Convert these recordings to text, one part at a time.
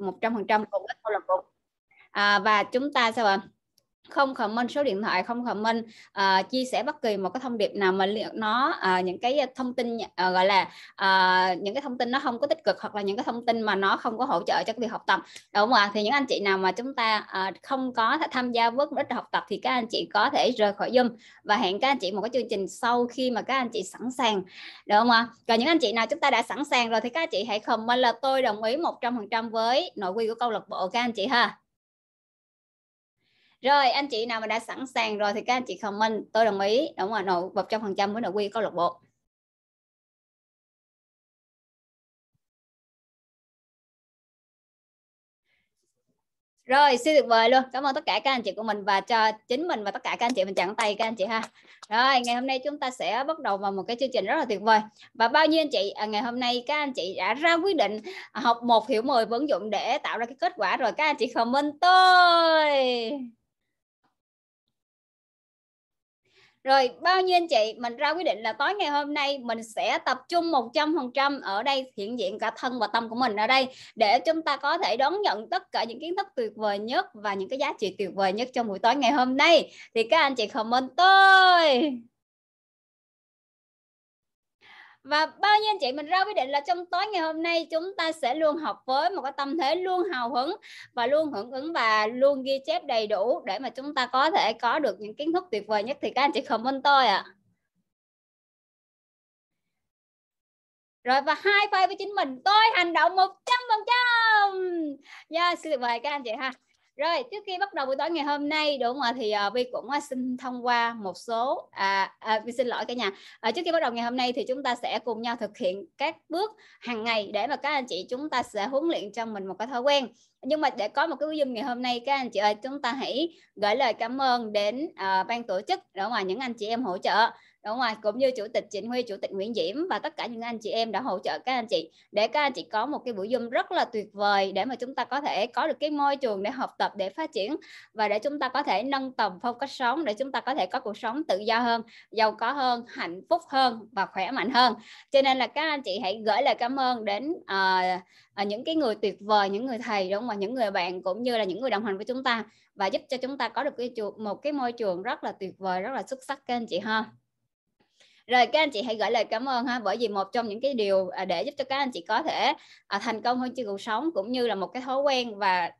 100% cùng với câu lạc bộ à, và chúng ta sao ạ à? Không comment số điện thoại không comment uh, chia sẻ bất kỳ một cái thông điệp nào mà nó uh, những cái thông tin uh, gọi là uh, những cái thông tin nó không có tích cực hoặc là những cái thông tin mà nó không có hỗ trợ cho cái việc học tập. Đúng không ạ? Thì những anh chị nào mà chúng ta uh, không có tham gia với mục đích học tập thì các anh chị có thể rời khỏi Zoom. Và hẹn các anh chị một cái chương trình sau khi mà các anh chị sẵn sàng. Đúng không ạ? Còn những anh chị nào chúng ta đã sẵn sàng rồi thì các anh chị hãy comment là tôi đồng ý 100% với nội quy của câu lạc bộ các anh chị ha rồi anh chị nào mà đã sẵn sàng rồi thì các anh chị comment tôi đồng ý đúng rồi nội một trăm phần trăm với nội quy câu lạc bộ Rồi, xin tuyệt vời luôn. Cảm ơn tất cả các anh chị của mình và cho chính mình và tất cả các anh chị mình chặn tay các anh chị ha. Rồi, ngày hôm nay chúng ta sẽ bắt đầu vào một cái chương trình rất là tuyệt vời. Và bao nhiêu anh chị à, ngày hôm nay các anh chị đã ra quyết định à, học một hiểu 10 vận dụng để tạo ra cái kết quả rồi các anh chị comment tôi. Rồi, bao nhiêu anh chị? Mình ra quyết định là tối ngày hôm nay mình sẽ tập trung 100% ở đây hiện diện cả thân và tâm của mình ở đây, để chúng ta có thể đón nhận tất cả những kiến thức tuyệt vời nhất và những cái giá trị tuyệt vời nhất trong buổi tối ngày hôm nay. Thì các anh chị comment tôi và bao nhiêu anh chị mình ra quyết định là trong tối ngày hôm nay chúng ta sẽ luôn học với một cái tâm thế luôn hào hứng và luôn hưởng ứng và luôn ghi chép đầy đủ để mà chúng ta có thể có được những kiến thức tuyệt vời nhất thì các anh chị comment tôi ạ à. rồi và hai phai với chính mình tôi hành động một trăm phần trăm yeah, xin tuyệt vời các anh chị ha rồi trước khi bắt đầu buổi tối ngày hôm nay đúng không ạ thì uh, vi cũng uh, xin thông qua một số à, à vi xin lỗi cả nhà. À, trước khi bắt đầu ngày hôm nay thì chúng ta sẽ cùng nhau thực hiện các bước hàng ngày để mà các anh chị chúng ta sẽ huấn luyện trong mình một cái thói quen. Nhưng mà để có một cái zoom ngày hôm nay các anh chị ơi chúng ta hãy gửi lời cảm ơn đến uh, ban tổ chức đúng không ạ những anh chị em hỗ trợ đúng rồi cũng như chủ tịch Trịnh Huy chủ tịch Nguyễn Diễm và tất cả những anh chị em đã hỗ trợ các anh chị để các anh chị có một cái buổi zoom rất là tuyệt vời để mà chúng ta có thể có được cái môi trường để học tập để phát triển và để chúng ta có thể nâng tầm phong cách sống để chúng ta có thể có cuộc sống tự do hơn giàu có hơn hạnh phúc hơn và khỏe mạnh hơn. Cho nên là các anh chị hãy gửi lời cảm ơn đến uh, những cái người tuyệt vời những người thầy đúng không những người bạn cũng như là những người đồng hành với chúng ta và giúp cho chúng ta có được cái một cái môi trường rất là tuyệt vời rất là xuất sắc các anh chị ha rồi các anh chị hãy gửi lời cảm ơn ha bởi vì một trong những cái điều à, để giúp cho các anh chị có thể à, thành công hơn trong cuộc sống cũng như là một cái thói quen và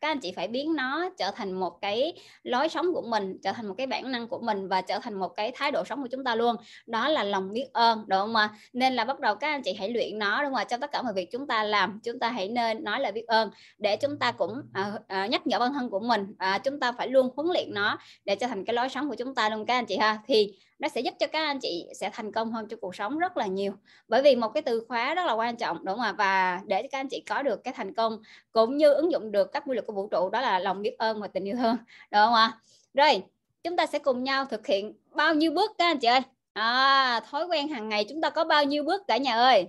các anh chị phải biến nó trở thành một cái lối sống của mình trở thành một cái bản năng của mình và trở thành một cái thái độ sống của chúng ta luôn. Đó là lòng biết ơn đúng không ạ? Nên là bắt đầu các anh chị hãy luyện nó đúng không ạ? Trong tất cả mọi việc chúng ta làm chúng ta hãy nên nói lời biết ơn để chúng ta cũng à, à, nhắc nhở bản thân của mình à, chúng ta phải luôn huấn luyện nó để trở thành cái lối sống của chúng ta luôn các anh chị ha. Thì nó sẽ giúp cho các anh chị sẽ thành công hơn trong cuộc sống rất là nhiều. Bởi vì một cái từ khóa rất là quan trọng đúng không ạ? Và để các anh chị có được cái thành công cũng như ứng dụng được các quy luật của vũ trụ đó là lòng biết ơn và tình yêu thương đúng không ạ? Rồi chúng ta sẽ cùng nhau thực hiện bao nhiêu bước các anh chị ơi? À, thói quen hàng ngày chúng ta có bao nhiêu bước cả nhà ơi?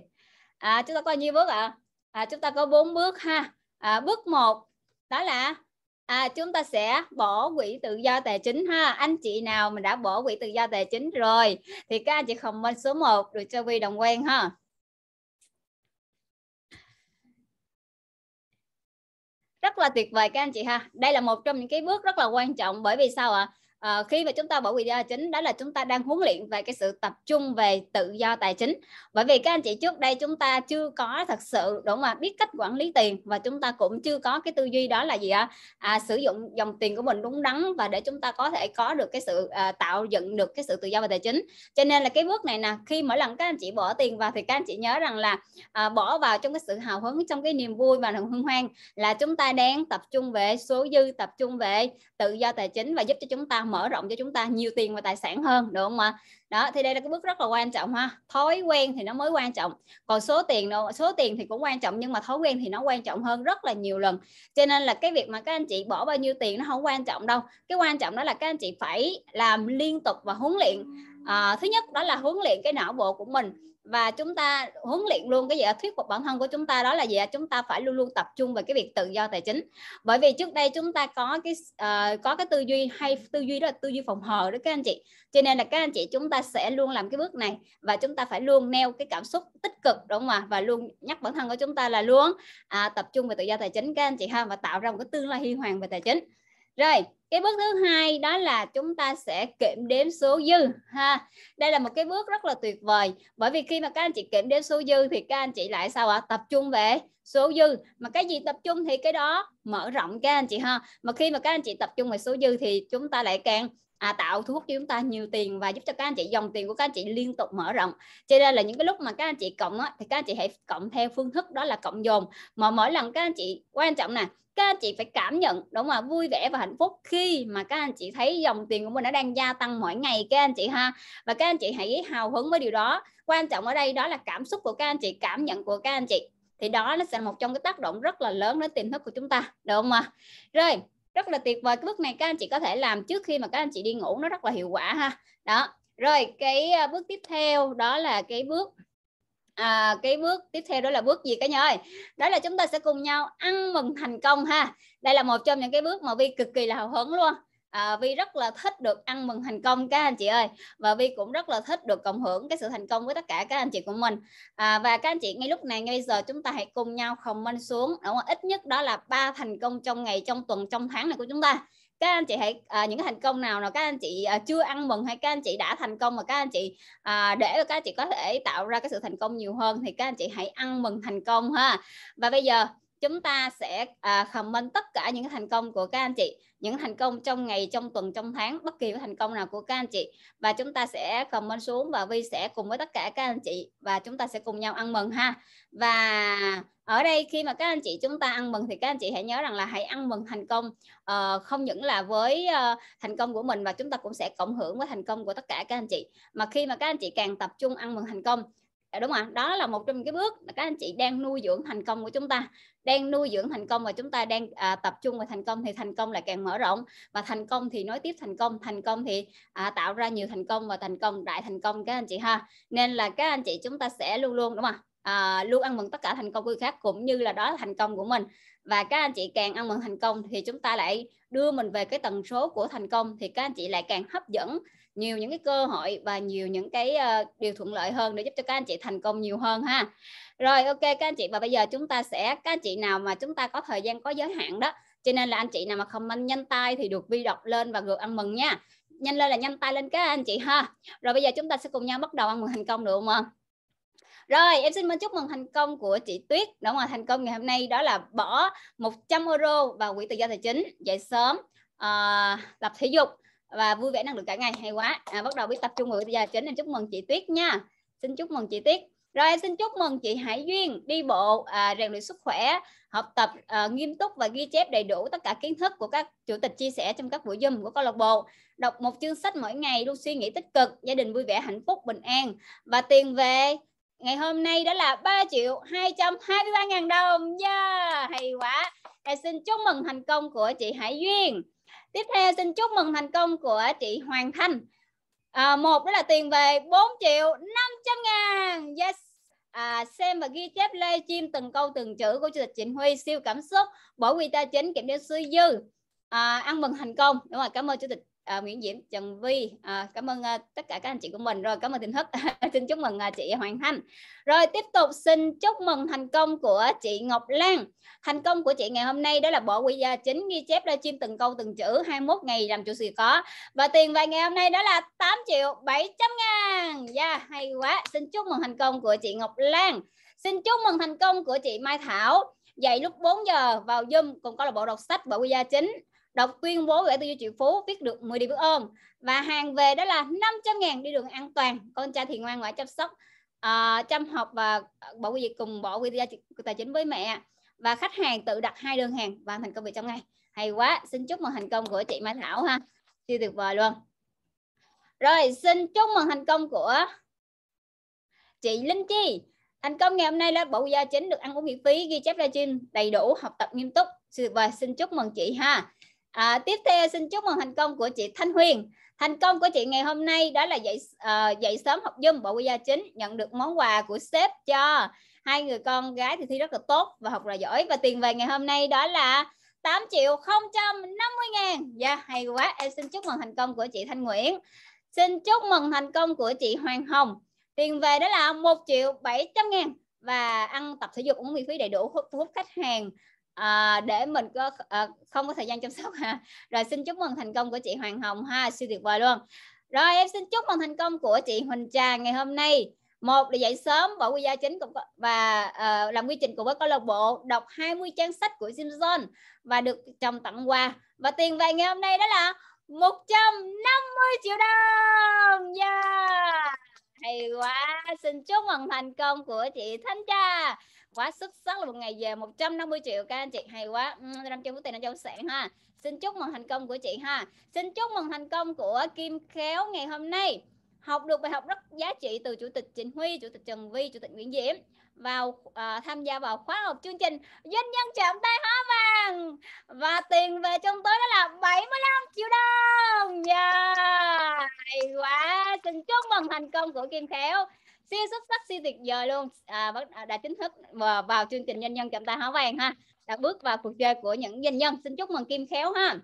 À, chúng ta có bao nhiêu bước ạ? À? à, chúng ta có bốn bước ha. À, bước một đó là à, chúng ta sẽ bỏ quỹ tự do tài chính ha. Anh chị nào mình đã bỏ quỹ tự do tài chính rồi thì các anh chị comment số 1 được cho Vi đồng quen ha. Rất là tuyệt vời các anh chị ha. Đây là một trong những cái bước rất là quan trọng bởi vì sao ạ? à? À, khi mà chúng ta bỏ quỹ tài chính đó là chúng ta đang huấn luyện về cái sự tập trung về tự do tài chính. Bởi vì các anh chị trước đây chúng ta chưa có thật sự đúng mà biết cách quản lý tiền và chúng ta cũng chưa có cái tư duy đó là gì ạ? À, sử dụng dòng tiền của mình đúng đắn và để chúng ta có thể có được cái sự à, tạo dựng được cái sự tự do về tài chính. Cho nên là cái bước này nè khi mỗi lần các anh chị bỏ tiền vào thì các anh chị nhớ rằng là à, bỏ vào trong cái sự hào hứng trong cái niềm vui và niềm hân hoan là chúng ta đang tập trung về số dư tập trung về tự do tài chính và giúp cho chúng ta mở rộng cho chúng ta nhiều tiền và tài sản hơn được không ạ? Đó thì đây là cái bước rất là quan trọng ha. Thói quen thì nó mới quan trọng. Còn số tiền đâu số tiền thì cũng quan trọng nhưng mà thói quen thì nó quan trọng hơn rất là nhiều lần. Cho nên là cái việc mà các anh chị bỏ bao nhiêu tiền nó không quan trọng đâu. Cái quan trọng đó là các anh chị phải làm liên tục và huấn luyện. À, thứ nhất đó là huấn luyện cái não bộ của mình và chúng ta huấn luyện luôn cái gì thuyết phục bản thân của chúng ta đó là gì chúng ta phải luôn luôn tập trung vào cái việc tự do tài chính. Bởi vì trước đây chúng ta có cái uh, có cái tư duy hay tư duy đó là tư duy phòng hờ đó các anh chị. Cho nên là các anh chị chúng ta sẽ luôn làm cái bước này và chúng ta phải luôn neo cái cảm xúc tích cực đúng không ạ? Và luôn nhắc bản thân của chúng ta là luôn à, tập trung về tự do tài chính các anh chị ha và tạo ra một cái tương lai huy hoàng về tài chính rồi, cái bước thứ hai đó là chúng ta sẽ kiểm đếm số dư, ha. Đây là một cái bước rất là tuyệt vời, bởi vì khi mà các anh chị kiểm đếm số dư thì các anh chị lại sao ạ? Tập trung về số dư. Mà cái gì tập trung thì cái đó mở rộng các anh chị ha. Mà khi mà các anh chị tập trung về số dư thì chúng ta lại càng à, tạo thu hút cho chúng ta nhiều tiền và giúp cho các anh chị dòng tiền của các anh chị liên tục mở rộng cho nên là những cái lúc mà các anh chị cộng á, thì các anh chị hãy cộng theo phương thức đó là cộng dồn mà mỗi lần các anh chị quan trọng nè các anh chị phải cảm nhận đúng không vui vẻ và hạnh phúc khi mà các anh chị thấy dòng tiền của mình nó đang gia tăng mỗi ngày các anh chị ha và các anh chị hãy hào hứng với điều đó quan trọng ở đây đó là cảm xúc của các anh chị cảm nhận của các anh chị thì đó nó sẽ là một trong cái tác động rất là lớn đến tiềm thức của chúng ta được không ạ rồi rất là tuyệt vời. Cái bước này các anh chị có thể làm trước khi mà các anh chị đi ngủ nó rất là hiệu quả ha. Đó. Rồi cái à, bước tiếp theo đó là cái bước à, cái bước tiếp theo đó là bước gì cả nhà ơi? Đó là chúng ta sẽ cùng nhau ăn mừng thành công ha. Đây là một trong những cái bước mà vi cực kỳ là hào hứng luôn à, Vi rất là thích được ăn mừng thành công các anh chị ơi. Và Vi cũng rất là thích được cộng hưởng cái sự thành công với tất cả các anh chị của mình. À, và các anh chị ngay lúc này ngay bây giờ chúng ta hãy cùng nhau comment xuống đúng không? ít nhất đó là ba thành công trong ngày trong tuần trong tháng này của chúng ta. Các anh chị hãy à, những cái thành công nào nào các anh chị à, chưa ăn mừng hay các anh chị đã thành công mà các anh chị à, để các anh chị có thể tạo ra cái sự thành công nhiều hơn thì các anh chị hãy ăn mừng thành công ha. Và bây giờ chúng ta sẽ à, comment tất cả những thành công của các anh chị những thành công trong ngày trong tuần trong tháng bất kỳ cái thành công nào của các anh chị. Và chúng ta sẽ comment xuống và Vi sẽ cùng với tất cả các anh chị và chúng ta sẽ cùng nhau ăn mừng ha. Và ở đây khi mà các anh chị chúng ta ăn mừng thì các anh chị hãy nhớ rằng là hãy ăn mừng thành công. Uh, không những là với uh, thành công của mình và chúng ta cũng sẽ cộng hưởng với thành công của tất cả các anh chị. Mà khi mà các anh chị càng tập trung ăn mừng thành công đúng không đó là một trong những cái bước mà các anh chị đang nuôi dưỡng thành công của chúng ta đang nuôi dưỡng thành công và chúng ta đang à, tập trung vào thành công thì thành công lại càng mở rộng và thành công thì nối tiếp thành công thành công thì à, tạo ra nhiều thành công và thành công đại thành công các anh chị ha nên là các anh chị chúng ta sẽ luôn luôn đúng không à, luôn ăn mừng tất cả thành công của người khác cũng như là đó là thành công của mình và các anh chị càng ăn mừng thành công thì chúng ta lại đưa mình về cái tần số của thành công thì các anh chị lại càng hấp dẫn nhiều những cái cơ hội và nhiều những cái uh, điều thuận lợi hơn để giúp cho các anh chị thành công nhiều hơn ha. Rồi ok các anh chị và bây giờ chúng ta sẽ các anh chị nào mà chúng ta có thời gian có giới hạn đó cho nên là anh chị nào mà comment nhanh tay thì được vi đọc lên và được ăn mừng nha. Nhanh lên là nhanh tay lên các anh chị ha. Rồi bây giờ chúng ta sẽ cùng nhau bắt đầu ăn mừng thành công được không ạ? Rồi em xin chúc mừng thành công của chị Tuyết. Đúng rồi thành công ngày hôm nay đó là bỏ 100 euro vào quỹ tự do tài chính dậy sớm ờ, uh, tập thể dục và vui vẻ năng lượng cả ngày hay quá. À, bắt đầu biết tập trung vào bây giờ. Chính em chúc mừng chị Tuyết nha. Xin chúc mừng chị Tuyết. Rồi em xin chúc mừng chị Hải Duyên. Đi bộ à, rèn luyện sức khỏe học tập à, nghiêm túc và ghi chép đầy đủ tất cả kiến thức của các chủ tịch chia sẻ trong các buổi zoom của câu lạc bộ. Đọc một chương sách mỗi ngày luôn suy nghĩ tích cực gia đình vui vẻ hạnh phúc bình an. Và tiền về ngày hôm nay đó là 3 triệu 223 ngàn đồng. Yeah, hay quá. Em xin chúc mừng thành công của chị Hải Duyên tiếp theo xin chúc mừng thành công của chị Hoàng Thanh. À, một đó là tiền về 4 triệu 500 ngàn. Yes. À, xem và ghi chép livestream từng câu từng chữ của chủ tịch Trịnh Huy siêu cảm xúc bỏ quy ta chính kiểm đếm suy dư. À, ăn mừng thành công. Đúng rồi cảm ơn chủ tịch à, Nguyễn Diễm Trần Vi. À, cảm ơn à, tất cả các anh chị của mình. Rồi cảm ơn Tình Thức xin chúc mừng à, chị Hoàng Thanh. Rồi tiếp tục xin chúc mừng thành công của chị Ngọc Lan. Thành công của chị ngày hôm nay đó là bộ quy gia chính ghi chép ra chim từng câu từng chữ 21 ngày làm chủ sự có. Và tiền vài ngày hôm nay đó là 8 triệu 700 ngàn. Yeah, dạ, hay quá. Xin chúc mừng thành công của chị Ngọc Lan. Xin chúc mừng thành công của chị Mai Thảo. Dậy lúc 4 giờ vào Zoom cùng có là bộ đọc sách bộ quy gia chính đọc tuyên bố gửi tư duy triệu phú viết được 10 điều biết ơn. Và hàng về đó là 500 ngàn đi đường an toàn. Con trai thì ngoan ngoãn chăm sóc uh, chăm học và bỏ quy việc cùng bỏ quy tài chính với mẹ. Và khách hàng tự đặt hai đơn hàng và thành công việc trong ngày. Hay quá xin chúc mừng thành công của chị Mai Thảo ha. Siêu tuyệt vời luôn. Rồi xin chúc mừng thành công của chị Linh Chi. Thành công ngày hôm nay là bộ gia chính được ăn uống miễn phí ghi chép livestream đầy đủ học tập nghiêm túc. Siêu tuyệt vời xin chúc mừng chị ha à, tiếp theo xin chúc mừng thành công của chị Thanh Huyền. Thành công của chị ngày hôm nay đó là dậy uh, dậy sớm học dâm bộ quy gia chính nhận được món quà của sếp cho hai người con gái thì thi rất là tốt và học là giỏi. Và tiền về ngày hôm nay đó là 8 triệu 050 ngàn. Dạ yeah, hay quá. Em xin chúc mừng thành công của chị Thanh Nguyễn. Xin chúc mừng thành công của chị Hoàng Hồng. Tiền về đó là 1 triệu 700 ngàn. Và ăn tập thể dục uống miễn phí đầy đủ thu hút khách hàng à, để mình có à, không có thời gian chăm sóc ha rồi xin chúc mừng thành công của chị Hoàng Hồng ha siêu tuyệt vời luôn. Rồi em xin chúc mừng thành công của chị Huỳnh Trà ngày hôm nay. Một là dậy sớm bỏ quy gia chính cũng và uh, làm quy trình cùng với câu lạc bộ đọc 20 trang sách của Simpson và được chồng tặng quà. Và tiền về ngày hôm nay đó là 150 triệu đồng. Yeah! Hay quá! Xin chúc mừng thành công của chị Thanh Trà quá xuất sắc là một ngày về 150 triệu các anh chị hay quá. Năm trăm phút tiền năm trăm sản ha. Xin chúc mừng thành công của chị ha. Xin chúc mừng thành công của Kim Khéo ngày hôm nay. Học được bài học rất giá trị từ chủ tịch Trịnh Huy chủ tịch Trần Vi chủ tịch Nguyễn Diễm vào uh, tham gia vào khóa học chương trình doanh nhân chạm tay hóa vàng. Và tiền về trong tối đó là 75 triệu đồng. Yeah. hay quá. Xin chúc mừng thành công của Kim Khéo siêu xuất sắc siêu tuyệt vời luôn. À, à, đã chính thức vào, vào chương trình doanh nhân chạm tay hóa vàng ha. Đã bước vào cuộc chơi của những doanh nhân. Xin chúc mừng Kim Khéo ha.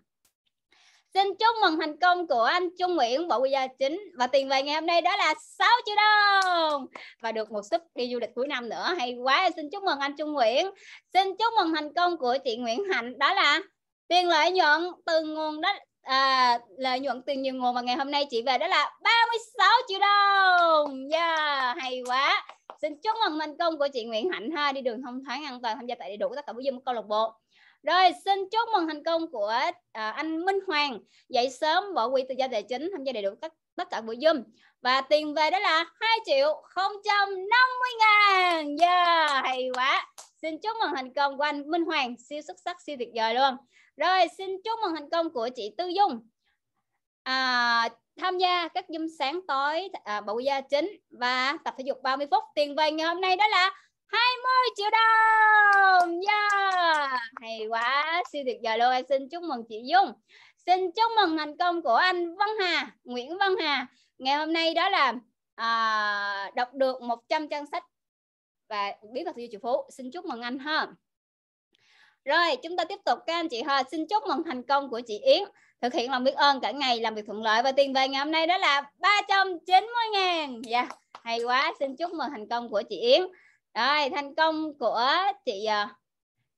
Xin chúc mừng thành công của anh Trung Nguyễn Bộ Quy gia chính. Và tiền về ngày hôm nay đó là 6 triệu đồng. Và được một suất đi du lịch cuối năm nữa. Hay quá. Xin chúc mừng anh Trung Nguyễn. Xin chúc mừng thành công của chị Nguyễn Hạnh. Đó là tiền lợi nhuận. Từ nguồn đó à, lợi nhuận từ nhiều nguồn và ngày hôm nay chị về đó là 36 triệu đồng. Yeah, hay quá. Xin chúc mừng thành công của chị Nguyễn Hạnh ha. Đi đường thông thoáng an toàn tham gia tại đầy đủ tất cả buổi dân câu lạc bộ. Rồi xin chúc mừng thành công của à, anh Minh Hoàng. Dậy sớm bỏ quỹ tự do tài chính tham gia đầy đủ tất tất cả buổi Zoom. Và tiền về đó là 2 triệu 050 ngàn. Yeah, hay quá. Xin chúc mừng thành công của anh Minh Hoàng. Siêu xuất sắc siêu tuyệt vời luôn rồi xin chúc mừng thành công của chị Tư Dung. À, tham gia các Zoom sáng tối à, bộ gia chính và tập thể dục 30 phút tiền về ngày hôm nay đó là 20 triệu đồng. Yeah. hay quá! Siêu tuyệt vời luôn. Em xin chúc mừng chị Dung. Xin chúc mừng thành công của anh Văn Hà Nguyễn Văn Hà. Ngày hôm nay đó là à, đọc được 100 trang sách và biết thật sự triệu phú. Xin chúc mừng anh ha rồi chúng ta tiếp tục. Các anh chị ha xin chúc mừng thành công của chị Yến. Thực hiện lòng biết ơn cả ngày làm việc thuận lợi và tiền về ngày hôm nay đó là 390 ngàn. Dạ yeah. hay quá. Xin chúc mừng thành công của chị Yến. Rồi thành công của chị uh,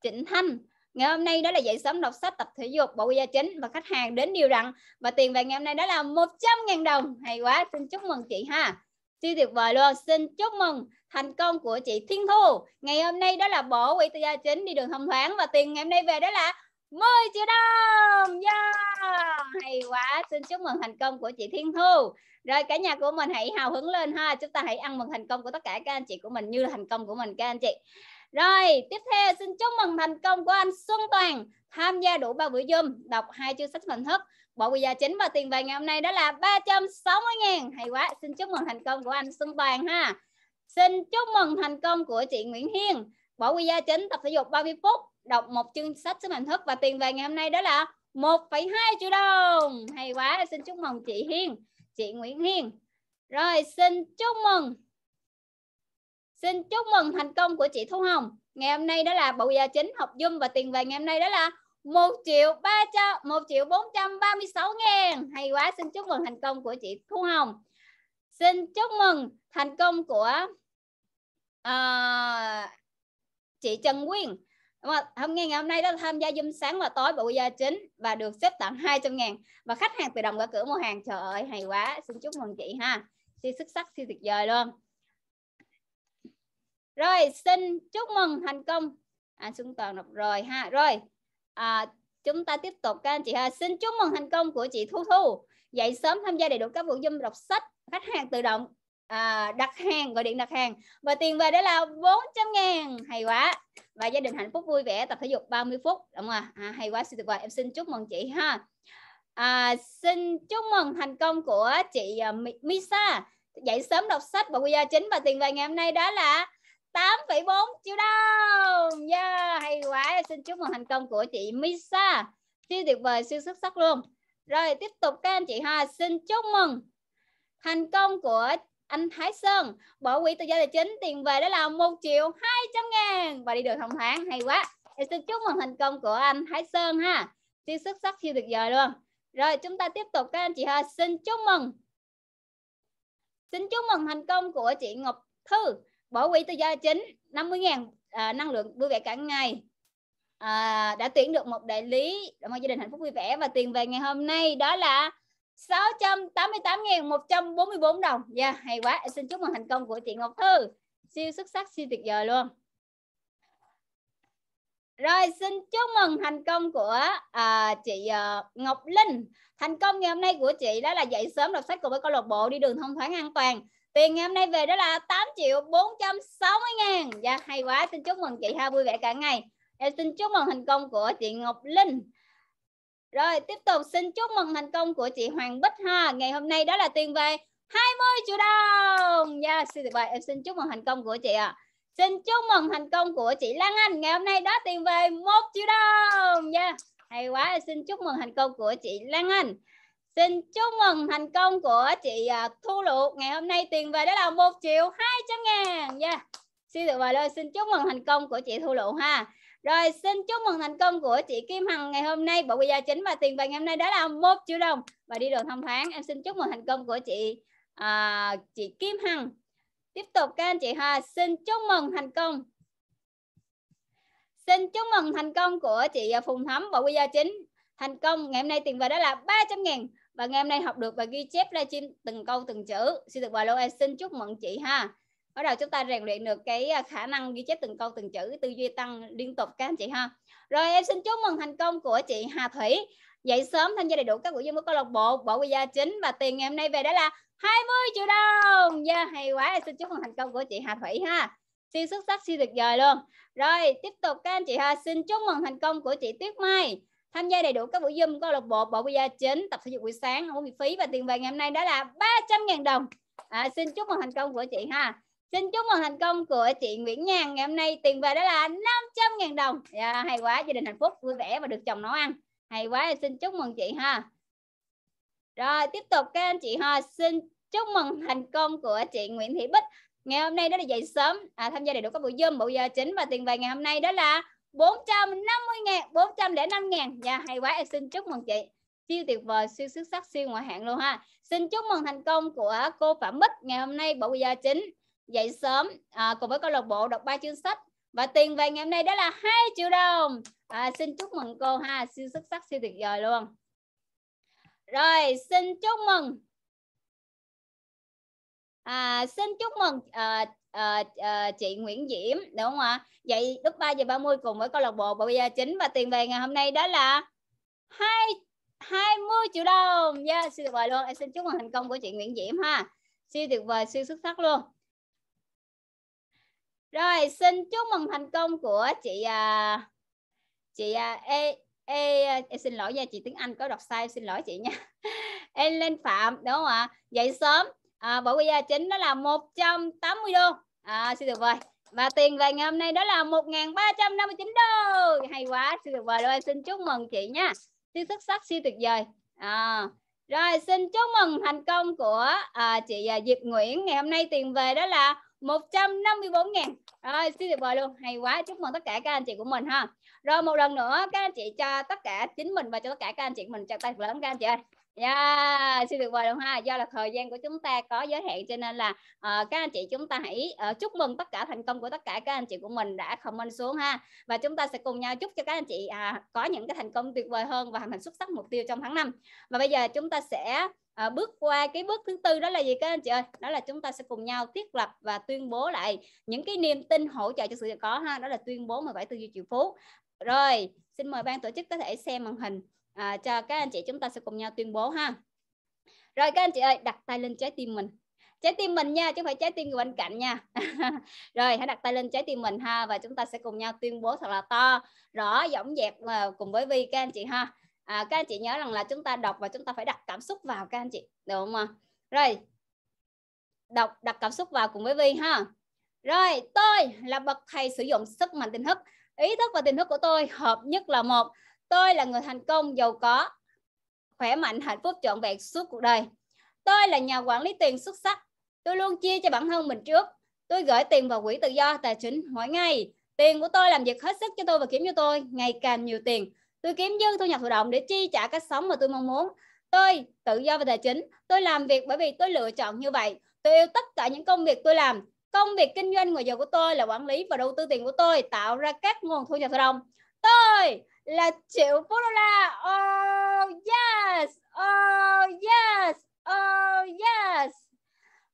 Trịnh Thanh. Ngày hôm nay đó là dậy sớm đọc sách tập thể dục bộ gia chính và khách hàng đến điều đặn và tiền về ngày hôm nay đó là 100 ngàn đồng. Hay quá. Xin chúc mừng chị ha. Siêu tuyệt vời luôn. Xin chúc mừng thành công của chị Thiên Thu. Ngày hôm nay đó là bỏ quỹ tư gia chính đi đường thông thoáng và tiền ngày hôm nay về đó là 10 triệu đồng. Yeah. hay quá, xin chúc mừng thành công của chị Thiên Thu. Rồi, cả nhà của mình hãy hào hứng lên ha. Chúng ta hãy ăn mừng thành công của tất cả các anh chị của mình như là thành công của mình các anh chị. Rồi, tiếp theo, xin chúc mừng thành công của anh Xuân Toàn, tham gia đủ ba buổi zoom, đọc hai chương sách hình thức bộ quy gia chính và tiền về ngày hôm nay đó là 360 ngàn. Hay quá, xin chúc mừng thành công của anh Xuân Toàn ha xin chúc mừng thành công của chị Nguyễn Hiên. Bộ quy gia chính tập thể dục 30 phút đọc một chương sách sức mạnh thức và tiền về ngày hôm nay đó là 1,2 triệu đồng. Hay quá xin chúc mừng chị Hiên chị Nguyễn Hiên. Rồi xin chúc mừng. Xin chúc mừng thành công của chị Thu Hồng. Ngày hôm nay đó là bộ gia chính học dung và tiền về ngày hôm nay đó là 1 triệu 300 1 triệu 436 ngàn. Hay quá xin chúc mừng thành công của chị Thu Hồng xin chúc mừng thành công của uh, chị Trần Quyên. Mà? Hôm nay ngày hôm nay đó tham gia Zoom sáng và tối bộ gia chính và được xếp tặng 200 ngàn. Và khách hàng tự động gõ cửa mua hàng. Trời ơi hay quá. Xin chúc mừng chị ha. Siêu xuất sắc siêu tuyệt vời luôn. Rồi xin chúc mừng thành công. À, Xuân Toàn đọc rồi ha. Rồi à, chúng ta tiếp tục các anh chị ha. Xin chúc mừng thành công của chị Thu Thu. Dậy sớm tham gia đầy đủ các buổi Zoom đọc sách khách hàng tự động à, đặt hàng gọi điện đặt hàng. Và tiền về đó là 400 ngàn. Hay quá. Và gia đình hạnh phúc vui vẻ tập thể dục 30 phút. Đúng không à, hay quá. Tuyệt vời em xin chúc mừng chị ha. À, xin chúc mừng thành công của chị uh, Misa. Dậy sớm đọc sách và quy chính. Và tiền về ngày hôm nay đó là 8,4 triệu đồng. Yeah, hay quá. Em xin chúc mừng thành công của chị Misa. Siêu tuyệt vời siêu xuất sắc luôn. Rồi tiếp tục các anh chị ha. Xin chúc mừng thành công của anh Thái Sơn. Bỏ quỹ tự do tài chính tiền về đó là một triệu hai trăm ngàn. Và đi đường thông thoáng hay quá. Em xin chúc mừng thành công của anh Thái Sơn ha. Siêu xuất sắc siêu tuyệt vời luôn. Rồi chúng ta tiếp tục. Các anh chị ha xin chúc mừng. Xin chúc mừng thành công của chị Ngọc Thư. Bỏ quỹ tự do tài chính 50 ngàn à, năng lượng vui vẻ cả ngày. À, đã tuyển được một đại lý để gia đình hạnh phúc vui vẻ. Và tiền về ngày hôm nay đó là 688.144 đồng. Dạ, yeah, hay quá. Em xin chúc mừng thành công của chị Ngọc Thư. Siêu xuất sắc, siêu tuyệt vời luôn. Rồi, xin chúc mừng thành công của à, chị à, Ngọc Linh. Thành công ngày hôm nay của chị đó là dậy sớm đọc sách cùng với câu lạc bộ đi đường thông thoáng an toàn. Tiền ngày hôm nay về đó là 8 triệu 460 ngàn. Dạ, hay quá. Xin chúc mừng chị ha vui vẻ cả ngày. Em xin chúc mừng thành công của chị Ngọc Linh. Rồi tiếp tục xin chúc mừng thành công của chị Hoàng Bích ha. Ngày hôm nay đó là tiền về 20 triệu đồng. Dạ, yeah, xin tuyệt vời. Em xin chúc mừng thành công của chị ạ. À. Xin chúc mừng thành công của chị Lan Anh. Ngày hôm nay đó tiền về 1 triệu đồng. Dạ, yeah. hay quá. Em xin chúc mừng thành công của chị Lan Anh. Xin chúc mừng thành công của chị à, Thu Lụ. Ngày hôm nay tiền về đó là 1 triệu 200 ngàn. Dạ, yeah. xin tuyệt vời lời Xin chúc mừng thành công của chị Thu Lụ ha. Rồi xin chúc mừng thành công của chị Kim Hằng ngày hôm nay. Bộ quy gia chính và tiền vàng ngày hôm nay đó là một triệu đồng. Và đi đường thông thoáng. Em xin chúc mừng thành công của chị à, chị Kim Hằng. Tiếp tục các anh chị ha. Xin chúc mừng thành công. Xin chúc mừng thành công của chị à, Phùng Thắm. Bộ quy gia chính thành công. Ngày hôm nay tiền về đó là 300 ngàn. Và ngày hôm nay học được và ghi chép livestream từng câu từng chữ. Xin được vào lâu em xin chúc mừng chị ha bắt đầu chúng ta rèn luyện được cái à, khả năng ghi chép từng câu từng chữ tư duy tăng liên tục các anh chị ha. Rồi em xin chúc mừng thành công của chị Hà Thủy. Dậy sớm tham gia đầy đủ các buổi dung của câu lạc bộ bộ quy gia chính và tiền ngày hôm nay về đó là 20 triệu đồng. Yeah, hay quá em xin chúc mừng thành công của chị Hà Thủy ha. Siêu xuất sắc siêu tuyệt vời luôn. Rồi tiếp tục các anh chị ha xin chúc mừng thành công của chị Tuyết Mai. Tham gia đầy đủ các buổi zoom câu lạc bộ bộ quy gia chính tập thể dục buổi sáng không bị phí và tiền về ngày hôm nay đó là 300 ngàn đồng. À, xin chúc mừng thành công của chị ha. Xin chúc mừng thành công của chị Nguyễn Nhàn. Ngày hôm nay tiền về đó là 500 ngàn đồng. Yeah, hay quá gia đình hạnh phúc vui vẻ và được chồng nấu ăn. Hay quá xin chúc mừng chị ha. Rồi tiếp tục các anh chị ha. Xin chúc mừng thành công của chị Nguyễn Thị Bích. Ngày hôm nay đó là dậy sớm à, tham gia đầy đủ các buổi zoom buổi giờ chính. Và tiền về ngày hôm nay đó là 450 ngàn 405 ngàn. Dạ hay quá em xin chúc mừng chị. Siêu tuyệt vời siêu xuất sắc siêu ngoại hạng luôn ha. Xin chúc mừng thành công của cô Phạm Bích. Ngày hôm nay bộ giờ chính dậy sớm à, cùng với câu lạc bộ đọc ba chương sách. Và tiền về ngày hôm nay đó là 2 triệu đồng. À, xin chúc mừng cô ha siêu xuất sắc siêu tuyệt vời luôn. Rồi xin chúc mừng. À, xin chúc mừng à, à, à, chị Nguyễn Diễm đúng không ạ? Vậy lúc 3 giờ 30 cùng với câu lạc bộ bây giờ chính. Và tiền về ngày hôm nay đó là hai 20 triệu đồng. Yeah, siêu tuyệt vời luôn. Em xin chúc mừng thành công của chị Nguyễn Diễm ha. Siêu tuyệt vời siêu xuất sắc luôn rồi xin chúc mừng thành công của chị à, chị à, e, e, em xin lỗi nha chị tiếng Anh có đọc sai xin lỗi chị nha. Em lên phạm đúng không ạ? Dậy sớm. À, bộ quy gia chính đó là 180 đô. À, xin được vời và tiền về ngày hôm nay đó là 1.359 đô. Hay quá xin được vời rồi xin chúc mừng chị nha. Siêu xuất sắc siêu tuyệt vời. À, rồi xin chúc mừng thành công của à, chị à, Diệp Nguyễn. Ngày hôm nay tiền về đó là 154 ngàn. Rồi, xin tuyệt vời luôn. Hay quá, chúc mừng tất cả các anh chị của mình ha. Rồi, một lần nữa, các anh chị cho tất cả chính mình và cho tất cả các anh chị mình chặt tay lớn các anh chị ơi. Yeah, xin được mời đồng ha do là thời gian của chúng ta có giới hạn cho nên là uh, các anh chị chúng ta hãy uh, chúc mừng tất cả thành công của tất cả các anh chị của mình đã comment xuống ha. Và chúng ta sẽ cùng nhau chúc cho các anh chị uh, có những cái thành công tuyệt vời hơn và hoàn thành xuất sắc mục tiêu trong tháng 5 và bây giờ chúng ta sẽ à, bước qua cái bước thứ tư đó là gì các anh chị ơi? Đó là chúng ta sẽ cùng nhau thiết lập và tuyên bố lại những cái niềm tin hỗ trợ cho sự có ha. Đó là tuyên bố 17 tư duy triệu phú. Rồi xin mời ban tổ chức có thể xem màn hình à, cho các anh chị chúng ta sẽ cùng nhau tuyên bố ha. Rồi các anh chị ơi đặt tay lên trái tim mình. Trái tim mình nha chứ không phải trái tim người bên cạnh nha. Rồi hãy đặt tay lên trái tim mình ha và chúng ta sẽ cùng nhau tuyên bố thật là to rõ dõng dạc à, cùng với vi các anh chị ha. À, các anh chị nhớ rằng là chúng ta đọc và chúng ta phải đặt cảm xúc vào các anh chị. Được không ạ? Rồi đọc đặt cảm xúc vào cùng với vi ha. Rồi tôi là bậc thầy sử dụng sức mạnh tỉnh thức. Ý thức và tỉnh thức của tôi hợp nhất là một tôi là người thành công, giàu có, khỏe mạnh, hạnh phúc, trọn vẹn suốt cuộc đời. Tôi là nhà quản lý tiền xuất sắc. Tôi luôn chia cho bản thân mình trước. Tôi gửi tiền vào quỹ tự do, tài chính mỗi ngày. Tiền của tôi làm việc hết sức cho tôi và kiếm cho tôi ngày càng nhiều tiền. Tôi kiếm dư thu nhập thụ động để chi trả cách sống mà tôi mong muốn. Tôi tự do về tài chính. Tôi làm việc bởi vì tôi lựa chọn như vậy. Tôi yêu tất cả những công việc tôi làm. Công việc kinh doanh ngoài giờ của tôi là quản lý và đầu tư tiền của tôi, tạo ra các nguồn thu nhập thụ động. Tôi là triệu phú oh yes. Oh yes. Oh yes.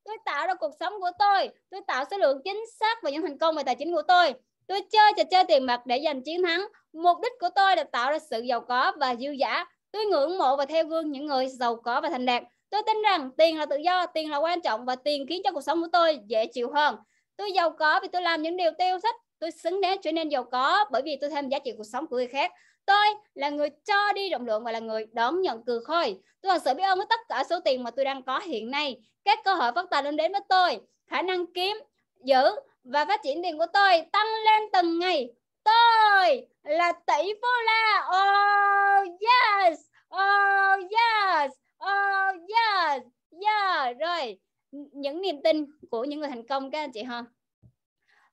Tôi tạo ra cuộc sống của tôi. Tôi tạo số lượng chính xác và những thành công về tài chính của tôi. Tôi chơi trò chơi tiền mặt để giành chiến thắng. Mục đích của tôi là tạo ra sự giàu có và dư giả. Tôi ngưỡng mộ và theo gương những người giàu có và thành đạt. Tôi tin rằng tiền là tự do, tiền là quan trọng và tiền khiến cho cuộc sống của tôi dễ chịu hơn. Tôi giàu có vì tôi làm những điều tôi yêu thích tôi xứng đáng trở nên giàu có bởi vì tôi thêm giá trị cuộc sống của người khác. Tôi là người cho đi rộng lượng và là người đón nhận cừ khôi. Tôi thật sự biết ơn với tất cả số tiền mà tôi đang có hiện nay. Các cơ hội phát tài luôn đến với tôi, khả năng kiếm, giữ và phát triển tiền của tôi tăng lên từng ngày. Tôi là tỷ phú la. Oh yes. Oh yes. Oh yes. Yeah, rồi. Những niềm tin của những người thành công, các anh chị ha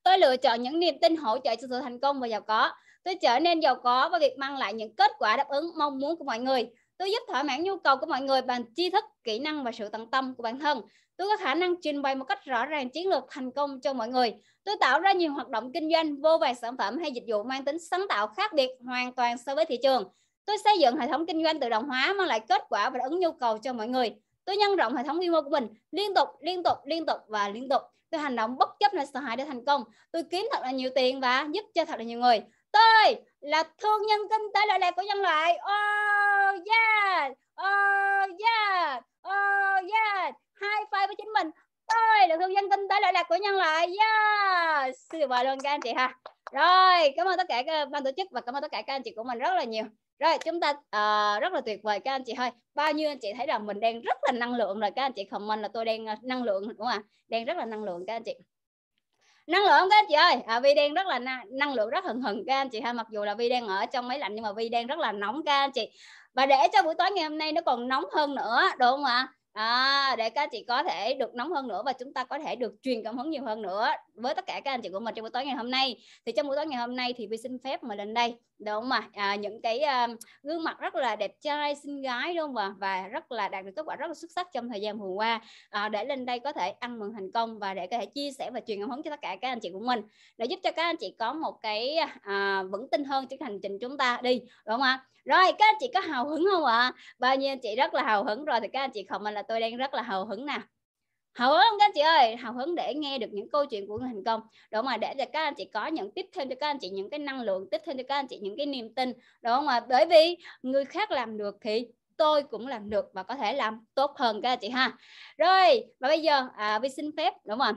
tôi lựa chọn những niềm tin hỗ trợ cho sự thành công và giàu có. Tôi trở nên giàu có và việc mang lại những kết quả đáp ứng mong muốn của mọi người. Tôi giúp thỏa mãn nhu cầu của mọi người bằng tri thức, kỹ năng và sự tận tâm của bản thân. Tôi có khả năng trình bày một cách rõ ràng chiến lược thành công cho mọi người. Tôi tạo ra nhiều hoạt động kinh doanh, vô vàn sản phẩm hay dịch vụ mang tính sáng tạo khác biệt hoàn toàn so với thị trường. Tôi xây dựng hệ thống kinh doanh tự động hóa, mang lại kết quả và đáp ứng nhu cầu cho mọi người. Tôi nhân rộng hệ thống quy mô của mình liên tục liên tục liên tục và liên tục tôi hành động bất chấp là sợ hãi để thành công. Tôi kiếm thật là nhiều tiền và giúp cho thật là nhiều người. Tôi là thương nhân kinh tế lợi lạc của nhân loại. Oh yeah. Oh yeah. Oh yeah. Hai phai với chính mình. Tôi là thương nhân kinh tế lợi lạc của nhân loại. Yeah. Xin được mời luôn các anh chị ha. Rồi, cảm ơn tất cả các ban tổ chức và cảm ơn tất cả các anh chị của mình rất là nhiều rồi chúng ta uh, rất là tuyệt vời. Các anh chị ơi bao nhiêu anh chị thấy rằng mình đang rất là năng lượng rồi. Các anh chị comment là tôi đang ờ, năng lượng đúng không ạ? Đang rất là năng lượng các anh chị. Năng lượng các anh chị ơi. À, vi đang rất là na- năng lượng rất hừng hừng các anh chị ha. Mặc dù là vi đang ở trong máy lạnh nhưng mà vi đang rất là nóng các anh chị. Và để cho buổi tối ngày hôm nay nó còn nóng hơn nữa đúng không ạ? À, để các anh chị có thể được nóng hơn nữa và chúng ta có thể được truyền cảm hứng nhiều hơn nữa với tất cả các anh chị của mình trong buổi tối ngày hôm nay. Thì trong buổi tối ngày hôm nay thì vi xin phép mời lên đây đúng không ạ? À, những cái uh, gương mặt rất là đẹp trai xinh gái đúng không ạ? Và rất là đạt được kết quả rất là xuất sắc trong thời gian vừa qua. À, để lên đây có thể ăn mừng thành công và để có thể chia sẻ và truyền cảm hứng cho tất cả các anh chị của mình. Để giúp cho các anh chị có một cái uh, vững tin hơn trên hành trình chúng ta đi đúng không ạ? Rồi các anh chị có hào hứng không ạ? Bao nhiêu anh chị rất là hào hứng rồi thì các anh chị comment là tôi đang rất là hào hứng nè. Hào hứng không các anh chị ơi? Hào hứng để nghe được những câu chuyện của người thành công. Đúng mà để cho các anh chị có những tiếp thêm cho các anh chị những cái năng lượng tiếp thêm cho các anh chị những cái niềm tin. Đúng không ạ? Bởi vì người khác làm được thì tôi cũng làm được và có thể làm tốt hơn các anh chị ha. Rồi và bây giờ à, vi xin phép đúng không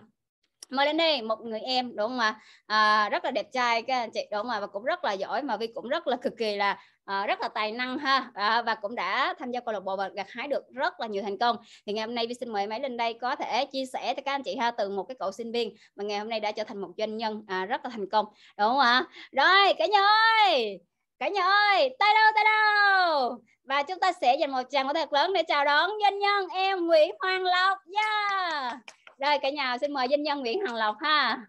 ạ mời đây một người em đúng không ạ? À, rất là đẹp trai các anh chị đúng không ạ? Và cũng rất là giỏi mà vi cũng rất là cực kỳ là à, rất là tài năng ha. À, và cũng đã tham gia câu lạc bộ và gặt hái được rất là nhiều thành công. Thì ngày hôm nay vi xin mời máy lên đây có thể chia sẻ cho các anh chị ha từ một cái cậu sinh viên mà ngày hôm nay đã trở thành một doanh nhân à, rất là thành công đúng không ạ? Rồi cả nhà ơi! Cả nhà ơi! Tay đâu tay đâu? Và chúng ta sẽ dành một tràng thật lớn để chào đón doanh nhân em Nguyễn Hoàng Lộc. Yeah! Rồi cả nhà xin mời doanh nhân Nguyễn Hằng Lộc ha.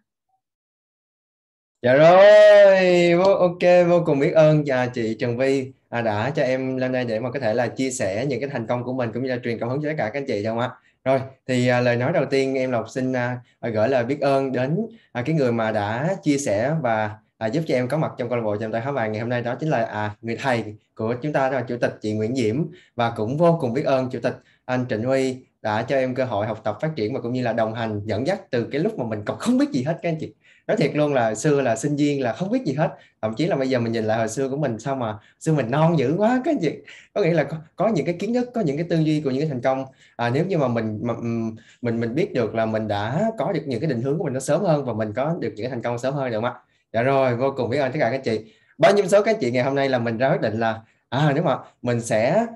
Dạ rồi ok vô cùng biết ơn. Và chị Trần Vi à, đã cho em lên đây để mà có thể là chia sẻ những cái thành công của mình cũng như là truyền cảm hứng cho tất cả các anh chị không ạ? Rồi thì à, lời nói đầu tiên em Lộc xin à, gửi lời biết ơn đến cái người mà đã chia sẻ và à, giúp cho em có mặt trong câu lạc bộ trong tay hóa vàng ngày hôm nay. Đó chính là à, người thầy của chúng ta đó là chủ tịch chị Nguyễn Diễm. Và cũng vô cùng biết ơn chủ tịch anh Trịnh Huy đã cho em cơ hội học tập phát triển và cũng như là đồng hành dẫn dắt từ cái lúc mà mình còn không biết gì hết các anh chị. Nói thiệt luôn là xưa là sinh viên là không biết gì hết. Thậm chí là bây giờ mình nhìn lại hồi xưa của mình sao mà xưa mình non dữ quá các anh chị. Có nghĩa là có, có những cái kiến thức có những cái tư duy của những cái thành công. À, nếu như mà mình mà, mình mình biết được là mình đã có được những cái định hướng của mình nó sớm hơn và mình có được những cái thành công sớm hơn được không ạ? Dạ rồi vô cùng biết ơn tất cả các anh chị. Bao nhiêu số các anh chị ngày hôm nay là mình ra quyết định là à nếu mà mình sẽ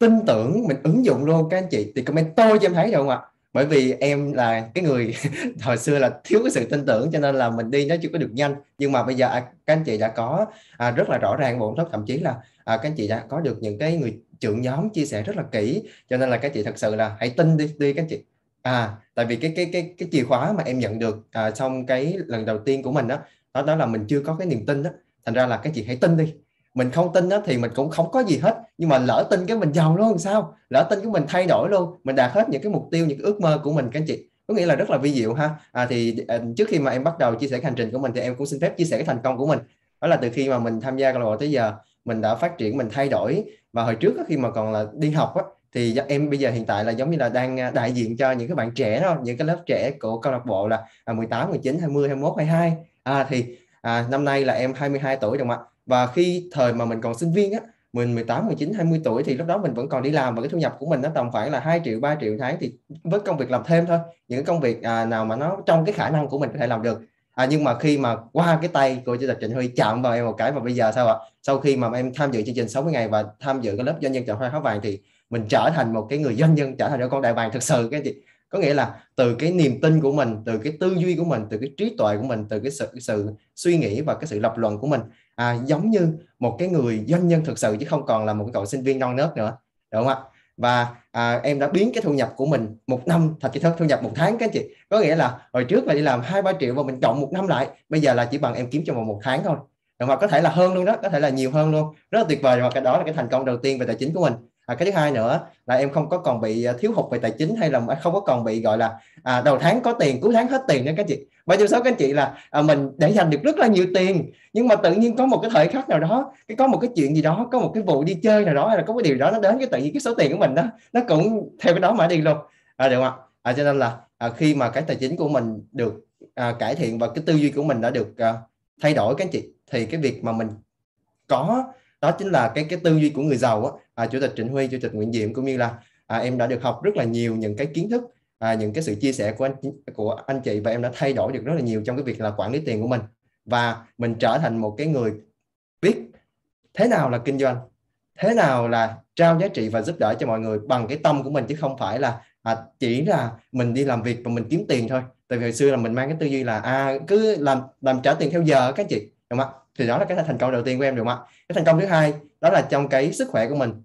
tin tưởng mình ứng dụng luôn. Các anh chị thì comment tôi cho em thấy được không ạ? Bởi vì em là cái người hồi xưa là thiếu cái sự tin tưởng cho nên là mình đi nó chưa có được nhanh. Nhưng mà bây giờ à, các anh chị đã có à, rất là rõ ràng bộ thức thậm chí là à, các anh chị đã có được những cái người trưởng nhóm chia sẻ rất là kỹ. Cho nên là các chị thật sự là hãy tin đi đi các anh chị. À tại vì cái cái cái cái chìa khóa mà em nhận được à, trong cái lần đầu tiên của mình đó đó đó là mình chưa có cái niềm tin đó thành ra là các chị hãy tin đi mình không tin đó thì mình cũng không có gì hết. Nhưng mà lỡ tin cái mình giàu luôn sao? Lỡ tin cái mình thay đổi luôn mình đạt hết những cái mục tiêu những cái ước mơ của mình các anh chị. Có nghĩa là rất là vi diệu ha. À, thì à, trước khi mà em bắt đầu chia sẻ hành trình của mình thì em cũng xin phép chia sẻ cái thành công của mình. Đó là từ khi mà mình tham gia câu lạc bộ tới giờ mình đã phát triển mình thay đổi. Và hồi trước khi mà còn là đi học á, thì em bây giờ hiện tại là giống như là đang à, đại diện cho những cái bạn trẻ đó những cái lớp trẻ của câu lạc bộ là 18, 19, 20, 21, 22 à, thì à, năm nay là em 22 tuổi đúng không ạ? Và khi thời mà mình còn sinh viên á mình 18, 19, 20 tuổi thì lúc đó mình vẫn còn đi làm và cái thu nhập của mình nó tầm khoảng là 2 triệu, 3 triệu tháng thì với công việc làm thêm thôi. Những công việc à, nào mà nó trong cái khả năng của mình có thể làm được. À, nhưng mà khi mà qua cái tay của chủ tịch Trịnh Huy chạm vào em một cái và bây giờ sao ạ? Sau khi mà em tham dự chương trình 60 ngày và tham dự cái lớp doanh nhân chọn hoa vàng thì mình trở thành một cái người doanh nhân trở thành một con đại bàng thực sự cái gì có nghĩa là từ cái niềm tin của mình từ cái tư duy của mình từ cái trí tuệ của mình từ cái sự, cái sự suy nghĩ và cái sự lập luận của mình à, giống như một cái người doanh nhân thực sự chứ không còn là một cái cậu sinh viên non nớt nữa đúng không ạ? Và à, em đã biến cái thu nhập của mình một năm thật chỉ thu nhập một tháng các anh chị. Có nghĩa là hồi trước là đi làm hai ba triệu và mình cộng một năm lại bây giờ là chỉ bằng em kiếm trong vòng một tháng thôi. Mà có thể là hơn luôn đó có thể là nhiều hơn luôn. Rất là tuyệt vời và cái đó là cái thành công đầu tiên về tài chính của mình à, cái thứ hai nữa là em không có còn bị à, thiếu hụt về tài chính hay là không có còn bị gọi là à, đầu tháng có tiền cuối tháng hết tiền nữa các chị. Và nhiêu số các anh chị? Là à, mình để dành được rất là nhiều tiền nhưng mà tự nhiên có một cái thời khắc nào đó cái có một cái chuyện gì đó có một cái vụ đi chơi nào đó hay là có cái điều đó nó đến cái tự nhiên cái số tiền của mình đó nó cũng theo cái đó mà đi luôn. À, được không ạ? À, cho nên là à, khi mà cái tài chính của mình được à, cải thiện và cái tư duy của mình đã được à, thay đổi các anh chị thì cái việc mà mình có đó chính là cái cái tư duy của người giàu á. À, chủ tịch Trịnh Huy chủ tịch Nguyễn Diệm cũng như là à, em đã được học rất là nhiều những cái kiến thức à, những cái sự chia sẻ của anh của anh chị và em đã thay đổi được rất là nhiều trong cái việc là quản lý tiền của mình. Và mình trở thành một cái người biết thế nào là kinh doanh thế nào là trao giá trị và giúp đỡ cho mọi người bằng cái tâm của mình chứ không phải là à, chỉ là mình đi làm việc và mình kiếm tiền thôi. Tại vì hồi xưa là mình mang cái tư duy là à cứ làm làm trả tiền theo giờ các chị đúng không ạ? Thì đó là cái thành công đầu tiên của em đúng không ạ? Cái thành công thứ hai đó là trong cái sức khỏe của mình.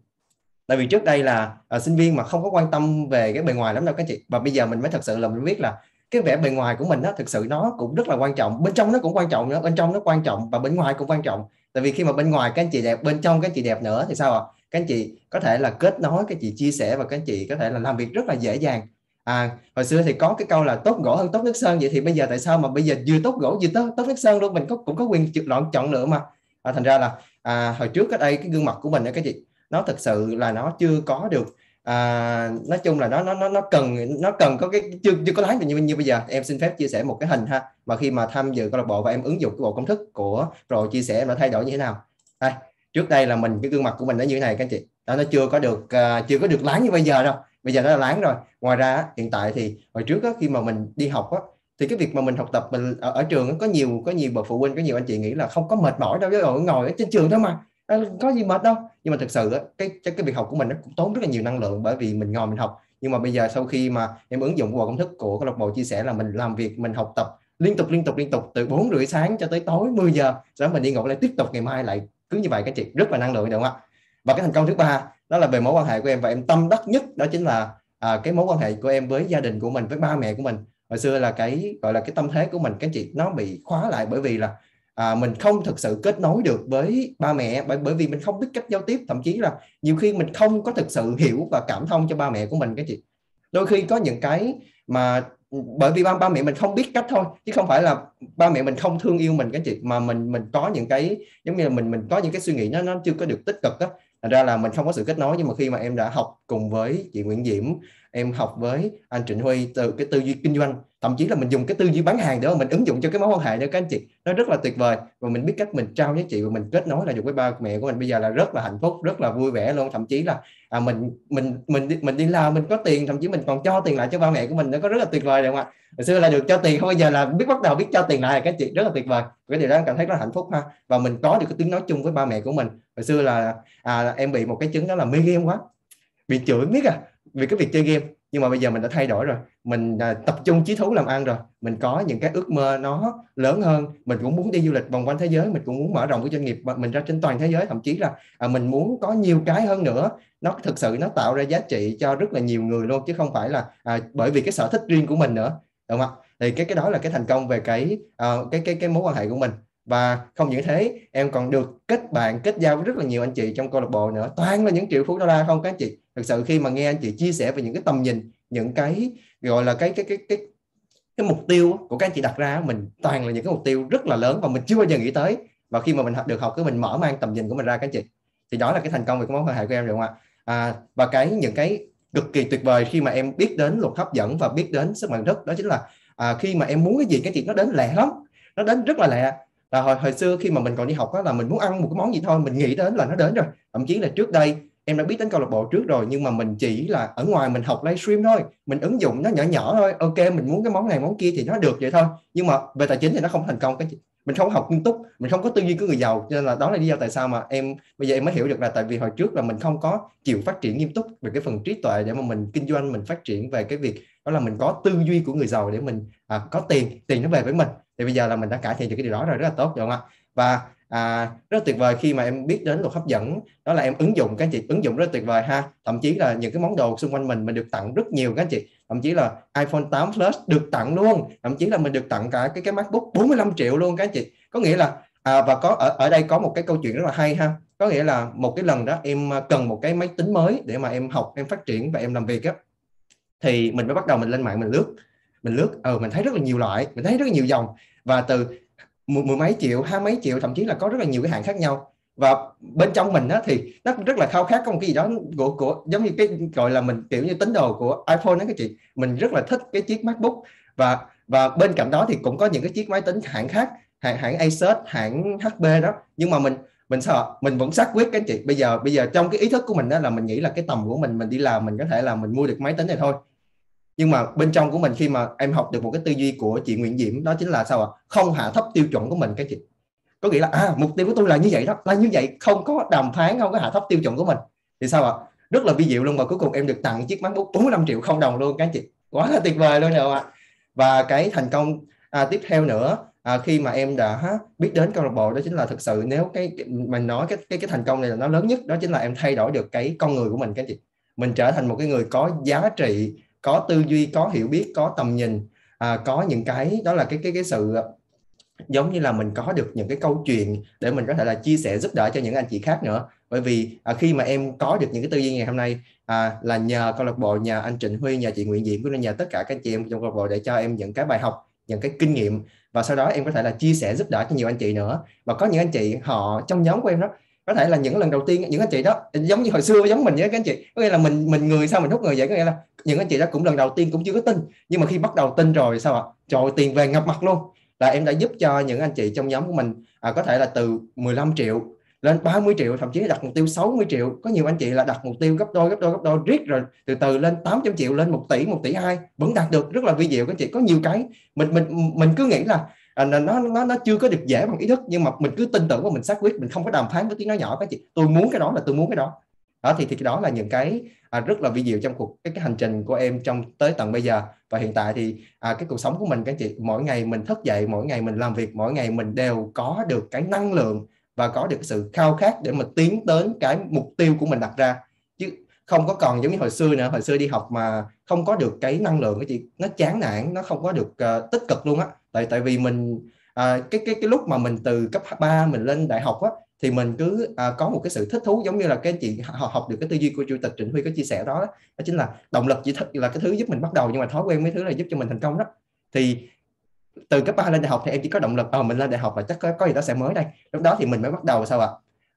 Tại vì trước đây là uh, sinh viên mà không có quan tâm về cái bề ngoài lắm đâu các chị. Và bây giờ mình mới thật sự là mình biết là cái vẻ bề ngoài của mình đó thực sự nó cũng rất là quan trọng. Bên trong nó cũng quan trọng nữa bên trong nó quan trọng và bên ngoài cũng quan trọng. Tại vì khi mà bên ngoài các anh chị đẹp bên trong các anh chị đẹp nữa thì sao ạ? Các anh chị có thể là kết nối các chị chia sẻ và các anh chị có thể là làm việc rất là dễ dàng. À hồi xưa thì có cái câu là tốt gỗ hơn tốt nước sơn. Vậy thì bây giờ tại sao mà bây giờ vừa tốt gỗ vừa tốt, tốt nước sơn luôn? Mình có cũng có quyền chọn chọn lựa mà. À, thành ra là à, hồi trước ở đây cái gương mặt của mình đó các chị nó thực sự là nó chưa có được à, nói chung là nó nó nó nó cần nó cần có cái chưa chưa có lái như như bây giờ. Em xin phép chia sẻ một cái hình ha mà khi mà tham dự câu lạc bộ và em ứng dụng cái bộ công thức của rồi chia sẻ nó thay đổi như thế nào. Đây trước đây là mình cái gương mặt của mình nó như thế này các anh chị. Đó nó chưa có được uh, chưa có được láng như bây giờ đâu. Bây giờ nó là láng rồi. Ngoài ra hiện tại thì hồi trước đó, khi mà mình đi học á, thì cái việc mà mình học tập mình ở, ở trường có nhiều có nhiều bậc phụ huynh có nhiều anh chị nghĩ là không có mệt mỏi đâu chứ ngồi ở trên trường thôi mà. À, có gì mệt đâu. Nhưng mà thực sự cái cái việc học của mình nó cũng tốn rất là nhiều năng lượng bởi vì mình ngồi mình học. Nhưng mà bây giờ sau khi mà em ứng dụng vào công thức của câu lạc bộ chia sẻ là mình làm việc mình học tập liên tục liên tục liên tục từ 4 rưỡi sáng cho tới tối 10 giờ sau đó mình đi ngủ lại tiếp tục ngày mai lại cứ như vậy các chị. Rất là năng lượng đúng không ạ? Và cái thành công thứ ba đó là về mối quan hệ của em và em tâm đắc nhất đó chính là à, cái mối quan hệ của em với gia đình của mình với ba mẹ của mình hồi xưa là cái gọi là cái tâm thế của mình cái chị nó bị khóa lại bởi vì là à, mình không thực sự kết nối được với ba mẹ bởi bởi vì mình không biết cách giao tiếp. Thậm chí là nhiều khi mình không có thực sự hiểu và cảm thông cho ba mẹ của mình cái chị đôi khi có những cái mà bởi vì ba ba mẹ mình không biết cách thôi chứ không phải là ba mẹ mình không thương yêu mình cái chị mà mình mình có những cái giống như là mình mình có những cái suy nghĩ nó nó chưa có được tích cực đó thành ra là mình không có sự kết nối nhưng mà khi mà em đã học cùng với chị Nguyễn Diễm em học với anh Trịnh Huy từ cái tư duy kinh doanh. Thậm chí là mình dùng cái tư duy bán hàng để mà mình ứng dụng cho cái mối quan hệ đó các anh chị. Nó rất là tuyệt vời. Và mình biết cách mình trao giá trị và mình kết nối là được với ba mẹ của mình. Bây giờ là rất là hạnh phúc rất là vui vẻ luôn. Thậm chí là à, mình mình mình đi, mình đi làm mình có tiền thậm chí mình còn cho tiền lại cho ba mẹ của mình nó có rất là tuyệt vời đúng không ạ? Hồi xưa là được cho tiền không bây giờ là biết bắt đầu biết cho tiền lại các anh chị. Rất là tuyệt vời. Cái điều đó em cảm thấy rất là hạnh phúc ha. Và mình có được cái tiếng nói chung với ba mẹ của mình. Hồi xưa là à, em bị một cái chứng đó là mê game quá. Bị chửi biết à vì cái việc chơi game. Nhưng mà bây giờ mình đã thay đổi rồi. Mình à, tập trung chí thú làm ăn rồi. Mình có những cái ước mơ nó lớn hơn. Mình cũng muốn đi du lịch vòng quanh thế giới. Mình cũng muốn mở rộng cái doanh nghiệp mình ra trên toàn thế giới. Thậm chí là à, mình muốn có nhiều cái hơn nữa. Nó thực sự nó tạo ra giá trị cho rất là nhiều người luôn chứ không phải là à, bởi vì cái sở thích riêng của mình nữa. Đúng không ạ? Thì cái cái đó là cái thành công về cái à, cái cái cái mối quan hệ của mình. Và không những thế em còn được kết bạn kết giao với rất là nhiều anh chị trong câu lạc bộ nữa. Toàn là những triệu phú đô la không các anh chị thực sự khi mà nghe anh chị chia sẻ về những cái tầm nhìn những cái gọi là cái cái cái cái cái mục tiêu của các anh chị đặt ra mình toàn là những cái mục tiêu rất là lớn và mình chưa bao giờ nghĩ tới. Và khi mà mình được học cái mình mở mang tầm nhìn của mình ra các anh chị thì đó là cái thành công về cái mối quan hệ của em được không ạ? À, và cái những cái cực kỳ tuyệt vời khi mà em biết đến luật hấp dẫn và biết đến sức mạnh thức đó chính là à, khi mà em muốn cái gì cái chuyện nó đến lẹ lắm. Nó đến rất là lẹ. Là hồi hồi xưa khi mà mình còn đi học đó là mình muốn ăn một cái món gì thôi mình nghĩ đến là nó đến rồi. Thậm chí là trước đây em đã biết đến câu lạc bộ trước rồi nhưng mà mình chỉ là ở ngoài mình học livestream thôi. Mình ứng dụng nó nhỏ nhỏ thôi. Ok mình muốn cái món này món kia thì nó được vậy thôi. Nhưng mà về tài chính thì nó không thành công. Cái mình không học nghiêm túc mình không có tư duy của người giàu. Cho nên là đó là lý do tại sao mà em bây giờ em mới hiểu được là tại vì hồi trước là mình không có chịu phát triển nghiêm túc về cái phần trí tuệ để mà mình kinh doanh mình phát triển về cái việc đó là mình có tư duy của người giàu để mình à, có tiền tiền nó về với mình. Thì bây giờ là mình đã cải thiện được cái điều đó rồi rất là tốt đúng không ạ? Và à, rất tuyệt vời khi mà em biết đến luật hấp dẫn. Đó là em ứng dụng các anh chị ứng dụng rất tuyệt vời ha. Thậm chí là những cái món đồ xung quanh mình mình được tặng rất nhiều các anh chị. Thậm chí là iPhone 8 Plus được tặng luôn. Thậm chí là mình được tặng cả cái cái MacBook 45 triệu luôn các anh chị. Có nghĩa là à, và có ở ở đây có một cái câu chuyện rất là hay ha. Có nghĩa là một cái lần đó em à, cần một cái máy tính mới để mà em học em phát triển và em làm việc á. Thì mình mới bắt đầu mình lên mạng mình lướt. Mình lướt ờ mình thấy rất là nhiều loại mình thấy rất là nhiều dòng. Và từ mười, mười mấy triệu hai mấy triệu thậm chí là có rất là nhiều cái hãng khác nhau. Và bên trong mình đó thì nó rất là khao khát có một cái gì đó của của giống như cái gọi là mình kiểu như tính đồ của iPhone đó các chị. Mình rất là thích cái chiếc MacBook. Và và bên cạnh đó thì cũng có những cái chiếc máy tính hãng khác hãng hãng Asus hãng HP đó. Nhưng mà mình mình sợ mình vẫn xác quyết các chị. Bây giờ bây giờ trong cái ý thức của mình đó là mình nghĩ là cái tầm của mình mình đi làm mình có thể là mình mua được máy tính này thôi nhưng mà bên trong của mình khi mà em học được một cái tư duy của chị Nguyễn Diễm đó chính là sao ạ? Không hạ thấp tiêu chuẩn của mình các chị. Có nghĩa là à mục tiêu của tôi là như vậy đó là như vậy không có đàm phán không có hạ thấp tiêu chuẩn của mình. Thì sao ạ? Rất là vi diệu luôn và cuối cùng em được tặng chiếc MacBook 45 triệu không đồng luôn các chị. Quá là tuyệt vời luôn rồi ạ. Và cái thành công à, tiếp theo nữa à, khi mà em đã biết đến câu lạc bộ đó chính là thực sự nếu cái mình nói cái cái cái thành công này là nó lớn nhất đó chính là em thay đổi được cái con người của mình các chị. Mình trở thành một cái người có giá trị có tư duy có hiểu biết có tầm nhìn à, có những cái đó là cái cái cái sự à, giống như là mình có được những cái câu chuyện để mình có thể là chia sẻ giúp đỡ cho những anh chị khác nữa. Bởi vì à, khi mà em có được những cái tư duy ngày hôm nay à, là nhờ câu lạc bộ nhờ anh Trịnh Huy nhờ chị Nguyễn Diễm cũng như nhờ tất cả các anh chị em trong câu lạc bộ để cho em những cái bài học những cái kinh nghiệm. Và sau đó em có thể là chia sẻ giúp đỡ cho nhiều anh chị nữa. Và có những anh chị họ trong nhóm của em đó có thể là những lần đầu tiên những anh chị đó giống như hồi xưa giống mình với các anh chị. Có nghĩa là mình mình người sao mình hút người vậy? Có nghĩa là những anh chị đó cũng lần đầu tiên cũng chưa có tin. Nhưng mà khi bắt đầu tin rồi sao ạ? Trời tiền về ngập mặt luôn. Là em đã giúp cho những anh chị trong nhóm của mình à, có thể là từ 15 triệu lên 30 triệu thậm chí đặt mục tiêu 60 triệu. Có nhiều anh chị là đặt mục tiêu gấp đôi gấp đôi gấp đôi riết rồi từ từ lên 800 triệu lên 1 tỷ 1 tỷ 2 vẫn đạt được rất là vi diệu các anh chị. Có nhiều cái mình mình mình cứ nghĩ là à, nó nó nó chưa có được dễ bằng ý thức. Nhưng mà mình cứ tin tưởng và mình xác quyết mình không có đàm phán với tiếng nói nhỏ các chị. Tôi muốn cái đó là tôi muốn cái đó. Đó thì thì cái đó là những cái à, rất là vi diệu trong cuộc cái, cái hành trình của em trong tới tận bây giờ. Và hiện tại thì à, cái cuộc sống của mình các chị mỗi ngày mình thức dậy mỗi ngày mình làm việc mỗi ngày mình đều có được cái năng lượng và có được cái sự khao khát để mà tiến đến cái mục tiêu của mình đặt ra. Chứ không có còn giống như hồi xưa nữa hồi xưa đi học mà không có được cái năng lượng cái chị nó chán nản nó không có được uh, tích cực luôn á. Tại tại vì mình à, cái cái cái lúc mà mình từ cấp 3 mình lên đại học á thì mình cứ à, có một cái sự thích thú giống như là cái chị họ học được cái tư duy của chủ tịch Trịnh Huy có chia sẻ đó đó. Chính là động lực chỉ thật là cái thứ giúp mình bắt đầu nhưng mà thói quen mấy thứ là giúp cho mình thành công đó. Thì từ cấp 3 lên đại học thì em chỉ có động lực ờ mình lên đại học là chắc có, có gì đó sẽ mới đây. Lúc đó thì mình mới bắt đầu sao ạ?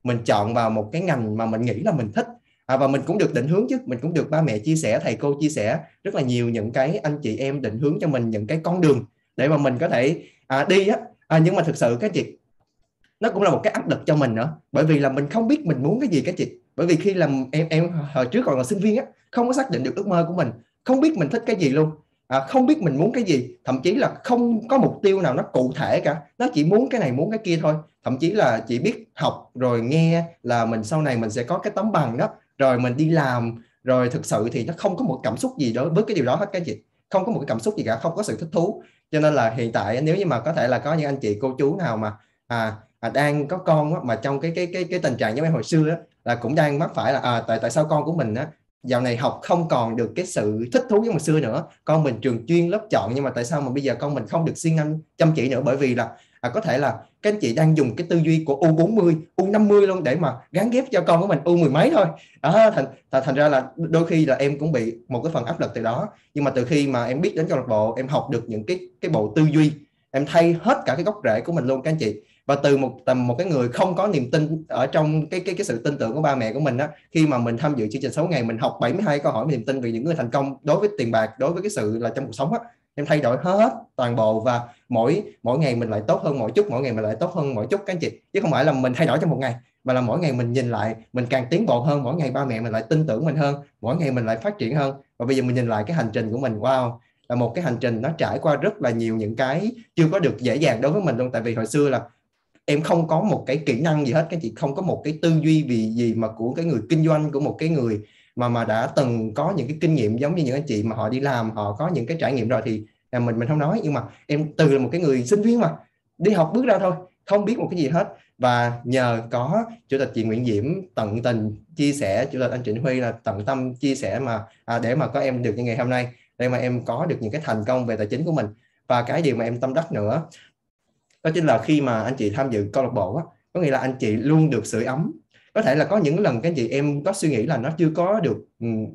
Mình chọn vào một cái ngành mà mình nghĩ là mình thích à, và mình cũng được định hướng chứ. Mình cũng được ba mẹ chia sẻ thầy cô chia sẻ rất là nhiều những cái anh chị em định hướng cho mình những cái con đường để mà mình có thể à, đi á. À, nhưng mà thực sự các chị nó cũng là một cái áp lực cho mình nữa. Bởi vì là mình không biết mình muốn cái gì các chị. Bởi vì khi làm em em hồi trước còn là sinh viên á không có xác định được ước mơ của mình. Không biết mình thích cái gì luôn. À, không biết mình muốn cái gì. Thậm chí là không có mục tiêu nào nó cụ thể cả. Nó chỉ muốn cái này muốn cái kia thôi. Thậm chí là chỉ biết học rồi nghe là mình sau này mình sẽ có cái tấm bằng đó. Rồi mình đi làm rồi thực sự thì nó không có một cảm xúc gì đối với cái điều đó hết các chị. Không có một cái cảm xúc gì cả không có sự thích thú. Cho nên là hiện tại nếu như mà có thể là có những anh chị cô chú nào mà à, à đang có con á, mà trong cái cái cái cái tình trạng giống như hồi xưa á, là cũng đang mắc phải là à, tại tại sao con của mình á dạo này học không còn được cái sự thích thú giống hồi xưa nữa. Con mình trường chuyên lớp chọn nhưng mà tại sao mà bây giờ con mình không được siêng năng chăm chỉ nữa? Bởi vì là à, có thể là các anh chị đang dùng cái tư duy của U40, U50 luôn để mà gắn ghép cho con của mình U mười mấy thôi. Đó thành, thành thành ra là đôi khi là em cũng bị một cái phần áp lực từ đó. Nhưng mà từ khi mà em biết đến câu lạc bộ em học được những cái cái bộ tư duy em thay hết cả cái gốc rễ của mình luôn các anh chị và từ một, tầm một cái người không có niềm tin ở trong cái cái cái sự tin tưởng của ba mẹ của mình á, khi mà mình tham dự chương trình 6 ngày, mình học 72 câu hỏi niềm tin về những người thành công đối với tiền bạc, đối với cái sự là trong cuộc sống á, em thay đổi hết toàn bộ và mỗi mỗi ngày mình lại tốt hơn, mỗi chút, mỗi ngày mình lại tốt hơn, mỗi chút các anh chị. Chứ không phải là mình thay đổi trong một ngày, mà là mỗi ngày mình nhìn lại, mình càng tiến bộ hơn, mỗi ngày ba mẹ mình lại tin tưởng mình hơn, mỗi ngày mình lại phát triển hơn. Và bây giờ mình nhìn lại cái hành trình của mình, wow, là một cái hành trình nó trải qua rất là nhiều những cái chưa có được dễ dàng đối với mình luôn. Tại vì hồi xưa là em không có một cái kỹ năng gì hết các chị không có một cái tư duy vì gì mà của cái người kinh doanh của một cái người mà mà đã từng có những cái kinh nghiệm giống như những anh chị mà họ đi làm họ có những cái trải nghiệm rồi thì là mình mình không nói. Nhưng mà em từ là một cái người sinh viên mà đi học bước ra thôi không biết một cái gì hết. Và nhờ có chủ tịch chị Nguyễn Diễm tận tình chia sẻ chủ tịch anh Trịnh Huy là tận tâm chia sẻ mà à, để mà có em được như ngày hôm nay để mà em có được những cái thành công về tài chính của mình. Và cái điều mà em tâm đắc nữa đó chính là khi mà anh chị tham dự câu lạc bộ á có nghĩa là anh chị luôn được sưởi ấm. Có thể là có những lần các anh chị em có suy nghĩ là nó chưa có được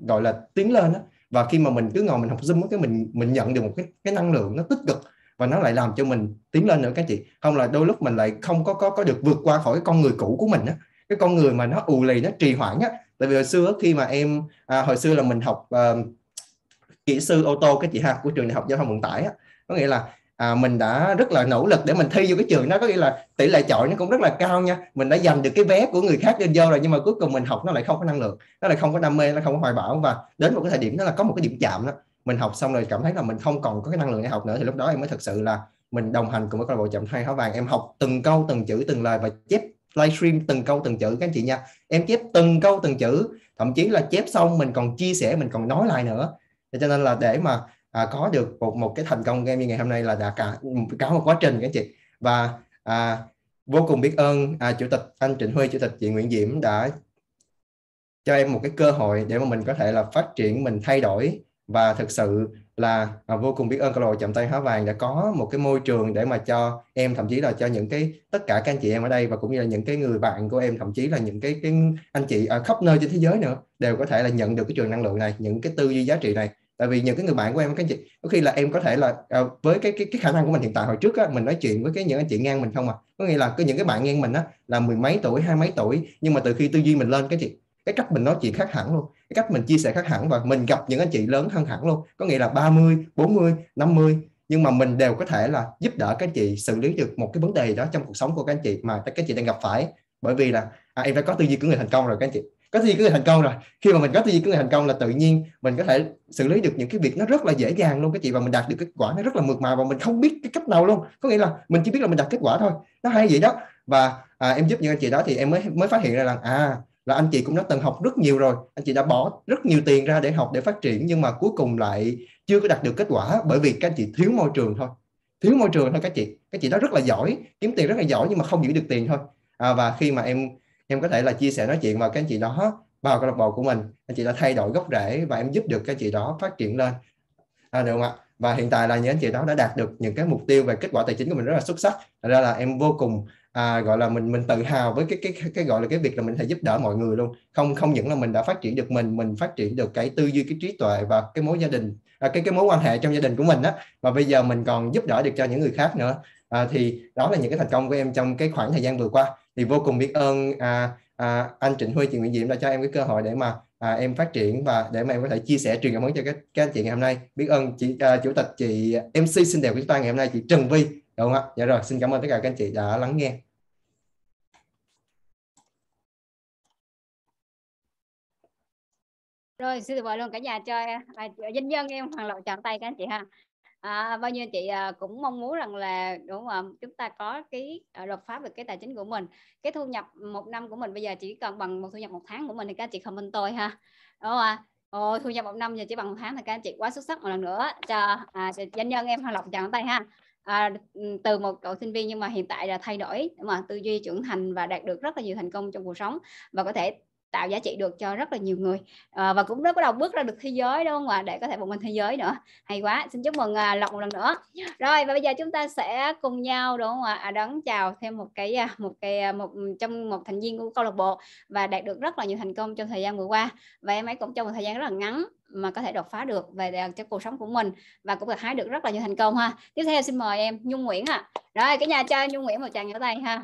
gọi là tiến lên á và khi mà mình cứ ngồi mình học zoom cái mình mình nhận được một cái cái năng lượng nó tích cực và nó lại làm cho mình tiến lên nữa các chị. Không là đôi lúc mình lại không có có có được vượt qua khỏi cái con người cũ của mình á cái con người mà nó ù lì nó trì hoãn á. Tại vì hồi xưa khi mà em à, hồi xưa là mình học à, kỹ sư ô tô cái chị ha của trường đại học giao thông vận tải á có nghĩa là à, mình đã rất là nỗ lực để mình thi vô cái trường đó có nghĩa là tỷ lệ chọi nó cũng rất là cao nha. Mình đã giành được cái vé của người khác lên vô rồi nhưng mà cuối cùng mình học nó lại không có năng lượng nó lại không có đam mê nó không có hoài bão. Và đến một cái thời điểm đó là có một cái điểm chạm đó. Mình học xong rồi cảm thấy là mình không còn có cái năng lượng để học nữa thì lúc đó em mới thực sự là mình đồng hành cùng với câu lạc bộ chậm hai hóa vàng. Em học từng câu từng chữ từng lời và chép livestream từng câu từng chữ các anh chị nha. Em chép từng câu từng chữ thậm chí là chép xong mình còn chia sẻ mình còn nói lại nữa. Cho nên là để mà à, có được một một cái thành công game như ngày hôm nay là đã cả cả một quá trình các chị. Và à, vô cùng biết ơn à, chủ tịch anh Trịnh Huy chủ tịch chị Nguyễn Diễm đã cho em một cái cơ hội để mà mình có thể là phát triển mình thay đổi. Và thực sự là à, vô cùng biết ơn câu lạc bộ chậm tay hóa vàng đã có một cái môi trường để mà cho em thậm chí là cho những cái tất cả các anh chị em ở đây và cũng như là những cái người bạn của em thậm chí là những cái cái anh chị ở khắp nơi trên thế giới nữa đều có thể là nhận được cái trường năng lượng này những cái tư duy giá trị này tại vì những cái người bạn của em các chị có khi là em có thể là uh, với cái, cái cái khả năng của mình hiện tại hồi trước á, mình nói chuyện với cái những anh chị ngang mình không à. Có nghĩa là có những cái bạn ngang mình á là mười mấy tuổi hai mấy tuổi nhưng mà từ khi tư duy mình lên cái chị cái cách mình nói chuyện khác hẳn luôn. Cái cách mình chia sẻ khác hẳn và mình gặp những anh chị lớn hơn hẳn luôn. Có nghĩa là 30 40 50 nhưng mà mình đều có thể là giúp đỡ các anh chị xử lý được một cái vấn đề đó trong cuộc sống của các anh chị mà các anh chị đang gặp phải. Bởi vì là à, em đã có tư duy của người thành công rồi các anh chị có tư duy của người thành công rồi. Khi mà mình có tư duy của người thành công là tự nhiên mình có thể xử lý được những cái việc nó rất là dễ dàng luôn. Các chị và mình đạt được kết quả nó rất là mượt mà và mình không biết cái cách nào luôn. Có nghĩa là mình chỉ biết là mình đạt kết quả thôi. Nó hay vậy đó. Và à, em giúp những anh chị đó thì em mới mới phát hiện ra rằng à là anh chị cũng đã từng học rất nhiều rồi. Anh chị đã bỏ rất nhiều tiền ra để học để phát triển nhưng mà cuối cùng lại chưa có đạt được kết quả bởi vì các anh chị thiếu môi trường thôi. Thiếu môi trường thôi các chị. Các chị đó rất là giỏi kiếm tiền rất là giỏi nhưng mà không giữ được tiền thôi. À, và khi mà em em có thể là chia sẻ nói chuyện vào các anh chị đó vào câu lạc bộ của mình. Anh chị đã thay đổi gốc rễ và em giúp được các anh chị đó phát triển lên. À, được không ạ? Và hiện tại là những anh chị đó đã đạt được những cái mục tiêu về kết quả tài chính của mình rất là xuất sắc. Thật ra là em vô cùng à, gọi là mình mình tự hào với cái cái cái, cái gọi là cái việc là mình thể giúp đỡ mọi người luôn. Không không những là mình đã phát triển được mình mình phát triển được cái tư duy cái trí tuệ và cái mối gia đình à, cái cái mối quan hệ trong gia đình của mình á. Và bây giờ mình còn giúp đỡ được cho những người khác nữa. À, thì đó là những cái thành công của em trong cái khoảng thời gian vừa qua thì vô cùng biết ơn à, à, anh Trịnh Huy chị Nguyễn Diễm đã cho em cái cơ hội để mà à, em phát triển và để mà em có thể chia sẻ truyền cảm hứng cho các, các anh chị ngày hôm nay. Biết ơn chị à, chủ tịch chị MC xinh đẹp của chúng ta ngày hôm nay chị Trần Vi đúng không ạ? Dạ rồi xin cảm ơn tất cả các anh chị đã lắng nghe. Rồi xin được gọi luôn cả nhà cho à, à danh nhân em hoàng lộ chọn tay các anh chị ha à, bao nhiêu chị à, cũng mong muốn rằng là đúng không chúng ta có cái à, đột phá về cái tài chính của mình. Cái thu nhập một năm của mình bây giờ chỉ cần bằng một thu nhập một tháng của mình thì các chị comment tôi ha. Đúng không ạ? Ồ, thu nhập một năm giờ chỉ bằng một tháng thì các anh chị quá xuất sắc một lần nữa. Cho à, doanh nhân em Hoa Lộc chào tay ha. À, từ một cậu sinh viên nhưng mà hiện tại là thay đổi mà tư duy trưởng thành và đạt được rất là nhiều thành công trong cuộc sống. Và có thể tạo giá trị được cho rất là nhiều người. À, và cũng đã bắt đầu bước ra được thế giới đúng không ạ? Để có thể vòng quanh thế giới nữa. Hay quá. Xin chúc mừng à, lộc một lần nữa. Rồi và bây giờ chúng ta sẽ cùng nhau đúng không ạ? À, đón chào thêm một cái à, một cái à, một trong một thành viên của câu lạc bộ và đạt được rất là nhiều thành công trong thời gian vừa qua. Và em ấy cũng trong một thời gian rất là ngắn mà có thể đột phá được về à, cho cuộc sống của mình và cũng gặt hái được rất là nhiều thành công ha. Tiếp theo xin mời em Nhung Nguyễn ạ. À. rồi cái nhà cho Nhung Nguyễn một tràng nhỏ tay ha.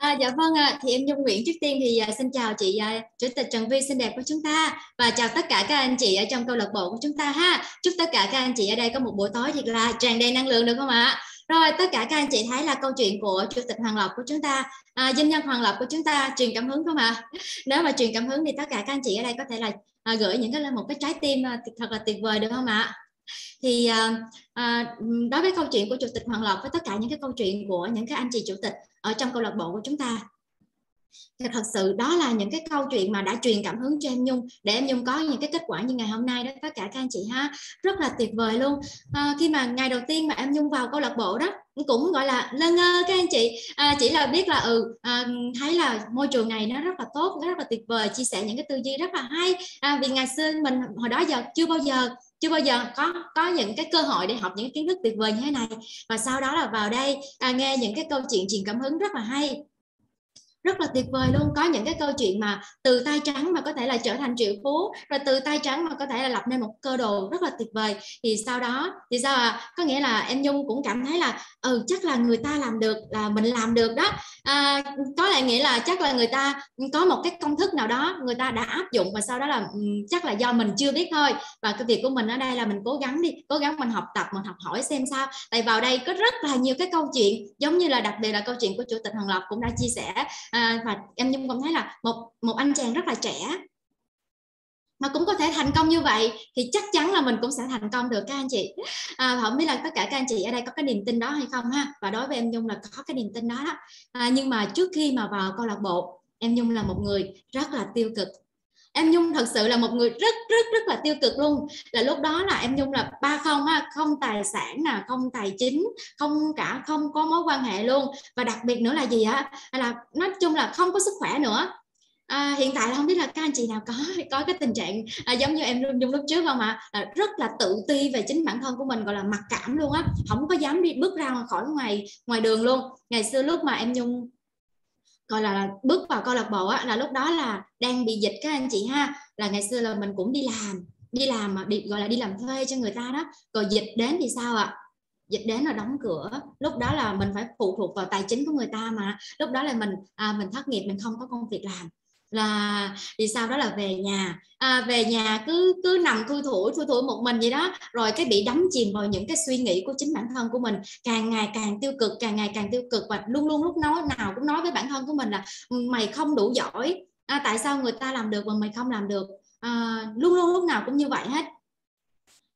À, dạ vâng ạ, à. thì em Nhung Nguyễn trước tiên thì à, xin chào chị à, Chủ tịch Trần Vi xinh đẹp của chúng ta và chào tất cả các anh chị ở trong câu lạc bộ của chúng ta ha. Chúc tất cả các anh chị ở đây có một buổi tối thật là tràn đầy năng lượng được không ạ? Rồi tất cả các anh chị thấy là câu chuyện của Chủ tịch Hoàng Lộc của chúng ta, à, doanh nhân Hoàng Lộc của chúng ta truyền cảm hứng không ạ? Nếu mà truyền cảm hứng thì tất cả các anh chị ở đây có thể là à, gửi những cái một cái trái tim à, thật là tuyệt vời được không ạ? Thì à, à, đối với câu chuyện của chủ tịch Hoàng Lộc với tất cả những cái câu chuyện của những cái anh chị chủ tịch ở trong câu lạc bộ của chúng ta thì thật sự đó là những cái câu chuyện mà đã truyền cảm hứng cho em Nhung để em Nhung có những cái kết quả như ngày hôm nay đó tất cả các anh chị ha. Rất là tuyệt vời luôn. À, khi mà ngày đầu tiên mà em Nhung vào câu lạc bộ đó cũng gọi là lơ ngơ các anh chị. À, chỉ là biết là ừ à, thấy là môi trường này nó rất là tốt nó rất là tuyệt vời chia sẻ những cái tư duy rất là hay. À, vì ngày xưa mình hồi đó giờ chưa bao giờ chưa bao giờ có có những cái cơ hội để học những kiến thức tuyệt vời như thế này. Và sau đó là vào đây à, nghe những cái câu chuyện truyền cảm hứng rất là hay rất là tuyệt vời luôn. Có những cái câu chuyện mà từ tay trắng mà có thể là trở thành triệu phú rồi từ tay trắng mà có thể là lập nên một cơ đồ rất là tuyệt vời. Thì sau đó thì sao à có nghĩa là em nhung cũng cảm thấy là ừ chắc là người ta làm được là mình làm được đó. À, có lẽ nghĩa là chắc là người ta có một cái công thức nào đó người ta đã áp dụng và sau đó là ừ, chắc là do mình chưa biết thôi. Và cái việc của mình ở đây là mình cố gắng đi cố gắng mình học tập mình học hỏi xem sao. Tại vào đây có rất là nhiều cái câu chuyện giống như là đặc biệt là câu chuyện của chủ tịch hoàng lộc cũng đã chia sẻ à, và em nhung cũng thấy là một một anh chàng rất là trẻ. Mà cũng có thể thành công như vậy thì chắc chắn là mình cũng sẽ thành công được các anh chị. À, không biết là tất cả các anh chị ở đây có cái niềm tin đó hay không ha? Và đối với em nhung là có cái niềm tin đó, đó. À, nhưng mà trước khi mà vào câu lạc bộ em nhung là một người rất là tiêu cực em nhung thật sự là một người rất rất rất là tiêu cực luôn. Là lúc đó là em nhung là ba không ha không tài sản nè không tài chính không cả không có mối quan hệ luôn. Và đặc biệt nữa là gì á? Là nói chung là không có sức khỏe nữa. À, hiện tại là không biết là các anh chị nào có có cái tình trạng à, giống như em nhung lúc trước không ạ? À? rất là tự ti về chính bản thân của mình gọi là mặc cảm luôn á. Không có dám đi bước ra khỏi ngoài ngoài đường luôn. Ngày xưa lúc mà em nhung gọi là bước vào câu lạc bộ á, là lúc đó là đang bị dịch các anh chị ha. Là ngày xưa là mình cũng đi làm đi làm mà đi gọi là đi làm thuê cho người ta đó. Rồi dịch đến thì sao ạ? Dịch đến là đóng cửa. Lúc đó là mình phải phụ thuộc vào tài chính của người ta mà. Lúc đó là mình à, mình thất nghiệp mình không có công việc làm là thì sau đó là về nhà. À, về nhà cứ cứ nằm thui thủi thui thủi một mình vậy đó. Rồi cái bị đắm chìm vào những cái suy nghĩ của chính bản thân của mình. Càng ngày càng tiêu cực càng ngày càng tiêu cực. Và luôn luôn lúc nói nào cũng nói với bản thân của mình là ừ, mày không đủ giỏi. À, tại sao người ta làm được mà mày không làm được? À, luôn luôn lúc nào cũng như vậy hết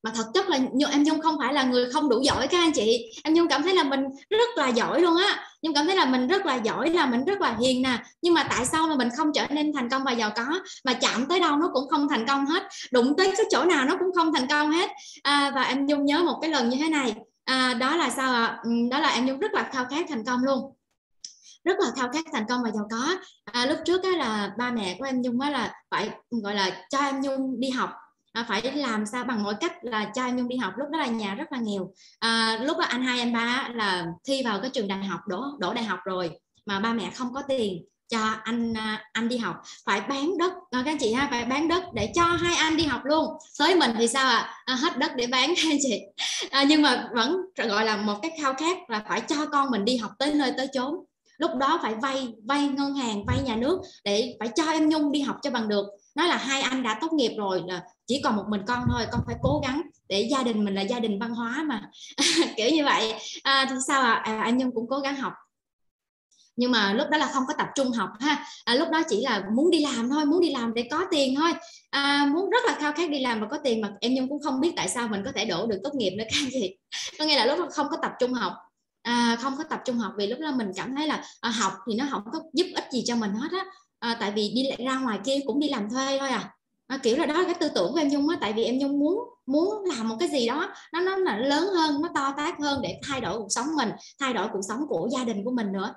mà thật chất là em nhung không phải là người không đủ giỏi các anh chị. Em nhung cảm thấy là mình rất là giỏi luôn á. Nhung cảm thấy là mình rất là giỏi là mình rất là hiền nè. Nhưng mà tại sao mà mình không trở nên thành công và giàu có? Mà chạm tới đâu nó cũng không thành công hết. Đụng tới cái chỗ nào nó cũng không thành công hết. À, và em nhung nhớ một cái lần như thế này. À, đó là sao ạ? À? đó là em nhung rất là khao khát thành công luôn. Rất là khao khát thành công và giàu có. À, lúc trước á là ba mẹ của em nhung á là phải gọi là cho em nhung đi học à, phải làm sao bằng mọi cách là cho em nhung đi học lúc đó là nhà rất là nghèo à, lúc đó anh hai anh ba là thi vào cái trường đại học đổ đổ đại học rồi mà ba mẹ không có tiền cho anh à, anh đi học. Phải bán đất à, các anh chị ha phải bán đất để cho hai anh đi học luôn. Tới mình thì sao ạ? À? à, hết đất để bán các anh chị. À, nhưng mà vẫn gọi là một cái khao khát là phải cho con mình đi học tới nơi tới chốn. Lúc đó phải vay vay ngân hàng vay nhà nước để phải cho em nhung đi học cho bằng được. Nói là hai anh đã tốt nghiệp rồi là chỉ còn một mình con thôi con phải cố gắng để gia đình mình là gia đình văn hóa mà. Kiểu như vậy. À, thì sao à? à anh nhung cũng cố gắng học. Nhưng mà lúc đó là không có tập trung học ha. À, lúc đó chỉ là muốn đi làm thôi muốn đi làm để có tiền thôi. À, muốn rất là khao khát đi làm và có tiền mà em nhung cũng không biết tại sao mình có thể đổ được tốt nghiệp nữa các anh chị. Có nghĩa là lúc đó không có tập trung học. À, không có tập trung học vì lúc đó mình cảm thấy là à, học thì nó không có giúp ích gì cho mình hết á. À, tại vì đi ra ngoài kia cũng đi làm thuê thôi à à, kiểu là đó là cái tư tưởng của em nhung á tại vì em nhung muốn muốn làm một cái gì đó nó nó là lớn hơn nó to tát hơn để thay đổi cuộc sống mình thay đổi cuộc sống của gia đình của mình nữa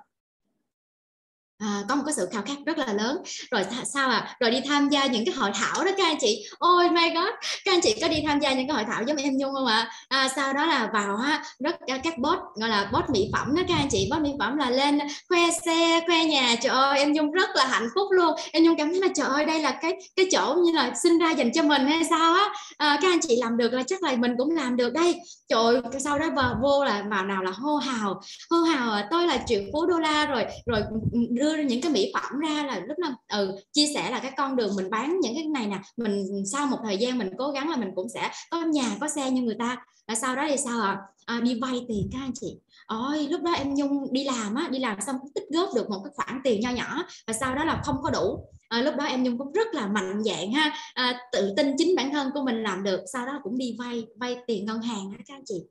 à, có một cái sự khao khát rất là lớn. Rồi sao à rồi đi tham gia những cái hội thảo đó các anh chị. Ôi my god. Các anh chị có đi tham gia những cái hội thảo giống em nhung không ạ? À, sau đó là vào ha rất à, các bot gọi là bot mỹ phẩm đó các anh chị. Bot mỹ phẩm là lên khoe xe khoe nhà. Trời ơi em nhung rất là hạnh phúc luôn. Em nhung cảm thấy là trời ơi đây là cái cái chỗ như là sinh ra dành cho mình hay sao á. À, các anh chị làm được là chắc là mình cũng làm được đây. Trời sau đó vào vô là vào nào là hô hào. Hô hào tôi là triệu phú đô la rồi rồi ừ, đưa đưa những cái mỹ phẩm ra là lúc nào ừ chia sẻ là cái con đường mình bán những cái này nè mình sau một thời gian mình cố gắng là mình cũng sẽ có nhà có xe như người ta. Và sau đó thì sao ạ? À? à, đi vay tiền các anh chị. Ôi lúc đó em nhung đi làm á đi làm xong tích góp được một cái khoản tiền nho nhỏ và sau đó là không có đủ. À, lúc đó em nhung cũng rất là mạnh dạng ha. À, tự tin chính bản thân của mình làm được sau đó cũng đi vay vay tiền ngân hàng á các anh chị?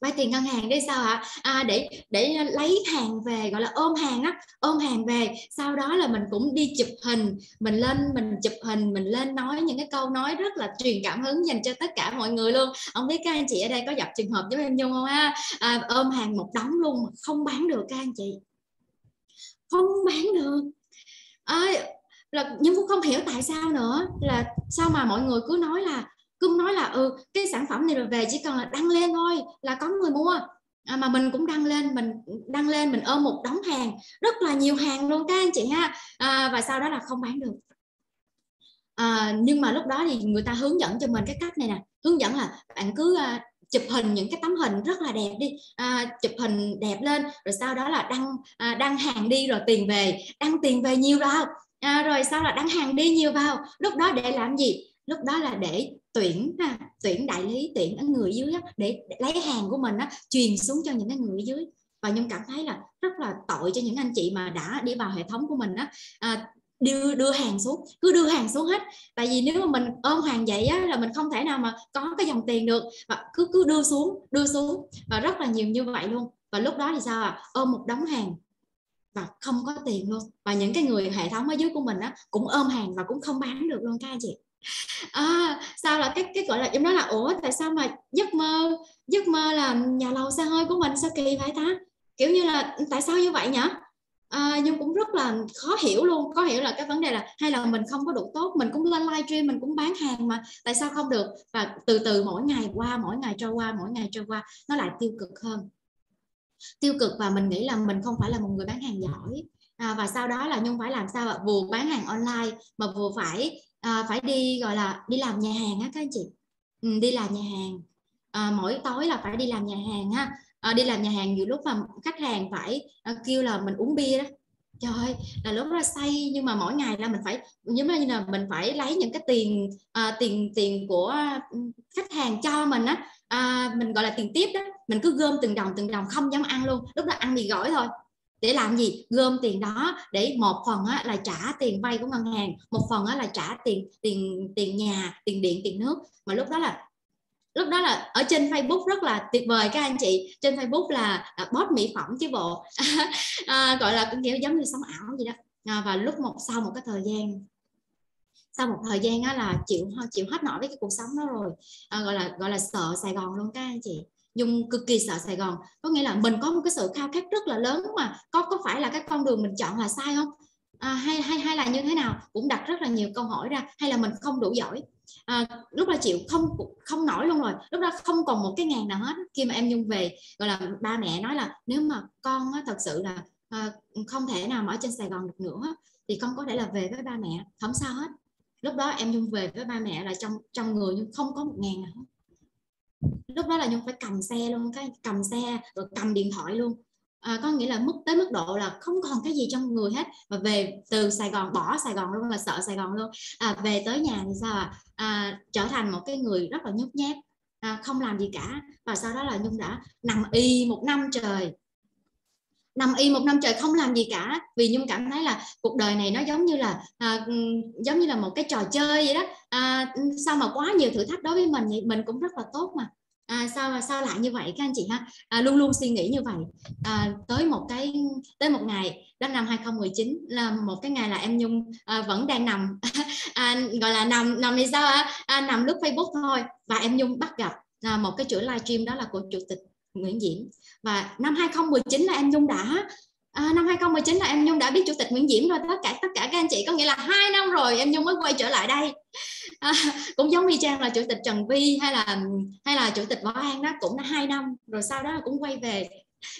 Vay tiền ngân hàng để sao ạ? À, để để lấy hàng về gọi là ôm hàng á ôm hàng về sau đó là mình cũng đi chụp hình mình lên mình chụp hình mình lên nói những cái câu nói rất là truyền cảm hứng dành cho tất cả mọi người luôn. Không biết các anh chị ở đây có gặp trường hợp giống em nhung không ha à, ôm hàng một đống luôn mà không bán được các anh chị. Không bán được. À, là nhưng cũng không hiểu tại sao nữa là sao mà mọi người cứ nói là cứ nói là ừ cái sản phẩm này rồi về chỉ cần là đăng lên thôi là có người mua. À, mà mình cũng đăng lên mình đăng lên mình ôm một đống hàng rất là nhiều hàng luôn các anh chị ha. À, và sau đó là không bán được. À, nhưng mà lúc đó thì người ta hướng dẫn cho mình cái cách này nè. Hướng dẫn là bạn cứ à, chụp hình những cái tấm hình rất là đẹp đi. À, chụp hình đẹp lên rồi sau đó là đăng à, đăng hàng đi rồi tiền về. Đăng tiền về nhiều vào. À, rồi sau là đăng hàng đi nhiều vào. Lúc đó để làm gì? Lúc đó là để tuyển ha, tuyển đại lý tuyển ở người dưới á, để, để lấy hàng của mình á, truyền xuống cho những cái người dưới. Và nhung cảm thấy là rất là tội cho những anh chị mà đã đi vào hệ thống của mình á. À, đưa đưa hàng xuống cứ đưa hàng xuống hết. Tại vì nếu mà mình ôm hàng vậy á, là mình không thể nào mà có cái dòng tiền được. Và cứ cứ đưa xuống đưa xuống. Và rất là nhiều như vậy luôn. Và lúc đó thì sao à ôm một đống hàng và không có tiền luôn. Và những cái người hệ thống ở dưới của mình á cũng ôm hàng và cũng không bán được luôn các anh chị à, sao là cái cái gọi là em nói là ủa tại sao mà giấc mơ giấc mơ là nhà lầu xe hơi của mình sao kỳ vậy ta? Kiểu như là tại sao như vậy nhỉ à, nhưng cũng rất là khó hiểu luôn. Có hiểu là cái vấn đề là hay là mình không có đủ tốt mình cũng lên livestream mình cũng bán hàng mà tại sao không được? Và từ từ mỗi ngày qua mỗi ngày trôi qua mỗi ngày trôi qua nó lại tiêu cực hơn. Tiêu cực và mình nghĩ là mình không phải là một người bán hàng giỏi. À, và sau đó là nhung phải làm sao ạ? Vừa bán hàng online mà vừa phải à, phải đi gọi là đi làm nhà hàng á các anh chị. Ừ, đi làm nhà hàng. À, mỗi tối là phải đi làm nhà hàng ha à, ờ, đi làm nhà hàng nhiều lúc mà khách hàng phải à, kêu là mình uống bia đó. Trời ơi là lúc đó say nhưng mà mỗi ngày là mình phải giống như là mình phải lấy những cái tiền à, tiền tiền của ừ, khách hàng cho mình á. À, mình gọi là tiền tiếp đó. Mình cứ gom từng đồng từng đồng không dám ăn luôn. Lúc đó ăn mì gỏi thôi để làm gì? Gom tiền đó để một phần á, là trả tiền vay của ngân hàng một phần á, là trả tiền tiền tiền nhà tiền điện tiền nước. Mà lúc đó là lúc đó là ở trên Facebook rất là tuyệt vời các anh chị. Trên Facebook là, là bot mỹ phẩm chứ bộ. À, gọi là kiểu giống như sống ảo gì đó. À, và lúc một sau một cái thời gian sau một thời gian á là chịu chịu hết nổi với cái cuộc sống đó rồi. À, gọi là gọi là sợ Sài Gòn luôn các anh chị. Dung cực kỳ sợ Sài Gòn. Có nghĩa là mình có một cái sự khao khát rất là lớn mà có có phải là cái con đường mình chọn là sai không? À, hay hay hay là như thế nào? Cũng đặt rất là nhiều câu hỏi ra hay là mình không đủ giỏi? À, lúc đó chịu không không nổi luôn rồi. Lúc đó không còn một cái ngàn nào hết. Khi mà em nhung về gọi là ba mẹ nói là nếu mà con á, thật sự là à, không thể nào mà ở trên Sài Gòn được nữa thì con có thể là về với ba mẹ. Không sao hết. Lúc đó em nhung về với ba mẹ là trong trong người nhưng không có một ngàn nào hết lúc đó là nhung phải cầm xe luôn cái cầm xe rồi cầm điện thoại luôn. À, có nghĩa là mức tới mức độ là không còn cái gì trong người hết. Và về từ Sài Gòn bỏ Sài Gòn luôn là sợ Sài Gòn luôn. À, về tới nhà thì sao à? à trở thành một cái người rất là nhút nhát à, không làm gì cả. Và sau đó là nhung đã nằm y một năm trời nằm y một năm trời không làm gì cả. Vì nhung cảm thấy là cuộc đời này nó giống như là à, giống như là một cái trò chơi vậy đó. À, sao mà quá nhiều thử thách đối với mình thì mình cũng rất là tốt mà. À, sao sao lại như vậy các anh chị ha? À, luôn luôn suy nghĩ như vậy. À, tới một cái tới một ngày đó năm 2019 là một cái ngày là em Nhung à, vẫn đang nằm. À, gọi là nằm nằm thì sao à, nằm lướt Facebook thôi. Và em Nhung bắt gặp à, một cái chuỗi livestream đó là của chủ tịch Nguyễn Diễm. Và năm 2019 là em Nhung đã À, năm 2019 là em Nhung đã biết chủ tịch Nguyễn Diễm rồi. Tất cả tất cả các anh chị có nghĩa là hai năm rồi em Nhung mới quay trở lại đây. À, cũng giống như Trang là chủ tịch Trần Vi hay là hay là chủ tịch Võ An đó cũng đã hai năm. Rồi sau đó cũng quay về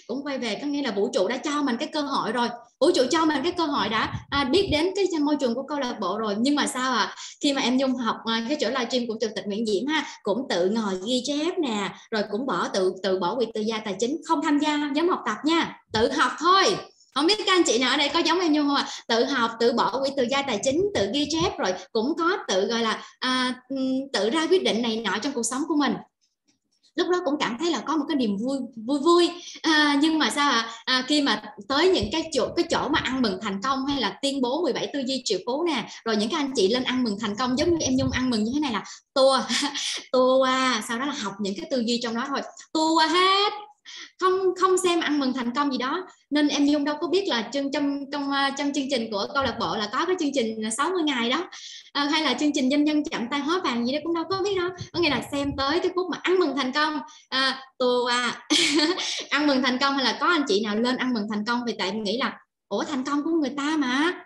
cũng quay về có nghĩa là vũ trụ đã cho mình cái cơ hội rồi. Vũ trụ cho mình cái cơ hội đã à, biết đến cái môi trường của câu lạc bộ rồi. Nhưng mà sao à khi mà em nhung học à, cái chỗ livestream của chủ tịch nguyễn diễm ha cũng tự ngồi ghi chép nè rồi cũng bỏ tự tự bỏ quyền tự gia tài chính không tham gia giám học tập nha. Tự học thôi. Không biết các anh chị nào ở đây có giống em nhung không ạ? À? tự học tự bỏ quỹ tự gia tài chính tự ghi chép rồi cũng có tự gọi là à, tự ra quyết định này nọ trong cuộc sống của mình lúc đó cũng cảm thấy là có một cái niềm vui vui vui. À, nhưng mà sao à, à khi mà tới những cái chỗ cái chỗ mà ăn mừng thành công hay là tuyên bố 17 tư duy triệu phú nè rồi những cái anh chị lên ăn mừng thành công giống như em nhung ăn mừng như thế này là tua tua qua sau đó là học những cái tư duy trong đó thôi. Tua hết. Không không xem ăn mừng thành công gì đó. Nên em nhung đâu có biết là trong trong trong trong chương trình của câu lạc bộ là có cái chương trình 60 ngày đó à, hay là chương trình doanh nhân chậm tay hóa vàng gì đó cũng đâu có biết đâu. Có nghĩa là xem tới cái phút mà ăn mừng thành công. Ờ, à, tôi à, ăn mừng thành công hay là có anh chị nào lên ăn mừng thành công vì tại nghĩ là ủa thành công của người ta mà.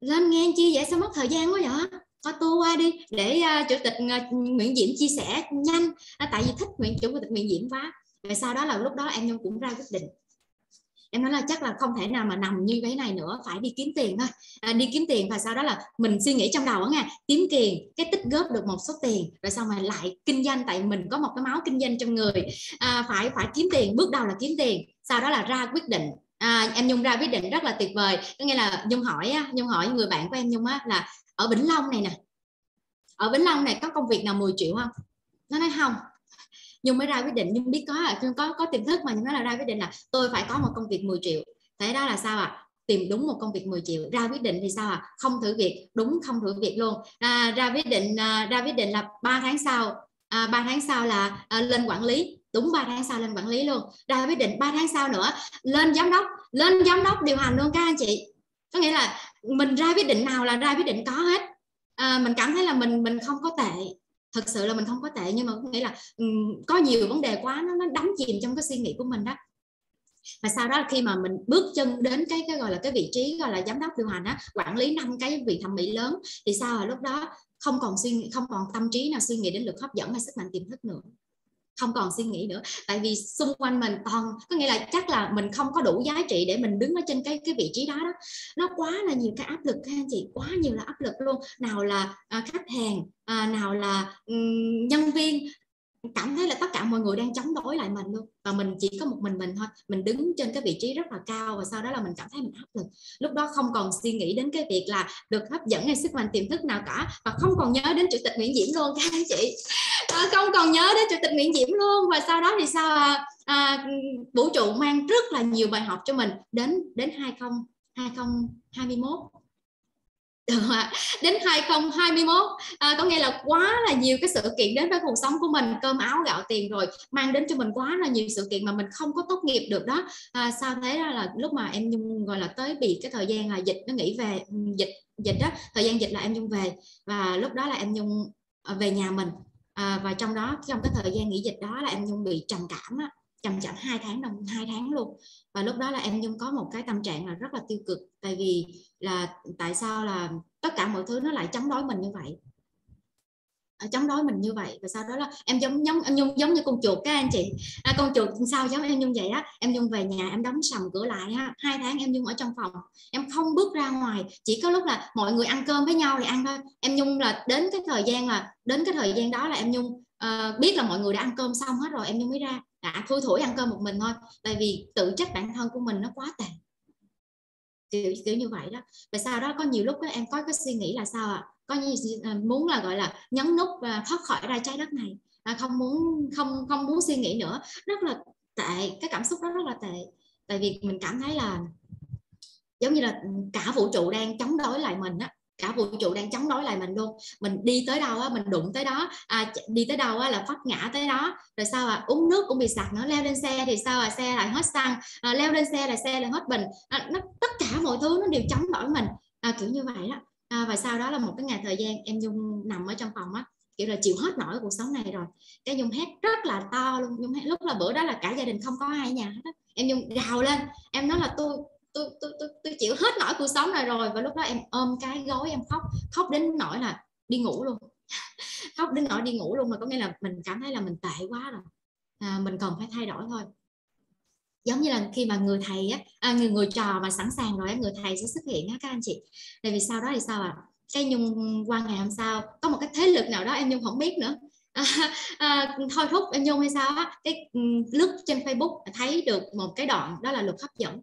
Lên nghe chi vậy sao mất thời gian quá vậy? Có tu qua đi. Để uh, chủ tịch uh, Nguyễn Diễm chia sẻ nhanh. À, tại vì thích Nguyễn chủ tịch Nguyễn Diễm quá. Và sau đó là lúc đó em nhung cũng ra quyết định em nói là chắc là không thể nào mà nằm như cái này nữa phải đi kiếm tiền thôi. À, đi kiếm tiền và sau đó là mình suy nghĩ trong đầu á nha kiếm tiền cái tích góp được một số tiền rồi sau rồi lại kinh doanh tại mình có một cái máu kinh doanh trong người. À, phải phải kiếm tiền bước đầu là kiếm tiền sau đó là ra quyết định. À, em nhung ra quyết định rất là tuyệt vời. Có nghĩa là nhung hỏi nhung hỏi người bạn của em nhung á là ở vĩnh long này nè ở vĩnh long này có công việc nào 10 triệu không? Nó nói không nhưng mới ra quyết định. Nhưng biết có nhưng có có tiềm thức mà. Nhưng nói là ra quyết định là tôi phải có một công việc 10 triệu. Thế đó là sao ạ? À? tìm đúng một công việc 10 triệu. Ra quyết định thì sao ạ? À? không thử việc. Đúng không thử việc luôn. À, ra quyết định à, ra quyết định là 3 tháng sau. À, 3 tháng sau là à, lên quản lý. Đúng 3 tháng sau lên quản lý luôn. Ra quyết định 3 tháng sau nữa lên giám đốc. Lên giám đốc điều hành luôn các anh chị. Có nghĩa là mình ra quyết định nào là ra quyết định có hết. À, mình cảm thấy là mình mình không có tệ thật sự là mình không có tệ nhưng mà có nghĩa là um, có nhiều vấn đề quá nó nó đắm chìm trong cái suy nghĩ của mình đó. Và sau đó khi mà mình bước chân đến cái cái gọi là cái vị trí gọi là giám đốc điều hành á quản lý năm cái vị thẩm mỹ lớn thì sao là lúc đó không còn suy nghĩ không còn tâm trí nào suy nghĩ đến lực hấp dẫn hay sức mạnh tiềm thức nữa không còn suy nghĩ nữa. Tại vì xung quanh mình toàn có nghĩa là chắc là mình không có đủ giá trị để mình đứng ở trên cái cái vị trí đó đó. Nó quá là nhiều cái áp lực các anh chị quá nhiều là áp lực luôn. Nào là à, khách hàng à, nào là um, nhân viên cảm thấy là tất cả mọi người đang chống đối lại mình luôn. Và mình chỉ có một mình mình thôi. Mình đứng trên cái vị trí rất là cao và sau đó là mình cảm thấy mình áp lực. Lúc đó không còn suy nghĩ đến cái việc là được hấp dẫn hay sức mạnh tiềm thức nào cả. Và không còn nhớ đến chủ tịch Nguyễn Diễm luôn các anh chị. À, không còn nhớ đến chủ tịch Nguyễn Diễm luôn. Và sau đó thì sao à, à, vũ trụ mang rất là nhiều bài học cho mình đến đến 20 2021 đến 2021 à, ờ, có nghĩa là quá là nhiều cái sự kiện đến với cuộc sống của mình cơm áo gạo tiền rồi mang đến cho mình quá là nhiều sự kiện mà mình không có tốt nghiệp được đó. À, sao thế ra là lúc mà em nhung gọi là tới bị cái thời gian là dịch nó nghỉ về ừ, dịch dịch đó thời gian dịch là em nhung về. Và lúc đó là em nhung ờ, về nhà mình. À, và trong đó trong cái thời gian nghỉ dịch đó là em nhung bị trầm cảm á, chậm chậm hai tháng đồng hai tháng luôn. Và lúc đó là em nhung có một cái tâm trạng là rất là tiêu cực tại vì là tại sao là tất cả mọi thứ nó lại chống đối mình như vậy? Ờ, chống đối mình như vậy. Và sau đó là em giống giống em nhung giống như con chuột các anh chị. À, con chuột sao giống em nhung vậy á? Em nhung về nhà em đóng sầm cửa lại ha. Hai tháng em nhung ở trong phòng. Em không bước ra ngoài. Chỉ có lúc là mọi người ăn cơm với nhau thì ăn thôi. Em nhung là đến cái thời gian là đến cái thời gian đó là em nhung uh, biết là mọi người đã ăn cơm xong hết rồi em nhung mới ra đã thui thủi ăn cơm một mình thôi. Tại vì tự trách bản thân của mình nó quá tệ. Kiểu kiểu như vậy đó. Và sau đó có nhiều lúc đó em có cái suy nghĩ là sao ạ? À? có như muốn là gọi là nhấn nút và thoát khỏi ra trái đất này. À, không muốn không không muốn suy nghĩ nữa. Rất là tệ. Cái cảm xúc đó rất là tệ. Tại vì mình cảm thấy là giống như là cả vũ trụ đang chống đối lại mình á cả vũ trụ đang chống đối lại mình luôn. Mình đi tới đâu á mình đụng tới đó. À, đi tới đâu á là phát ngã tới đó. Rồi sao à uống nước cũng bị sặc nữa leo lên xe thì sao à xe lại hết xăng. À, leo lên xe là xe lại hết bình. À, nó tất cả mọi thứ nó đều chống đối mình. À, kiểu như vậy đó. À, và sau đó là một cái ngày thời gian em dung nằm ở trong phòng á kiểu là chịu hết nổi cuộc sống này rồi. Cái dung hét rất là to luôn. Dung hét lúc là bữa đó là cả gia đình không có ai ở nhà hết em dung gào lên. Em nói là tôi tôi tôi tôi, tôi chịu hết nỗi cuộc sống này rồi. Và lúc đó em ôm cái gối em khóc. Khóc đến nỗi là đi ngủ luôn. Khóc đến nỗi đi ngủ luôn mà có nghĩa là mình cảm thấy là mình tệ quá rồi. À, mình còn phải thay đổi thôi. Giống như là khi mà người thầy á à, người người trò mà sẵn sàng rồi người thầy sẽ xuất hiện á các anh chị. Tại vì sau đó thì sao ạ? À? cái nhung qua ngày hôm sau có một cái thế lực nào đó em nhung không biết nữa. À, à, thôi thúc em nhung hay sao á cái ừ, lướt trên facebook thấy được một cái đoạn đó là luật hấp dẫn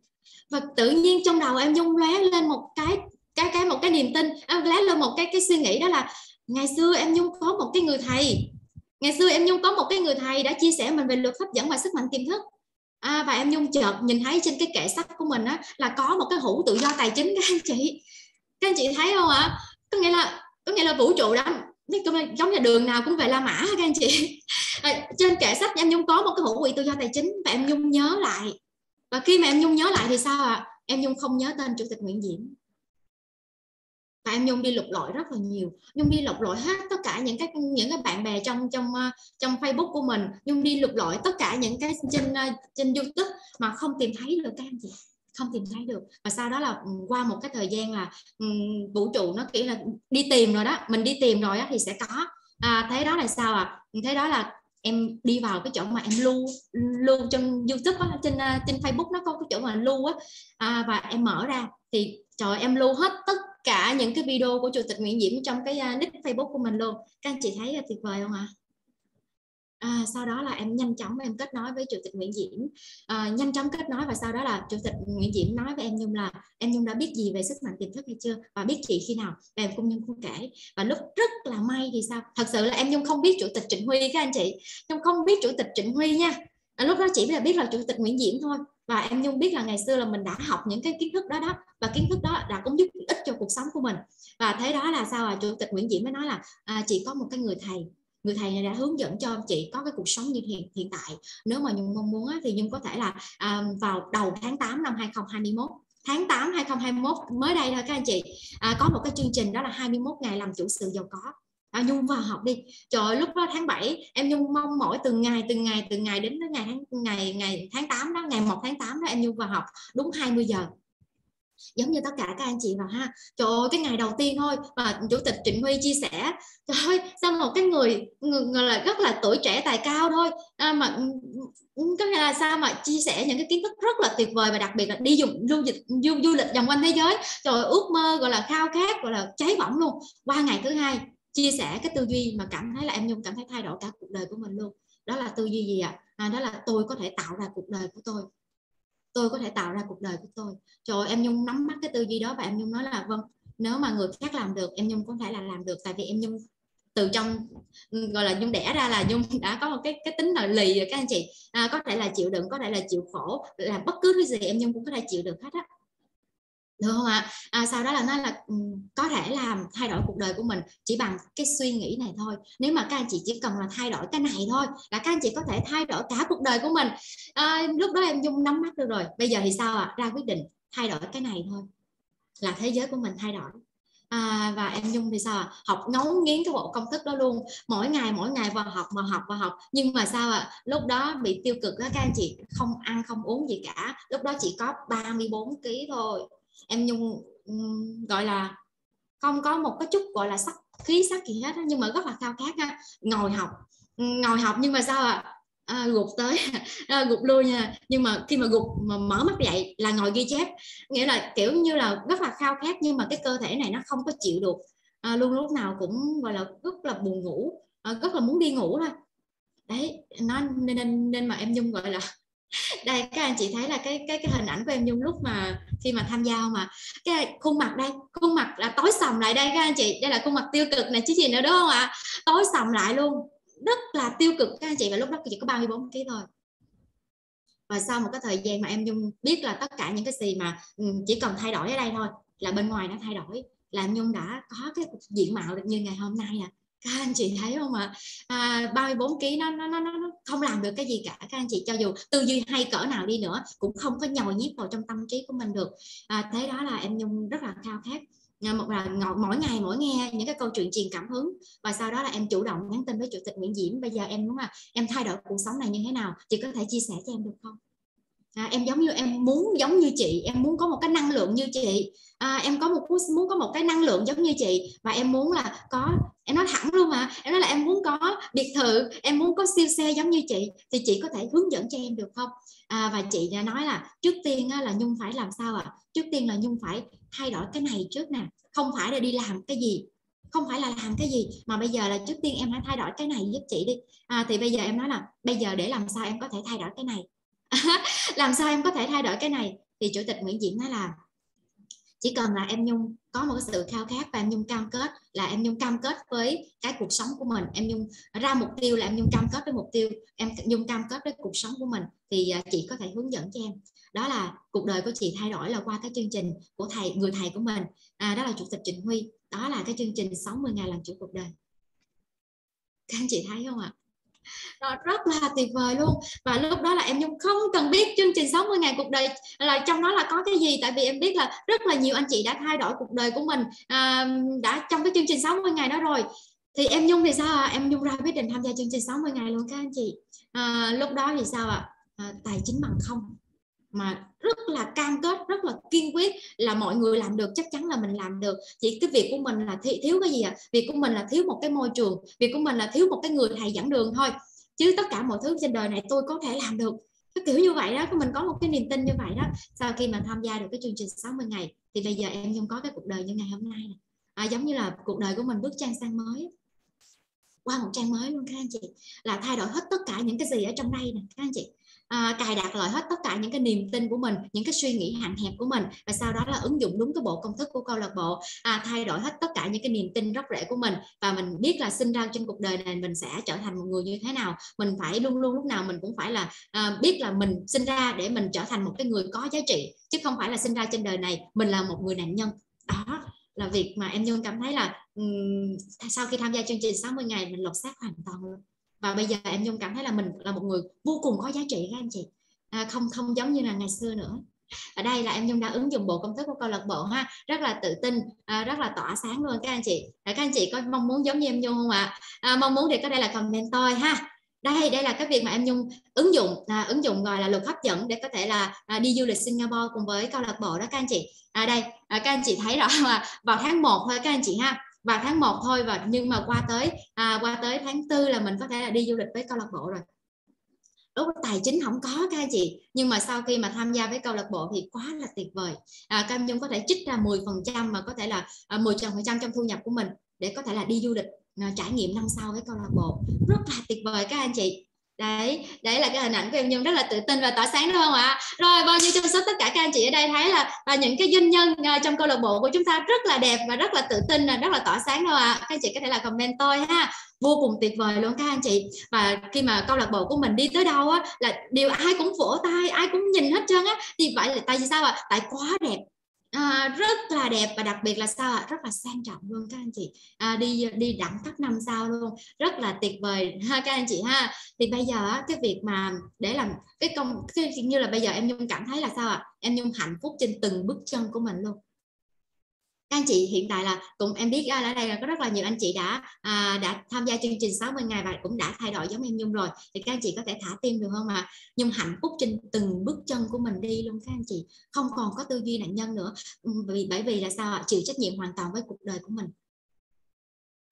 và tự nhiên trong đầu em dung lóe lên một cái cái cái một cái niềm tin em lóe lên một cái cái suy nghĩ đó là ngày xưa em nhung có một cái người thầy. Ngày xưa em nhung có một cái người thầy đã chia sẻ mình về luật hấp dẫn và sức mạnh tiềm thức. À, và em nhung chợt nhìn thấy trên cái kệ sách của mình á là có một cái hũ tự do tài chính các anh chị. Các anh chị thấy không ạ? Có nghĩa là có nghĩa là vũ trụ đó giống như đường nào cũng về La Mã các anh chị. À, trên kệ sách em Nhung có một cái hũ quỹ tự do tài chính và em Nhung nhớ lại và khi mà em Nhung nhớ lại thì sao ạ? À? em Nhung không nhớ tên chủ tịch Nguyễn Diễm và em Nhung đi lục lọi rất là nhiều. Nhung đi lục lọi hết tất cả những cái những cái bạn bè trong trong ờ, trong Facebook của mình. Nhung đi lục lọi tất cả những cái trên ờ, trên YouTube mà không tìm thấy được các anh chị. Không tìm thấy được. Và sau đó là ừ, qua một cái thời gian là um, vũ trụ nó kiểu là đi tìm rồi đó. Mình đi tìm rồi đó thì sẽ có. À, thế đó là sao à thế đó là em đi vào cái chỗ mà em lưu lưu trên youtube á, trên à, trên facebook nó có cái chỗ mà lưu á à, và em mở ra thì trời em lưu hết tất cả những cái video của chủ tịch Nguyễn Diễm trong cái à, nick facebook của mình luôn các anh chị thấy là tuyệt vời không ạ à? À, sau đó là em nhanh chóng em kết nối với chủ tịch Nguyễn Diễm. À, nhanh chóng kết nối và sau đó là chủ tịch Nguyễn Diễm nói với em Nhung là em Nhung đã biết gì về sức mạnh tiềm thức hay chưa? Và biết chị khi nào? Và em cũng Nhung cũng kể. Và lúc rất là may thì sao? Thật sự là em Nhung không biết chủ tịch Trịnh Huy các anh chị. Nhung không biết chủ tịch Trịnh Huy nha. À, lúc đó chỉ là biết là chủ tịch Nguyễn Diễm thôi. Và em Nhung biết là ngày xưa là mình đã học những cái kiến thức đó đó. Và kiến thức đó đã cũng giúp ích cho cuộc sống của mình. Và thế đó là sao à? Chủ tịch Nguyễn Diễm mới nói là à, chị có một cái người thầy người thầy này đã hướng dẫn cho chị có cái cuộc sống như hiện hiện tại. Nếu mà nhung mong muốn á, thì nhung có thể là à, vào đầu tháng 8 năm 2021 tháng 8 2021 mới đây thôi các anh chị. À, có một cái chương trình đó là 21 ngày làm chủ sự giàu có. À, nhung vào học đi. Trời lúc đó tháng 7 em nhung mong mỏi từng ngày từng ngày từng ngày đến ngày tháng ngày ngày tháng 8 đó ngày 1 tháng 8 đó em nhung vào học đúng 20 giờ giống như tất cả các anh chị vào ha. Trời ơi cái ngày đầu tiên thôi và chủ tịch Trịnh Huy chia sẻ. Trời ơi sao một cái người, người, người là rất là tuổi trẻ tài cao thôi. À, mà ừ, có nghĩa là sao mà chia sẻ những cái kiến thức rất là tuyệt vời và đặc biệt là đi dùng du lịch du, du lịch vòng quanh thế giới. Trời ước mơ gọi là khao khát gọi là cháy bỏng luôn. Qua ngày thứ hai chia sẻ cái tư duy mà cảm thấy là em nhung cảm thấy thay đổi cả cuộc đời của mình luôn. Đó là tư duy gì ạ? À? à, đó là tôi có thể tạo ra cuộc đời của tôi tôi có thể tạo ra cuộc đời của tôi. Trời em nhung nắm bắt cái tư duy đó và em nhung nói là vâng nếu mà người khác làm được em nhung có thể là làm được. Tại vì em nhung từ trong gọi là nhung đẻ ra là nhung đã có một cái cái tính là lì rồi các anh chị. À, có thể là chịu đựng có thể là chịu khổ làm bất cứ thứ gì em nhung cũng có thể chịu được hết á được không ạ? À? sau đó là nó là ừ, có thể làm thay đổi cuộc đời của mình chỉ bằng cái suy nghĩ này thôi. Nếu mà các anh chị chỉ cần là thay đổi cái này thôi là các anh chị có thể thay đổi cả cuộc đời của mình. À, lúc đó em dung nắm mắt được rồi. Bây giờ thì sao ạ? À? ra quyết định thay đổi cái này thôi. Là thế giới của mình thay đổi. À, và em dung thì sao à? học ngấu nghiến cái bộ công thức đó luôn. Mỗi ngày mỗi ngày vào học vào học vào học. Nhưng mà sao ạ? À? lúc đó bị tiêu cực đó các anh chị không ăn không uống gì cả. Lúc đó chỉ có 34 kg thôi em nhung gọi là không có một cái chút gọi là sắc khí sắc gì hết nhưng mà rất là khao khát ha. ngồi học ngồi học nhưng mà sao ạ à? à, gục tới à, gục lui nha nhưng mà khi mà gục mà mở mắt dậy là ngồi ghi chép nghĩa là kiểu như là rất là khao khát nhưng mà cái cơ thể này nó không có chịu được à, luôn lúc nào cũng gọi là rất là buồn ngủ à, rất là muốn đi ngủ thôi đấy nó nên nên nên mà em nhung gọi là đây, các anh chị thấy là cái cái cái hình ảnh của em nhung lúc mà khi mà tham gia mà cái khuôn mặt đây, khuôn mặt là tối sầm lại đây các anh chị. Đây là khuôn mặt tiêu cực này chứ gì nữa, đúng không ạ? Tối sầm lại luôn. Rất là tiêu cực các anh chị và lúc đó chỉ có 34 kg thôi. Và sau một cái thời gian mà em nhung biết là tất cả những cái gì mà ừ, chỉ cần thay đổi ở đây thôi là bên ngoài nó thay đổi, là em nhung đã có cái diện mạo được như ngày hôm nay à các anh chị thấy không ạ? À, 34 kg nó, nó nó nó không làm được cái gì cả. Các anh chị cho dù tư duy hay cỡ nào đi nữa cũng không có nhồi nhíp vào trong tâm trí của mình được. À, thế đó là em nhung rất là khao khát. À, một là mỗi ngày mỗi nghe những cái câu chuyện truyền cảm hứng và sau đó là em chủ động nhắn tin với chủ tịch Nguyễn Diễm. Bây giờ em muốn là em thay đổi cuộc sống này như thế nào? Chị có thể chia sẻ cho em được không? À, em giống như em muốn giống như chị em muốn có một cái năng lượng như chị. À, em có một muốn có một cái năng lượng giống như chị. Và em muốn là có em nói thẳng luôn mà em nói là em muốn có biệt thự em muốn có siêu xe giống như chị. Thì chị có thể hướng dẫn cho em được không? À, và chị đã nói là trước tiên là nhung phải làm sao ạ? À? trước tiên là nhung phải thay đổi cái này trước nè. Không phải là đi làm cái gì không phải là làm cái gì mà bây giờ là trước tiên em hãy thay đổi cái này giúp chị đi. À, thì bây giờ em nói là bây giờ để làm sao em có thể thay đổi cái này? làm sao em có thể thay đổi cái này? Thì chủ tịch Nguyễn Diễm nói là chỉ cần là em nhung có một cái sự khao khát và em nhung cam kết là em nhung cam kết với cái cuộc sống của mình. Em nhung ra mục tiêu là em nhung cam kết với mục tiêu em nhung cam kết với cuộc sống của mình. Thì à, chị có thể hướng dẫn cho em. Đó là cuộc đời của chị thay đổi là qua cái chương trình của thầy người thầy của mình. À, đó là chủ tịch Trịnh Huy. Đó là cái chương trình 60 ngày làm chủ cuộc đời. Các anh chị thấy không ạ? Rồi rất là tuyệt vời luôn và lúc đó là em nhung không cần biết chương trình 60 ngày cuộc đời là trong đó là có cái gì tại vì em biết là rất là nhiều anh chị đã thay đổi cuộc đời của mình à, đã trong cái chương trình 60 ngày đó rồi thì em nhung thì sao à? em nhung ra quyết định tham gia chương trình 60 ngày luôn các anh chị à, lúc đó thì sao ạ à? tài chính bằng không mà rất là cam kết rất là kiên quyết là mọi người làm được chắc chắn là mình làm được. Chỉ cái việc của mình là thiếu cái gì ạ? À? việc của mình là thiếu một cái môi trường việc của mình là thiếu một cái người thầy dẫn đường thôi. Chứ tất cả mọi thứ trên đời này tôi có thể làm được. Cái kiểu như vậy đó mình có một cái niềm tin như vậy đó sau khi mà tham gia được cái chương trình 60 ngày thì bây giờ em không có cái cuộc đời như ngày hôm nay này. À, giống như là cuộc đời của mình bước trang sang mới. Qua một trang mới luôn các anh chị. Là thay đổi hết tất cả những cái gì ở trong đây nè các anh chị à, cài đặt lại hết tất cả những cái niềm tin của mình những cái suy nghĩ hạn hẹp của mình và sau đó là ứng dụng đúng cái bộ công thức của câu lạc bộ. À, thay đổi hết tất cả những cái niềm tin rốc rễ của mình và mình biết là sinh ra trên cuộc đời này mình sẽ trở thành một người như thế nào. Mình phải luôn luôn lúc nào mình cũng phải là à, biết là mình sinh ra để mình trở thành một cái người có giá trị chứ không phải là sinh ra trên đời này mình là một người nạn nhân. Đó là việc mà em nhung cảm thấy là um, sau khi tham gia chương trình 60 ngày mình lột xác hoàn toàn luôn và bây giờ em nhung cảm thấy là mình là một người vô cùng có giá trị các anh chị. À, không không giống như là ngày xưa nữa. Ở đây là em nhung đã ứng dụng bộ công thức của câu lạc bộ ha. Rất là tự tin à, rất là tỏa sáng luôn các anh chị. À, các anh chị có mong muốn giống như em nhung không ạ? À? mong muốn thì có đây là comment tôi ha. Đây đây là cái việc mà em nhung ứng dụng à, ứng dụng gọi là luật hấp dẫn để có thể là à, đi du lịch Singapore cùng với câu lạc bộ đó các anh chị. À đây à, các anh chị thấy rõ mà vào tháng 1 thôi các anh chị ha vào tháng 1 thôi và nhưng mà qua tới à, qua tới tháng tư là mình có thể là đi du lịch với câu lạc bộ rồi. Lúc tài chính không có các anh chị nhưng mà sau khi mà tham gia với câu lạc bộ thì quá là tuyệt vời. À, Cam Nhung có thể trích ra 10 phần trăm mà có thể là à, 10 phần trăm trong thu nhập của mình để có thể là đi du lịch à, trải nghiệm năm sau với câu lạc bộ. Rất là tuyệt vời các anh chị đấy đấy là cái hình ảnh của em nhung rất là tự tin và tỏa sáng đúng không ạ? Rồi bao nhiêu trong số tất cả các anh chị ở đây thấy là à, những cái doanh nhân à, trong câu lạc bộ của chúng ta rất là đẹp và rất là tự tin và rất là tỏa sáng đâu ạ? Các anh chị có thể là comment tôi ha. Vô cùng tuyệt vời luôn các anh chị. Và khi mà câu lạc bộ của mình đi tới đâu á là điều ai cũng vỗ tay ai cũng nhìn hết trơn á thì vậy là tại vì sao ạ? À? tại quá đẹp à, rất là đẹp và đặc biệt là sao ạ? Rất là sang trọng luôn các anh chị. À, đi đi đẳng cấp năm sao luôn. Rất là tuyệt vời ha các anh chị ha. Thì bây giờ cái việc mà để làm cái công cái, như là bây giờ em nhung cảm thấy là sao ạ? Em nhung hạnh phúc trên từng bước chân của mình luôn các anh chị hiện tại là cũng em biết à, ở đây là có rất là nhiều anh chị đã à, đã tham gia chương trình 60 ngày và cũng đã thay đổi giống em Nhung rồi. Thì các anh chị có thể thả tim được không ạ? À? Nhung hạnh phúc trên từng bước chân của mình đi luôn các anh chị. Không còn có tư duy nạn nhân nữa. Ừ, vì bởi vì là sao ạ? Chịu trách nhiệm hoàn toàn với cuộc đời của mình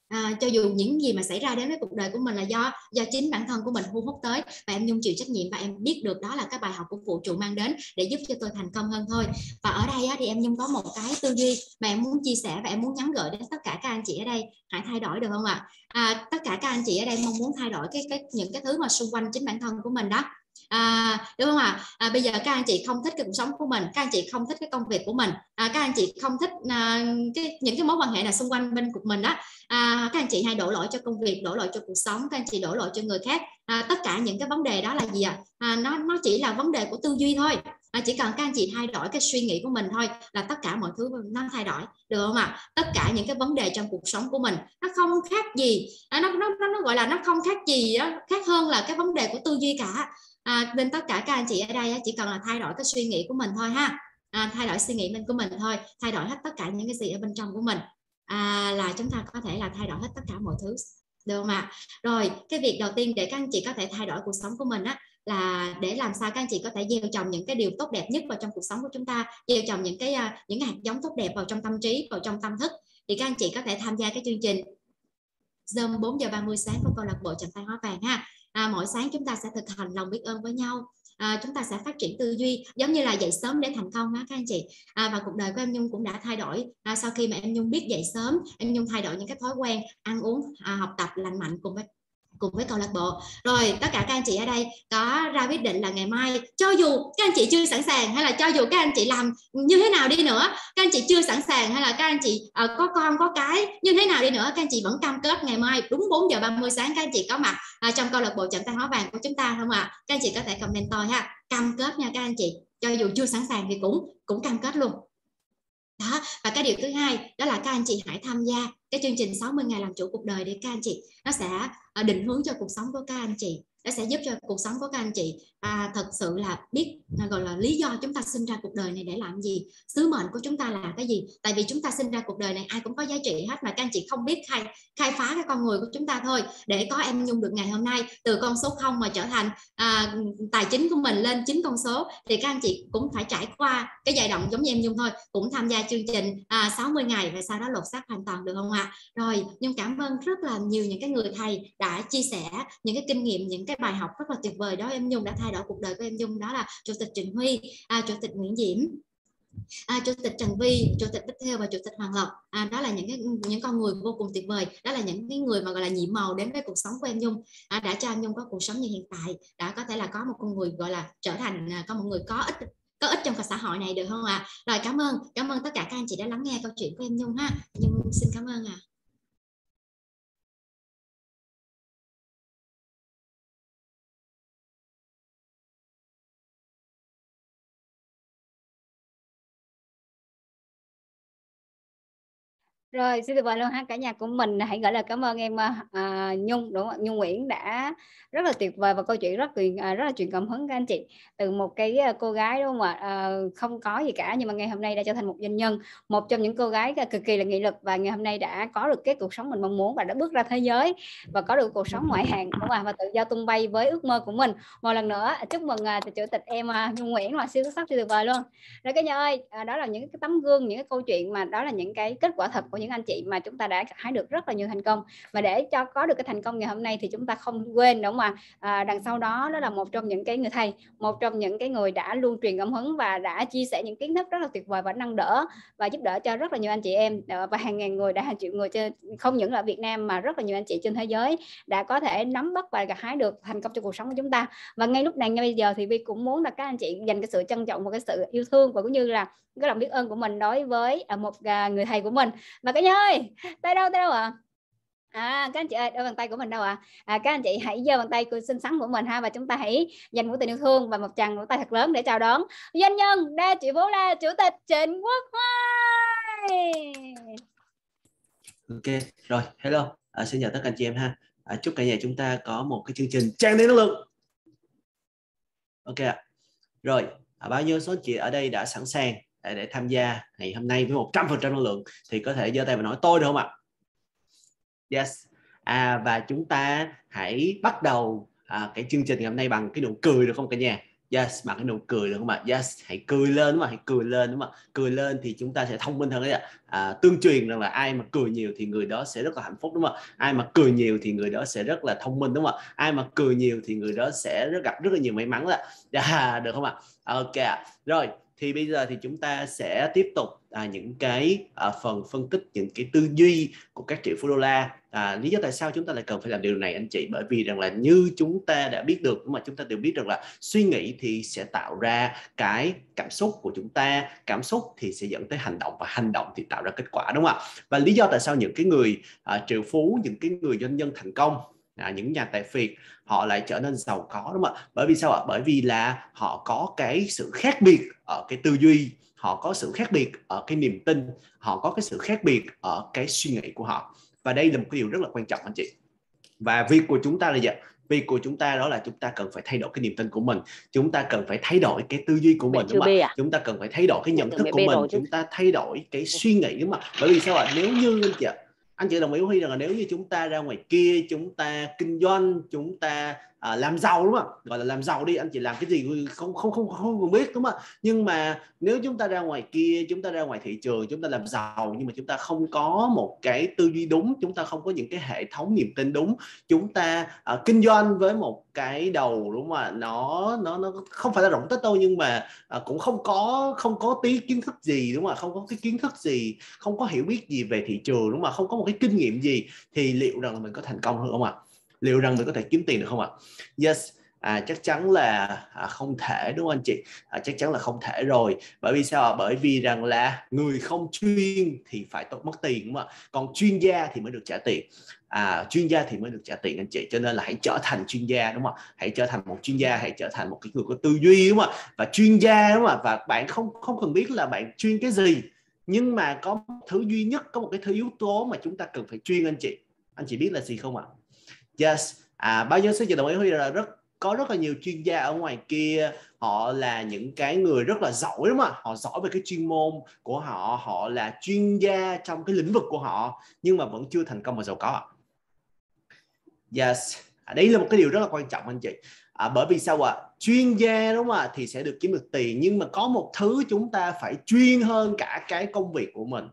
à, cho dù những gì mà xảy ra đến với cuộc đời của mình là do do chính bản thân của mình thu hút tới và em nhung chịu trách nhiệm và em biết được đó là cái bài học của vũ trụ mang đến để giúp cho tôi thành công hơn thôi. Và ở đây á, thì em nhung có một cái tư duy mà em muốn chia sẻ và em muốn nhắn gửi đến tất cả các anh chị ở đây. Hãy thay đổi được không ạ? À, tất cả các anh chị ở đây mong muốn thay đổi cái cái những cái thứ mà xung quanh chính bản thân của mình đó à, đúng không ạ? À? bây giờ các anh chị không thích cái cuộc sống của mình các anh chị không thích cái công việc của mình. À, các anh chị không thích à, cái những cái mối quan hệ nào xung quanh bên của mình đó à, các anh chị hay đổ lỗi cho công việc đổ lỗi cho cuộc sống các anh chị đổ lỗi cho người khác à, tất cả những cái vấn đề đó là gì ạ? À? à, nó nó chỉ là vấn đề của tư duy thôi. À, chỉ cần các anh chị thay đổi cái suy nghĩ của mình thôi là tất cả mọi thứ nó thay đổi được không ạ? Tất cả những cái vấn đề trong cuộc sống của mình nó không khác gì à, nó, nó nó nó gọi là nó không khác gì đó khác hơn là cái vấn đề của tư duy cả. À, nên tất cả các anh chị ở đây chỉ cần là thay đổi cái suy nghĩ của mình thôi ha. À, thay đổi suy nghĩ mình của mình thôi thay đổi hết tất cả những cái gì ở bên trong của mình. À, là chúng ta có thể là thay đổi hết tất cả mọi thứ được không ạ? Rồi cái việc đầu tiên để các anh chị có thể thay đổi cuộc sống của mình á là để làm sao các anh chị có thể gieo trồng những cái điều tốt đẹp nhất vào trong cuộc sống của chúng ta gieo trồng những cái à, những hạt giống tốt đẹp vào trong tâm trí vào trong tâm thức. Thì các anh chị có thể tham gia cái chương trình Zoom 4 giờ 30 sáng của câu lạc bộ Trần Tay Hóa Vàng ha. À, mỗi sáng chúng ta sẽ thực hành lòng biết ơn với nhau à, chúng ta sẽ phát triển tư duy giống như là dậy sớm để thành công á các anh chị. À, và cuộc đời của em Nhung cũng đã thay đổi. À, sau khi mà em Nhung biết dậy sớm em Nhung thay đổi những cái thói quen ăn uống à, học tập lành mạnh cùng với cùng với câu lạc bộ. Rồi tất cả các anh chị ở đây có ra quyết định là ngày mai cho dù các anh chị chưa sẵn sàng hay là cho dù các anh chị làm như thế nào đi nữa các anh chị chưa sẵn sàng hay là các anh chị uh, có con có cái như thế nào đi nữa các anh chị vẫn cam kết ngày mai đúng 4 giờ 30 sáng các anh chị có mặt uh, trong câu lạc bộ trận tay hóa vàng của chúng ta không ạ? À? các anh chị có thể comment tôi ha. Cam kết nha các anh chị cho dù chưa sẵn sàng thì cũng cũng cam kết luôn đó, và cái điều thứ hai đó là các anh chị hãy tham gia cái chương trình 60 ngày làm chủ cuộc đời để các anh chị. Nó sẽ ờ, định hướng cho cuộc sống của các anh chị nó sẽ giúp cho cuộc sống của các anh chị à, thật sự là biết à, gọi là lý do chúng ta sinh ra cuộc đời này để làm gì. Sứ mệnh của chúng ta là cái gì? Tại vì chúng ta sinh ra cuộc đời này ai cũng có giá trị hết mà các anh chị không biết khai khai phá cái con người của chúng ta thôi. Để có em nhung được ngày hôm nay từ con số không mà trở thành à, tài chính của mình lên chín con số thì các anh chị cũng phải trải qua cái giai đoạn giống như em nhung thôi. Cũng tham gia chương trình à, 60 ngày và sau đó lột xác hoàn toàn được không ạ? Rồi nhung cảm ơn rất là nhiều những cái người thầy đã chia sẻ những cái kinh nghiệm những cái bài học rất là tuyệt vời đó em nhung đã thay đổi cuộc đời của em Dung đó là chủ tịch Trịnh Huy à, chủ tịch Nguyễn Diễm à, chủ tịch Trần Vi, chủ tịch Bích Theo và chủ tịch Hoàng Lộc à, đó là những cái những con người vô cùng tuyệt vời đó là những cái người mà gọi là nhị màu đến với cuộc sống của em Nhung à, đã cho em Nhung có cuộc sống như hiện tại đã có thể là có một con người gọi là trở thành à, có một người có ích có ích trong cả xã hội này được không ạ? À? Rồi cảm ơn cảm ơn tất cả các anh chị đã lắng nghe câu chuyện của em Nhung ha. Nhung xin cảm ơn ạ. À. Rồi, xin tuyệt vời luôn ha cả nhà của mình. Hãy gửi lời cảm ơn em ờ, à, Nhung đúng không? Nhung Nguyễn đã rất là tuyệt vời và câu chuyện rất truyền à, rất là truyền cảm hứng các anh chị. Từ một cái ờ, cô gái đúng không ạ? À, không có gì cả nhưng mà ngày hôm nay đã trở thành một doanh nhân, một trong những cô gái cực kỳ là nghị lực và ngày hôm nay đã có được cái cuộc sống mình mong muốn và đã bước ra thế giới và có được cuộc sống ngoại hạng đúng không ạ? Và tự do tung bay với ước mơ của mình. Một lần nữa chúc mừng uh, chủ tịch em uh, Nhung Nguyễn là siêu xuất sắc siêu tuyệt vời luôn. Rồi cả nhà ơi, đó là những cái tấm gương, những cái câu chuyện mà đó là những cái kết quả thật của những anh chị mà chúng ta đã hái được rất là nhiều thành công. Và để cho có được cái thành công ngày hôm nay thì chúng ta không quên đúng không ạ à, đằng sau đó đó là một trong những cái người thầy một trong những cái người đã luôn truyền cảm hứng và đã chia sẻ những kiến thức rất là tuyệt vời và nâng đỡ và giúp đỡ cho rất là nhiều anh chị em ờ, và hàng ngàn người đã hàng triệu người trên không những là Việt Nam mà rất là nhiều anh chị trên thế giới đã có thể nắm bắt và gặt hái được thành công cho cuộc sống của chúng ta. Và ngay lúc này ngay bây giờ thì Vi cũng muốn là các anh chị dành cái sự trân trọng và cái sự yêu thương và cũng như là cái lòng biết ơn của mình đối với à, một à, người thầy của mình. Và cả nhà ơi? Tay đâu tay đâu ạ? À? à các anh chị ơi đôi bàn tay của mình đâu ạ? À? à, các anh chị hãy giơ bàn tay của xinh xắn của mình ha và chúng ta hãy dành một tình yêu thương và một tràng vỗ tay thật lớn để chào đón doanh nhân đa triệu phú la chủ tịch trịnh quốc Hoài. ok rồi hello. À, xin chào tất cả anh chị em ha. À, chúc cả nhà chúng ta có một cái chương trình trang đầy năng lượng. Ok ạ. Rồi à, bao nhiêu số chị ở đây đã sẵn sàng? Để, để tham gia ngày hôm nay với 100% năng lượng thì có thể giơ tay và nói tôi được không ạ? Yes. À và chúng ta hãy bắt đầu à, cái chương trình ngày hôm nay bằng cái nụ cười được không cả nhà? Yes, bằng cái nụ cười được không ạ? Yes, hãy cười lên đúng không? Hãy cười lên đúng không ạ? Cười lên thì chúng ta sẽ thông minh hơn đấy ạ. À, tương truyền rằng là ai mà cười nhiều thì người đó sẽ rất là hạnh phúc đúng không ạ? Ai mà cười nhiều thì người đó sẽ rất là thông minh đúng không ạ? Ai mà cười nhiều thì người đó sẽ rất gặp rất là nhiều may mắn ạ. Yeah, được không ạ? Ok. Rồi, thì bây giờ thì chúng ta sẽ tiếp tục à, những cái à, phần phân tích những cái tư duy của các triệu phú đô la. À, lý do tại sao chúng ta lại cần phải làm điều này anh chị? Bởi vì rằng là như chúng ta đã biết được mà chúng ta đều biết rằng là suy nghĩ thì sẽ tạo ra cái cảm xúc của chúng ta. Cảm xúc thì sẽ dẫn tới hành động và hành động thì tạo ra kết quả đúng không ạ? Và lý do tại sao những cái người à, triệu phú những cái người doanh nhân thành công à, những nhà tài phiệt họ lại trở nên giàu có đúng không ạ? Bởi vì sao ạ? Bởi vì là họ có cái sự khác biệt ở cái tư duy họ có sự khác biệt ở cái niềm tin họ có cái sự khác biệt ở cái suy nghĩ của họ. Và đây là một cái điều rất là quan trọng anh chị. Và việc của chúng ta là gì việc của chúng ta đó là chúng ta cần phải thay đổi cái niềm tin của mình. Chúng ta cần phải thay đổi cái tư duy của mình đúng không? À? chúng ta cần phải thay đổi cái nhận thức của mình chúng ta thay đổi cái suy nghĩ đúng không bởi vì sao ạ? Nếu như anh chị anh chị đồng ý với huy rằng là nếu như chúng ta ra ngoài kia, chúng ta kinh doanh, chúng ta à, làm giàu đúng không? Gọi là làm giàu đi anh chị làm cái gì không không không không không biết đúng không? Nhưng mà nếu chúng ta ra ngoài kia chúng ta ra ngoài thị trường chúng ta làm giàu nhưng mà chúng ta không có một cái tư duy đúng chúng ta không có những cái hệ thống niềm tin đúng chúng ta à, kinh doanh với một cái đầu đúng không ạ? Nó nó nó không phải là rộng tới đâu nhưng mà à, cũng không có không có tí kiến thức gì đúng không ạ? Không có cái kiến thức gì không có hiểu biết gì về thị trường đúng không ạ? Không có một cái kinh nghiệm gì thì liệu rằng là mình có thành công hơn không ạ? Liệu rằng mình có thể kiếm tiền được không ạ? Yes. À, chắc chắn là à, không thể đúng không anh chị? À, chắc chắn là không thể rồi. Bởi vì sao bởi vì rằng là người không chuyên thì phải tốt mất tiền đúng không ạ? Còn chuyên gia thì mới được trả tiền. À, chuyên gia thì mới được trả tiền anh chị. Cho nên là hãy trở thành chuyên gia đúng không ạ? Hãy trở thành một chuyên gia hãy trở thành một cái người có tư duy đúng không ạ? Và chuyên gia đúng không ạ? Và bạn không không cần biết là bạn chuyên cái gì. Nhưng mà có một thứ duy nhất có một cái thứ yếu tố mà chúng ta cần phải chuyên anh chị. Anh chị biết là gì không ạ? Yes. À bao nhiêu sư chị đồng ý huy là rất có rất là nhiều chuyên gia ở ngoài kia. Họ là những cái người rất là giỏi đúng không ạ? Họ giỏi về cái chuyên môn của họ họ là chuyên gia trong cái lĩnh vực của họ nhưng mà vẫn chưa thành công và giàu có yes. À, đây là một cái điều rất là quan trọng anh chị. À, bởi vì sao ạ? Chuyên gia đúng không ạ? Thì sẽ được kiếm được tiền nhưng mà có một thứ chúng ta phải chuyên hơn cả cái công việc của mình.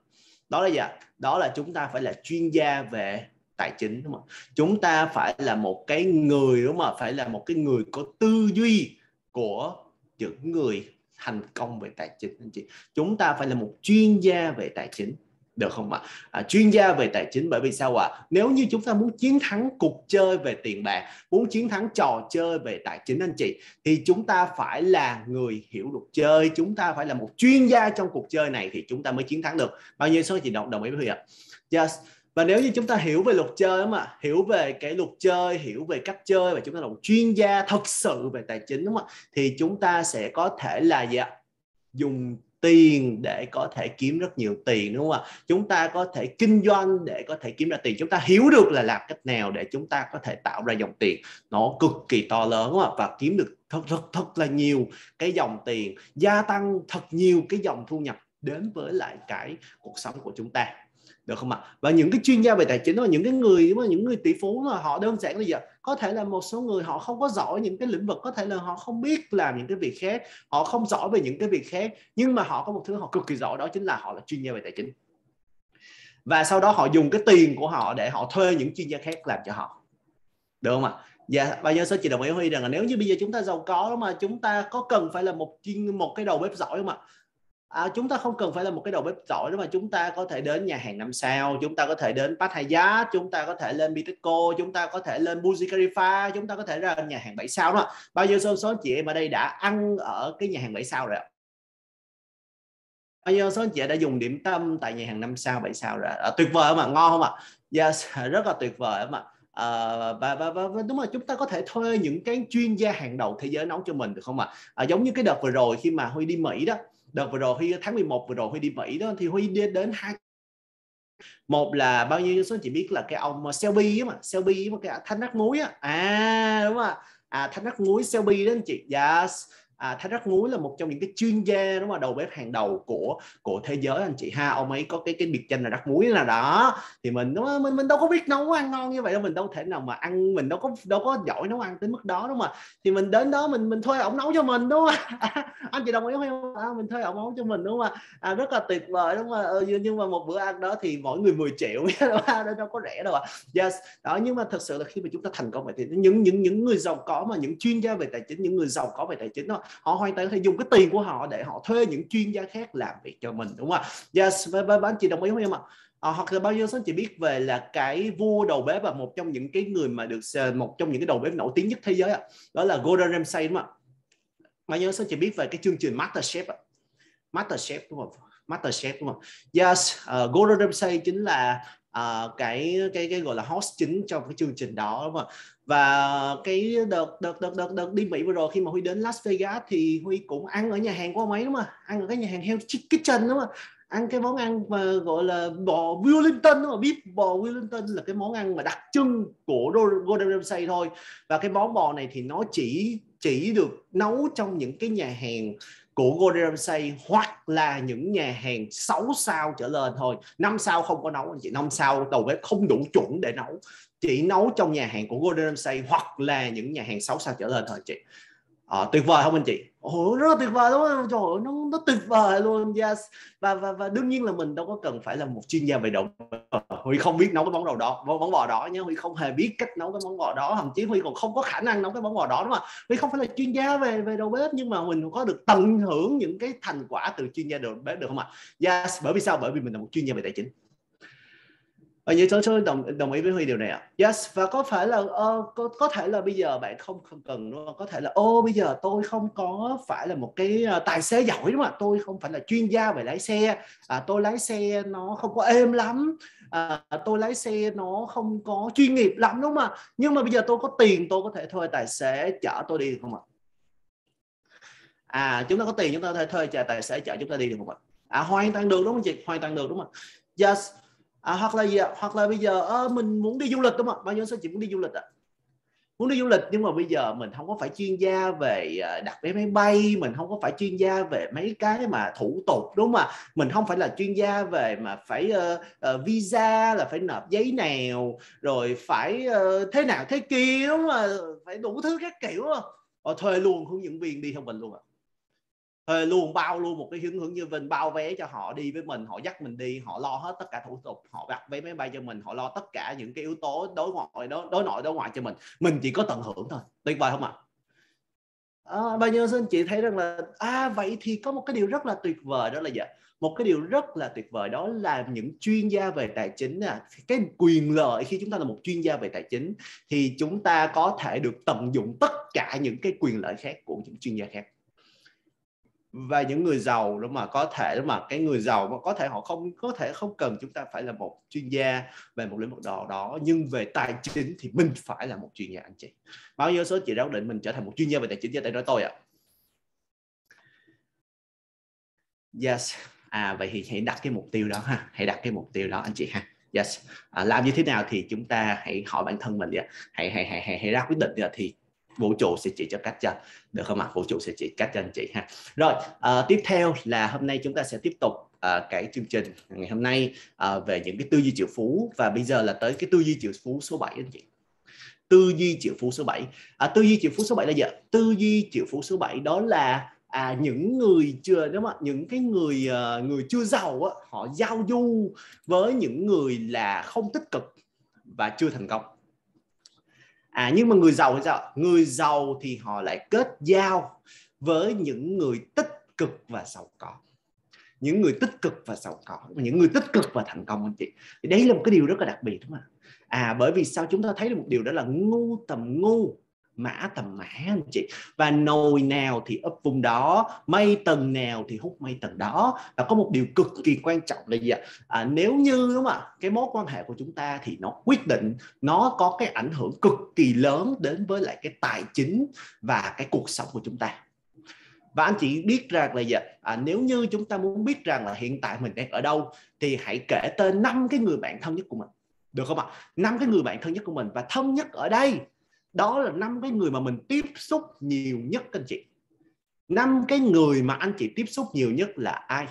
Đó là gì ạ? Đó là chúng ta phải là chuyên gia về tài chính đúng không chúng ta phải là một cái người đúng không phải là một cái người có tư duy của những người thành công về tài chính anh chị. Chúng ta phải là một chuyên gia về tài chính được không ạ? À, chuyên gia về tài chính bởi vì sao ạ? À? nếu như chúng ta muốn chiến thắng cuộc chơi về tiền bạc muốn chiến thắng trò chơi về tài chính anh chị thì chúng ta phải là người hiểu luật chơi. Chúng ta phải là một chuyên gia trong cuộc chơi này thì chúng ta mới chiến thắng được. Bao nhiêu số chị đồng đồng ý với huy ạ? Yes và nếu như chúng ta hiểu về luật chơi mà, hiểu về cái luật chơi, hiểu về cách chơi và chúng ta là một chuyên gia thật sự về tài chính đúng không ạ thì chúng ta sẽ có thể là gì ạ? Dùng tiền để có thể kiếm rất nhiều tiền, đúng không ạ? Chúng ta có thể kinh doanh để có thể kiếm ra tiền. Chúng ta hiểu được là làm cách nào để chúng ta có thể tạo ra dòng tiền nó cực kỳ to lớn đúng không ạ và kiếm được thật thật thật là nhiều cái dòng tiền, gia tăng thật nhiều cái dòng thu nhập đến với lại cái cuộc sống của chúng ta được không ạ? Và những cái chuyên gia về tài chính đó những cái người mà những người tỷ phú mà họ đơn giản là gì có thể là một số người họ không có giỏi những cái lĩnh vực có thể là họ không biết làm những cái việc khác họ không giỏi về những cái việc khác nhưng mà họ có một thứ họ cực kỳ giỏi đó chính là họ là chuyên gia về tài chính. Và sau đó họ dùng cái tiền của họ để họ thuê những chuyên gia khác làm cho họ. Được không ạ? Dạ, và giờ số chị đồng ý Huy rằng là nếu như bây giờ chúng ta giàu có mà chúng ta có cần phải là một chuyên một cái đầu bếp giỏi không ạ? À, chúng ta không cần phải là một cái đầu bếp giỏi đó mà chúng ta có thể đến nhà hàng năm sao chúng ta có thể đến Pattaya chúng ta có thể lên Bitexco chúng ta có thể lên Burj Khalifa chúng ta có thể ra nhà hàng 7 sao đó. Bao nhiêu số số chị em ở đây đã ăn ở cái nhà hàng 7 sao rồi bao nhiêu số anh chị đã dùng điểm tâm tại nhà hàng năm sao 7 sao rồi à, tuyệt vời không ạ? Ngon không ạ? Yes rất là tuyệt vời không ạ? À, và, và, và, và đúng là chúng ta có thể thuê những cái chuyên gia hàng đầu thế giới nấu cho mình được không ạ? À, giống như cái đợt vừa rồi khi mà Huy đi Mỹ đó đợt vừa rồi Huy, tháng 11 vừa rồi Huy đi Mỹ đó, thì Huy đi đến hai một là bao nhiêu số chị biết là cái ông ờ, Selby mà Selby mà cái thanh nát muối á. À đúng không ạ? À thanh nát muối Selby đó anh chị. Yes à, Thái Rắc Muối là một trong những cái chuyên gia đúng không? Đầu bếp hàng đầu của của thế giới anh chị ha. Ông ấy có cái cái biệt danh là rắc muối là đó. Thì mình đúng không, mình mình đâu có biết nấu ăn ngon như vậy đâu. Mình đâu thể nào mà ăn mình đâu có đâu có giỏi nấu ăn tới mức đó đúng không ạ? Thì mình đến đó mình mình thuê ổng nấu cho mình đúng không anh chị đồng ý không? À, mình thuê ổng nấu cho mình đúng không ạ? À, rất là tuyệt vời đúng không ạ? Ừ, nhưng mà một bữa ăn đó thì mỗi người 10 triệu đó đâu có rẻ đâu ạ. Yes đó nhưng mà thật sự là khi mà chúng ta thành công vậy thì những những những người giàu có mà những chuyên gia về tài chính những người giàu có về tài chính đó họ hoàn toàn có thể dùng cái tiền của họ để họ thuê những chuyên gia khác làm việc cho mình đúng không ạ? Yes và, anh chị đồng ý không em ạ. À, hoặc là bao nhiêu số chị biết về là cái vua đầu bếp và một trong những cái người mà được một trong những cái đầu bếp nổi tiếng nhất thế giới ạ. Đó là Gordon Ramsay đúng không ạ? Bao nhiêu số chị biết về cái chương trình MasterChef ạ? MasterChef đúng không? MasterChef đúng không yes uh, Gordon Ramsay chính là uh, cái cái cái gọi là host chính trong cái chương trình đó đúng không? và cái đợt đợt đợt đợt đợt đi Mỹ vừa rồi khi mà Huy đến Las Vegas thì Huy cũng ăn ở nhà hàng của ông ấy đúng không ăn ở cái nhà hàng Hell Kitchen đúng không ăn cái món ăn mà gọi là bò Wellington đúng không biết bò Wellington là cái món ăn mà đặc trưng của Golden Ramsay thôi. Và cái món bò này thì nó chỉ chỉ được nấu trong những cái nhà hàng của Gordon Ramsay hoặc là những nhà hàng 6 sao trở lên thôi. Năm sao không có nấu anh chị năm sao đầu bếp không đủ chuẩn để nấu. Chỉ nấu trong nhà hàng của Gordon Ramsay hoặc là những nhà hàng 6 sao trở lên thôi chị. À, tuyệt vời không anh chị? Ồ, rất là tuyệt vời đúng không? Trời ơi, nó nó tuyệt vời luôn yes. Và và và đương nhiên là mình đâu có cần phải là một chuyên gia về động huy không biết nấu cái món đồ đó món bò đó nhé. Huy không hề biết cách nấu cái món bò đó. Thậm chí huy còn không có khả năng nấu cái món bò đó đúng không? Huy không phải là chuyên gia về về đầu bếp nhưng mà mình có được tận hưởng những cái thành quả từ chuyên gia đầu bếp được không ạ? Yes bởi vì sao? Bởi vì mình là một chuyên gia về tài chính ở như số tôi đồng đồng ý với Huy điều này ạ. Yes và có phải là uh, có có thể là bây giờ bạn không không cần đúng không? Có thể là ô bây giờ tôi không có phải là một cái uh, tài xế giỏi đúng không ạ? Tôi không phải là chuyên gia về lái xe. À, tôi lái xe nó không có êm lắm. À, tôi lái xe nó không có chuyên nghiệp lắm đúng không ạ? Nhưng mà bây giờ tôi có tiền tôi có thể thuê tài xế chở tôi đi được không ạ? À chúng ta có tiền chúng ta có thể thuê tài xế chở chúng ta đi được không ạ? À hoàn toàn được đúng không chị? Hoàn toàn được đúng không ạ? Yes à, hoặc là gì ạ? Hoặc là bây giờ à, mình muốn đi du lịch đúng không bao nhiêu số chị muốn đi du lịch ạ? À? muốn đi du lịch nhưng mà bây giờ mình không có phải chuyên gia về ờ, đặt vé máy bay mình không có phải chuyên gia về mấy cái mà thủ tục đúng không ạ? Mình không phải là chuyên gia về mà phải uh, uh, visa là phải nộp giấy nào rồi phải uh, thế nào thế kia đúng không phải đủ thứ các kiểu. Không? thuê luôn hướng dẫn viên đi theo mình luôn ạ thuê luôn bao luôn một cái hướng hướng như mình bao vé cho họ đi với mình họ dắt mình đi họ lo hết tất cả thủ tục họ đặt vé máy bay cho mình họ lo tất cả những cái yếu tố đối ngoại đối, đối nội đối ngoại cho mình. Mình chỉ có tận hưởng thôi tuyệt vời không ạ? À? à, bao nhiêu xin chị thấy rằng là à vậy thì có một cái điều rất là tuyệt vời đó là gì một cái điều rất là tuyệt vời đó là những chuyên gia về tài chính à, cái quyền lợi khi chúng ta là một chuyên gia về tài chính thì chúng ta có thể được tận dụng tất cả những cái quyền lợi khác của những chuyên gia khác và những người giàu đó mà có thể mà cái người giàu mà có thể họ không có thể không cần chúng ta phải là một chuyên gia về một lĩnh vực đó đó nhưng về tài chính thì mình phải là một chuyên gia anh chị. Bao nhiêu số chị đã định mình trở thành một chuyên gia về tài chính cho tay nói tôi ạ? À? yes. À vậy thì hãy đặt cái mục tiêu đó ha hãy đặt cái mục tiêu đó anh chị ha. Yes. À, làm như thế nào thì chúng ta hãy hỏi bản thân mình đi hãy hãy hãy hãy, hãy ra quyết định đi thì vũ trụ sẽ chỉ cho cách cho được không ạ? Vũ trụ sẽ chỉ cách cho anh chị ha. Rồi uh, tiếp theo là hôm nay chúng ta sẽ tiếp tục uh, cái chương trình ngày hôm nay uh, về những cái tư duy triệu phú. Và bây giờ là tới cái tư duy triệu phú số 7 anh chị. Tư duy triệu phú số 7 à, tư duy triệu phú số 7 là gì tư duy triệu phú số 7 đó là à, những người chưa đúng không những cái người uh, người chưa giàu á, họ giao du với những người là không tích cực và chưa thành công à nhưng mà người giàu thì sao? Người giàu thì họ lại kết giao với những người tích cực và giàu có. Những người tích cực và giàu có. Những người tích cực và thành công anh chị. Thì đấy là một cái điều rất là đặc biệt đúng không ạ à bởi vì sao chúng ta thấy được một điều đó là ngu tầm ngu mã tầm mã anh chị. Và nồi nào thì ấp vùng đó mây tầng nào thì hút mây tầng đó. Và có một điều cực kỳ quan trọng là gì ạ? À, nếu như đúng không ạ? Cái mối quan hệ của chúng ta thì nó quyết định nó có cái ảnh hưởng cực kỳ lớn đến với lại cái tài chính và cái cuộc sống của chúng ta. Và anh chị biết rằng là gì à, nếu như chúng ta muốn biết rằng là hiện tại mình đang ở đâu thì hãy kể tên năm cái người bạn thân nhất của mình. Được không ạ? Năm cái người bạn thân nhất của mình và thân nhất ở đây đó là năm cái người mà mình tiếp xúc nhiều nhất anh chị. Năm cái người mà anh chị tiếp xúc nhiều nhất là ai?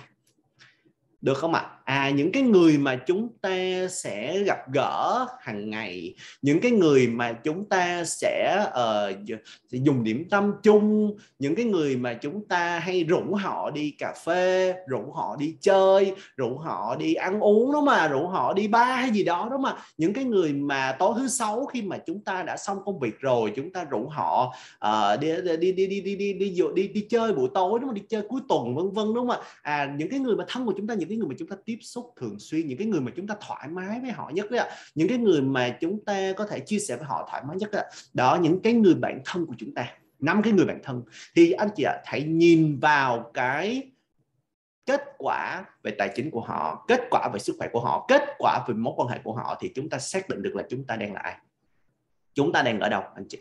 Được không ạ? à à những cái người mà chúng ta sẽ gặp gỡ hàng ngày những cái người mà chúng ta sẽ uh, dùng điểm tâm chung những cái người mà chúng ta hay rủ họ đi cà phê rủ họ đi chơi rủ họ đi ăn uống đó mà rủ họ đi ba hay gì đó đó mà những cái người mà tối thứ sáu khi mà chúng ta đã xong công việc rồi chúng ta rủ họ uh, đi, đi, đi, đi đi đi đi đi đi đi chơi buổi tối đúng không? Đi chơi cuối tuần vân vân đúng không ạ? À những cái người mà thân của chúng ta những cái người mà chúng ta tiếp xúc thường xuyên những cái người mà chúng ta thoải mái với họ nhất đó những cái người mà chúng ta có thể chia sẻ với họ thoải mái nhất đó, đó những cái người bạn thân của chúng ta năm cái người bạn thân. Thì anh chị ạ hãy nhìn vào cái kết quả về tài chính của họ kết quả về sức khỏe của họ kết quả về mối quan hệ của họ thì chúng ta xác định được là chúng ta đang là ai. Chúng ta đang ở đâu anh chị?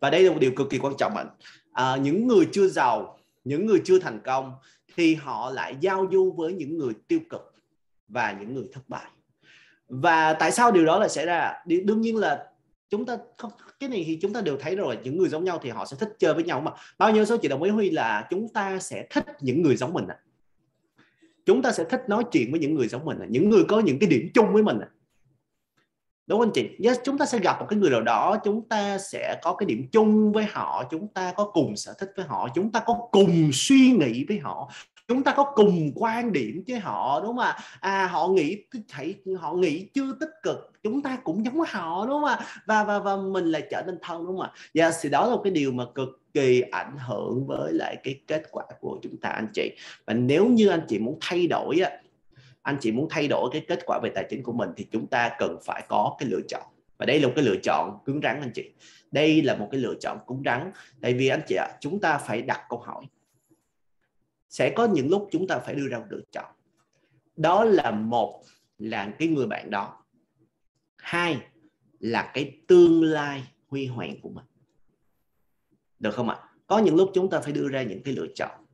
Và đây là một điều cực kỳ quan trọng anh à, những người chưa giàu những người chưa thành công thì họ lại giao du với những người tiêu cực và những người thất bại. Và tại sao điều đó lại xảy ra? Đương nhiên là chúng ta không cái này thì chúng ta đều thấy rồi những người giống nhau thì họ sẽ thích chơi với nhau mà. Bao nhiêu số chị đồng ý huy là chúng ta sẽ thích những người giống mình à chúng ta sẽ thích nói chuyện với những người giống mình à những người có những cái điểm chung với mình à đúng không anh chị? Yes, chúng ta sẽ gặp một cái người nào đó chúng ta sẽ có cái điểm chung với họ chúng ta có cùng sở thích với họ chúng ta có cùng suy nghĩ với họ chúng ta có cùng quan điểm với họ đúng không ạ? À họ nghĩ thấy họ nghĩ chưa tích cực chúng ta cũng giống họ đúng không ạ? Và và và mình lại trở nên thân đúng không ạ? Và yes, thì đó là một cái điều mà cực kỳ ảnh hưởng với lại cái kết quả của chúng ta anh chị. Và nếu như anh chị muốn thay đổi á anh chị muốn thay đổi cái kết quả về tài chính của mình thì chúng ta cần phải có cái lựa chọn. Và đây là một cái lựa chọn cứng rắn anh chị. Đây là một cái lựa chọn cứng rắn. Tại vì anh chị ạ chúng ta phải đặt câu hỏi sẽ có những lúc chúng ta phải đưa ra một lựa chọn. Đó là một là cái người bạn đó. Hai là cái tương lai huy hoàng của mình. Được không ạ? Có những lúc chúng ta phải đưa ra những cái lựa chọn.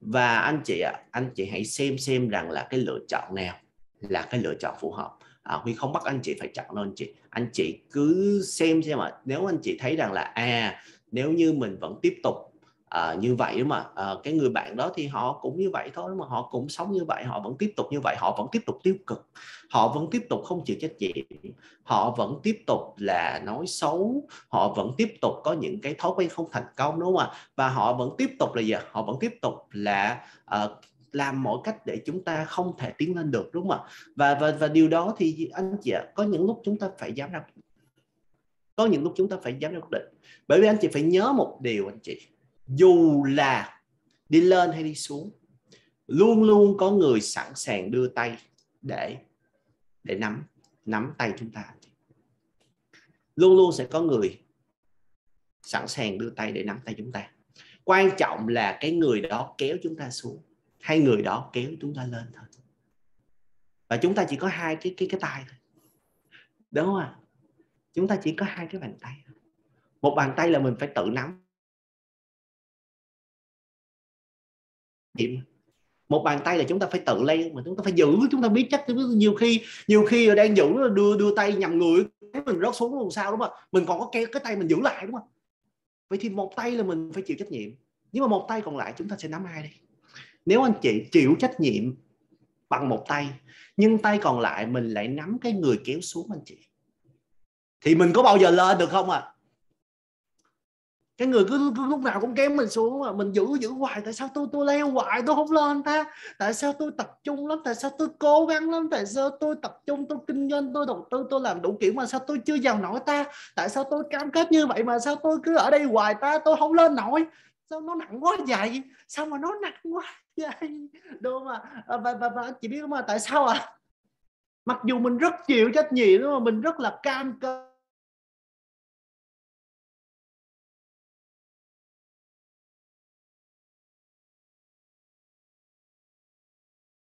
Và anh chị ạ anh chị hãy xem xem rằng là cái lựa chọn nào là cái lựa chọn phù hợp. À, huy không bắt anh chị phải chọn đâu anh chị. Anh chị cứ xem xem mà nếu anh chị thấy rằng là à nếu như mình vẫn tiếp tục à, như vậy mà à, cái người bạn đó thì họ cũng như vậy thôi mà họ cũng sống như vậy họ vẫn tiếp tục như vậy họ vẫn tiếp tục tiêu cực họ vẫn tiếp tục không chịu trách nhiệm họ vẫn tiếp tục là nói xấu họ vẫn tiếp tục có những cái thói quen không thành công đúng không ạ? Và họ vẫn tiếp tục là gì họ vẫn tiếp tục là uh, làm mọi cách để chúng ta không thể tiến lên được đúng không ạ? Và và và điều đó thì anh chị ạ có những lúc chúng ta phải dám ra có những lúc chúng ta phải dám ra quyết định. Bởi vì anh chị phải nhớ một điều anh chị dù là đi lên hay đi xuống, luôn luôn có người sẵn sàng đưa tay để để nắm nắm tay chúng ta. Luôn luôn sẽ có người sẵn sàng đưa tay để nắm tay chúng ta. Quan trọng là cái người đó kéo chúng ta xuống, hay người đó kéo chúng ta lên thôi. Và chúng ta chỉ có hai cái cái cái tay thôi. Đúng không ạ? Chúng ta chỉ có hai cái bàn tay một bàn tay là mình phải tự nắm điểm một bàn tay là chúng ta phải tự lên, mà chúng ta phải giữ, chúng ta biết chắc nhiều khi nhiều khi đang giữ đưa đưa tay nhầm người mình rớt xuống làm sao đúng không mình còn có cái cái tay mình giữ lại đúng không vậy thì một tay là mình phải chịu trách nhiệm. Nhưng mà một tay còn lại chúng ta sẽ nắm ai đây? Nếu anh chị chịu trách nhiệm bằng một tay, nhưng tay còn lại mình lại nắm cái người kéo xuống anh chị. Thì mình có bao giờ lên được không à cái người cứ, cứ lúc nào cũng kéo mình xuống mà mình giữ giữ hoài. Tại sao tôi tôi leo hoài? Tôi không lên ta. Tại sao tôi tập trung lắm? Tại sao tôi cố gắng lắm? Tại sao tôi tập trung tôi kinh doanh tôi đầu tư tôi làm đủ kiểu mà sao tôi chưa giàu nổi ta? Tại sao tôi cam kết như vậy mà sao tôi cứ ở đây hoài ta? Tôi không lên nổi. Sao nó nặng quá vậy? Sao mà nó nặng quá vậy? Đồ mà à, và, và, và chị biết mà tại sao à mặc dù mình rất chịu trách nhiệm mà mình rất là cam kết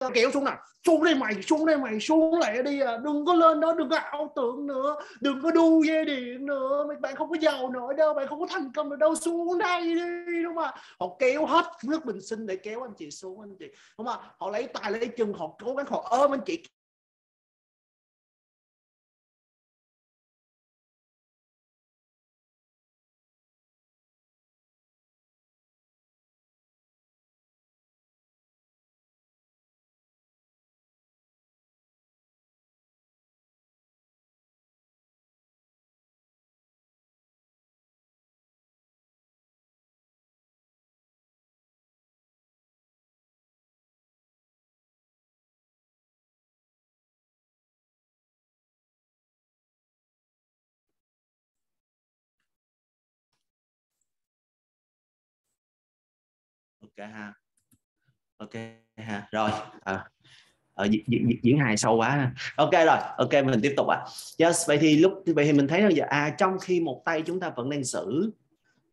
kéo xuống nào xuống đây mày, xuống đây mày, xuống lại đi à. Đừng có lên đó, đừng có ảo tưởng nữa. Đừng có đu dây điện nữa. Mấy bạn không có giàu nữa đâu, bạn không có thành công được đâu. Xuống đây đi, đúng không họ kéo hết nước bình sinh để kéo anh chị xuống, anh chị. Đúng không họ lấy tay, lấy chân, họ cố gắng, họ ôm anh chị. Ok ha. Ok ha rồi. À, ở diễn, diễn, diễn hài sâu quá ok rồi ok mình tiếp tục ạ. À. yes vậy thì lúc vậy thì mình thấy rằng à trong khi một tay chúng ta vẫn đang giữ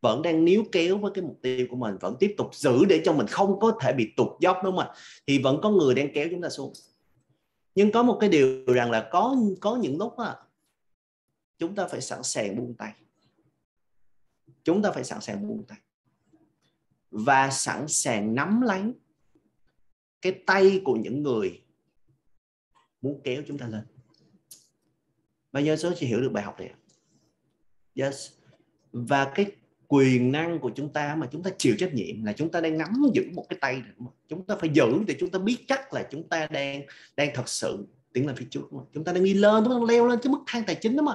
vẫn đang níu kéo với cái mục tiêu của mình vẫn tiếp tục giữ để cho mình không có thể bị tụt dốc đúng không ạ? Thì vẫn có người đang kéo chúng ta xuống. Nhưng có một cái điều rằng là có có những lúc á chúng ta phải sẵn sàng buông tay. Chúng ta phải sẵn sàng buông tay và sẵn sàng nắm lấy cái tay của những người muốn kéo chúng ta lên. Bao nhiêu số chị hiểu được bài học này yes. Và cái quyền năng của chúng ta mà chúng ta chịu trách nhiệm là chúng ta đang nắm giữ một cái tay chúng ta phải giữ để chúng ta biết chắc là chúng ta đang đang thật sự tiến lên phía trước chúng ta đang đi lên, chúng ta đang leo lên cái mức thang tài chính đó mà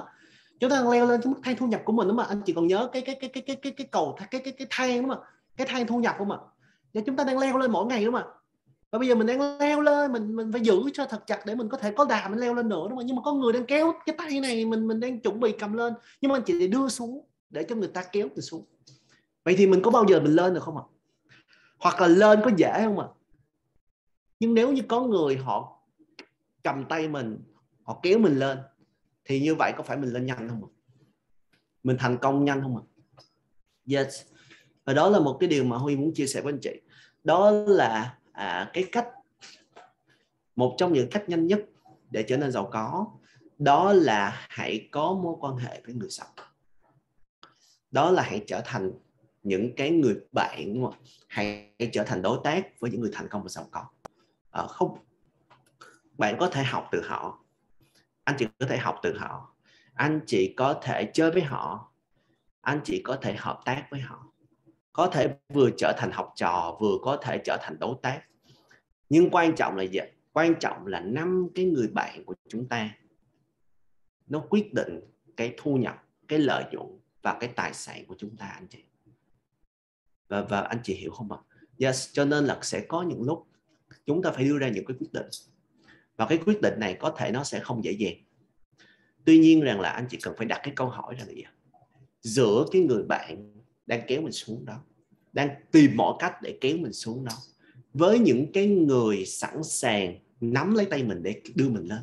chúng ta đang leo lên cái mức thang thu nhập của mình đó mà anh chỉ còn nhớ cái cái cái cái cái cái cái cầu, cái cái cái thang đó mà cái thang thu nhập không ạ? và chúng ta đang leo lên mỗi ngày đúng không ạ? và bây giờ mình đang leo lên, mình mình phải giữ cho thật chặt để mình có thể có đà mình leo lên nữa đúng không nhưng mà có người đang kéo cái tay này, mình mình đang chuẩn bị cầm lên. Nhưng mà chỉ để đưa xuống, để cho người ta kéo từ xuống. Vậy thì mình có bao giờ mình lên được không ạ? Hoặc là lên có dễ không ạ? Nhưng nếu như có người họ cầm tay mình, họ kéo mình lên, thì như vậy có phải mình lên nhanh không ạ? Mình thành công nhanh không ạ? Yes và đó là một cái điều mà huy muốn chia sẻ với anh chị. Đó là à, cái cách một trong những cách nhanh nhất để trở nên giàu có. Đó là hãy có mối quan hệ với người sống đó là hãy trở thành những cái người bạn đúng không? hãy trở thành đối tác với những người thành công và giàu có. À, không bạn có thể học từ họ. Anh chị có thể học từ họ. Anh chị có thể chơi với họ. Anh chị có thể hợp tác với họ có thể vừa trở thành học trò, vừa có thể trở thành đối tác. Nhưng quan trọng là gì quan trọng là năm cái người bạn của chúng ta, nó quyết định cái thu nhập, cái lợi nhuận và cái tài sản của chúng ta, anh chị. Và và anh chị hiểu không ạ? Yes, cho nên là sẽ có những lúc chúng ta phải đưa ra những cái quyết định. Và cái quyết định này có thể nó sẽ không dễ dàng. Tuy nhiên rằng là anh chỉ cần phải đặt cái câu hỏi là gì giữa cái người bạn đang kéo mình xuống đó đang tìm mọi cách để kéo mình xuống đó. Với những cái người sẵn sàng nắm lấy tay mình để đưa mình lên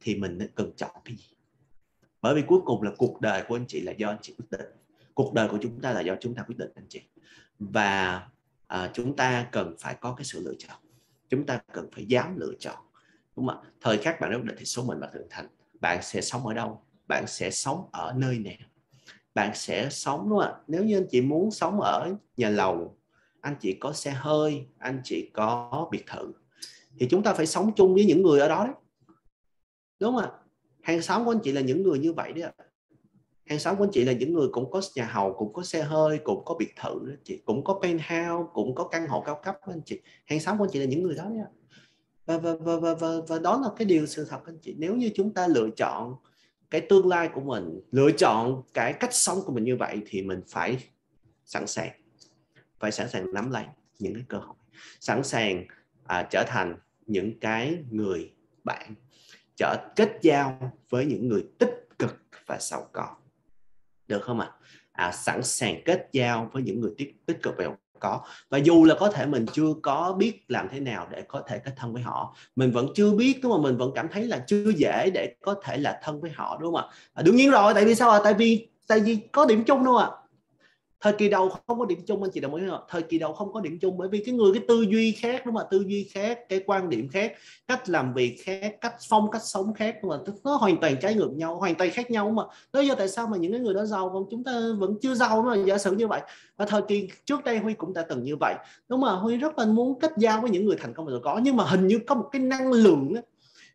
thì mình cần chọn cái gì? Bởi vì cuối cùng là cuộc đời của anh chị là do anh chị quyết định. Cuộc đời của chúng ta là do chúng ta quyết định anh chị. Và à, chúng ta cần phải có cái sự lựa chọn. Chúng ta cần phải dám lựa chọn. Đúng không ạ? Thời khắc bạn quyết định thì số mệnh bạn thượng thành. Bạn sẽ sống ở đâu? Bạn sẽ sống ở nơi nào? Bạn sẽ sống đúng không ạ. Nếu như anh chị muốn sống ở nhà lầu anh chị có xe hơi anh chị có biệt thự thì chúng ta phải sống chung với những người ở đó đấy. Đúng không ạ? Hàng xóm của anh chị là những người như vậy đấy ạ. Hàng xóm của anh chị là những người cũng có nhà hầu cũng có xe hơi cũng có biệt thự đó chị cũng có penthouse cũng có căn hộ cao cấp đó anh chị. Hàng xóm của anh chị là những người đó đấy ạ. Và, và, và, và, và, và đó là cái điều sự thật anh chị. Nếu như chúng ta lựa chọn cái tương lai của mình lựa chọn cái cách sống của mình như vậy thì mình phải sẵn sàng phải sẵn sàng nắm lấy những cái cơ hội sẵn sàng à, trở thành những cái người bạn trở kết giao với những người tích cực và giàu có được không ạ à? à, sẵn sàng kết giao với những người tích, tích cực và có. Và dù là có thể mình chưa có biết làm thế nào để có thể kết thân với họ mình vẫn chưa biết đúng không? Mình vẫn cảm thấy là chưa dễ để có thể là thân với họ đúng không ạ? À, đương nhiên rồi tại vì sao ạ? À? tại vì tại vì có điểm chung đúng không ạ? Thời kỳ đầu không có điểm chung, anh chị đồng ý không thời kỳ đầu không có điểm chung bởi vì cái người, cái tư duy khác, đúng không tư duy khác, cái quan điểm khác, cách làm việc khác, cách phong, cách sống khác mà nó hoàn toàn trái ngược nhau, hoàn toàn khác nhau mà. Đó do tại sao mà những cái người đó giàu còn chúng ta vẫn chưa giàu mà giả sử như vậy. Và thời kỳ trước đây huy cũng đã từng như vậy. Đúng mà huy rất là muốn kết giao với những người thành công và giàu có nhưng mà hình như có một cái năng lượng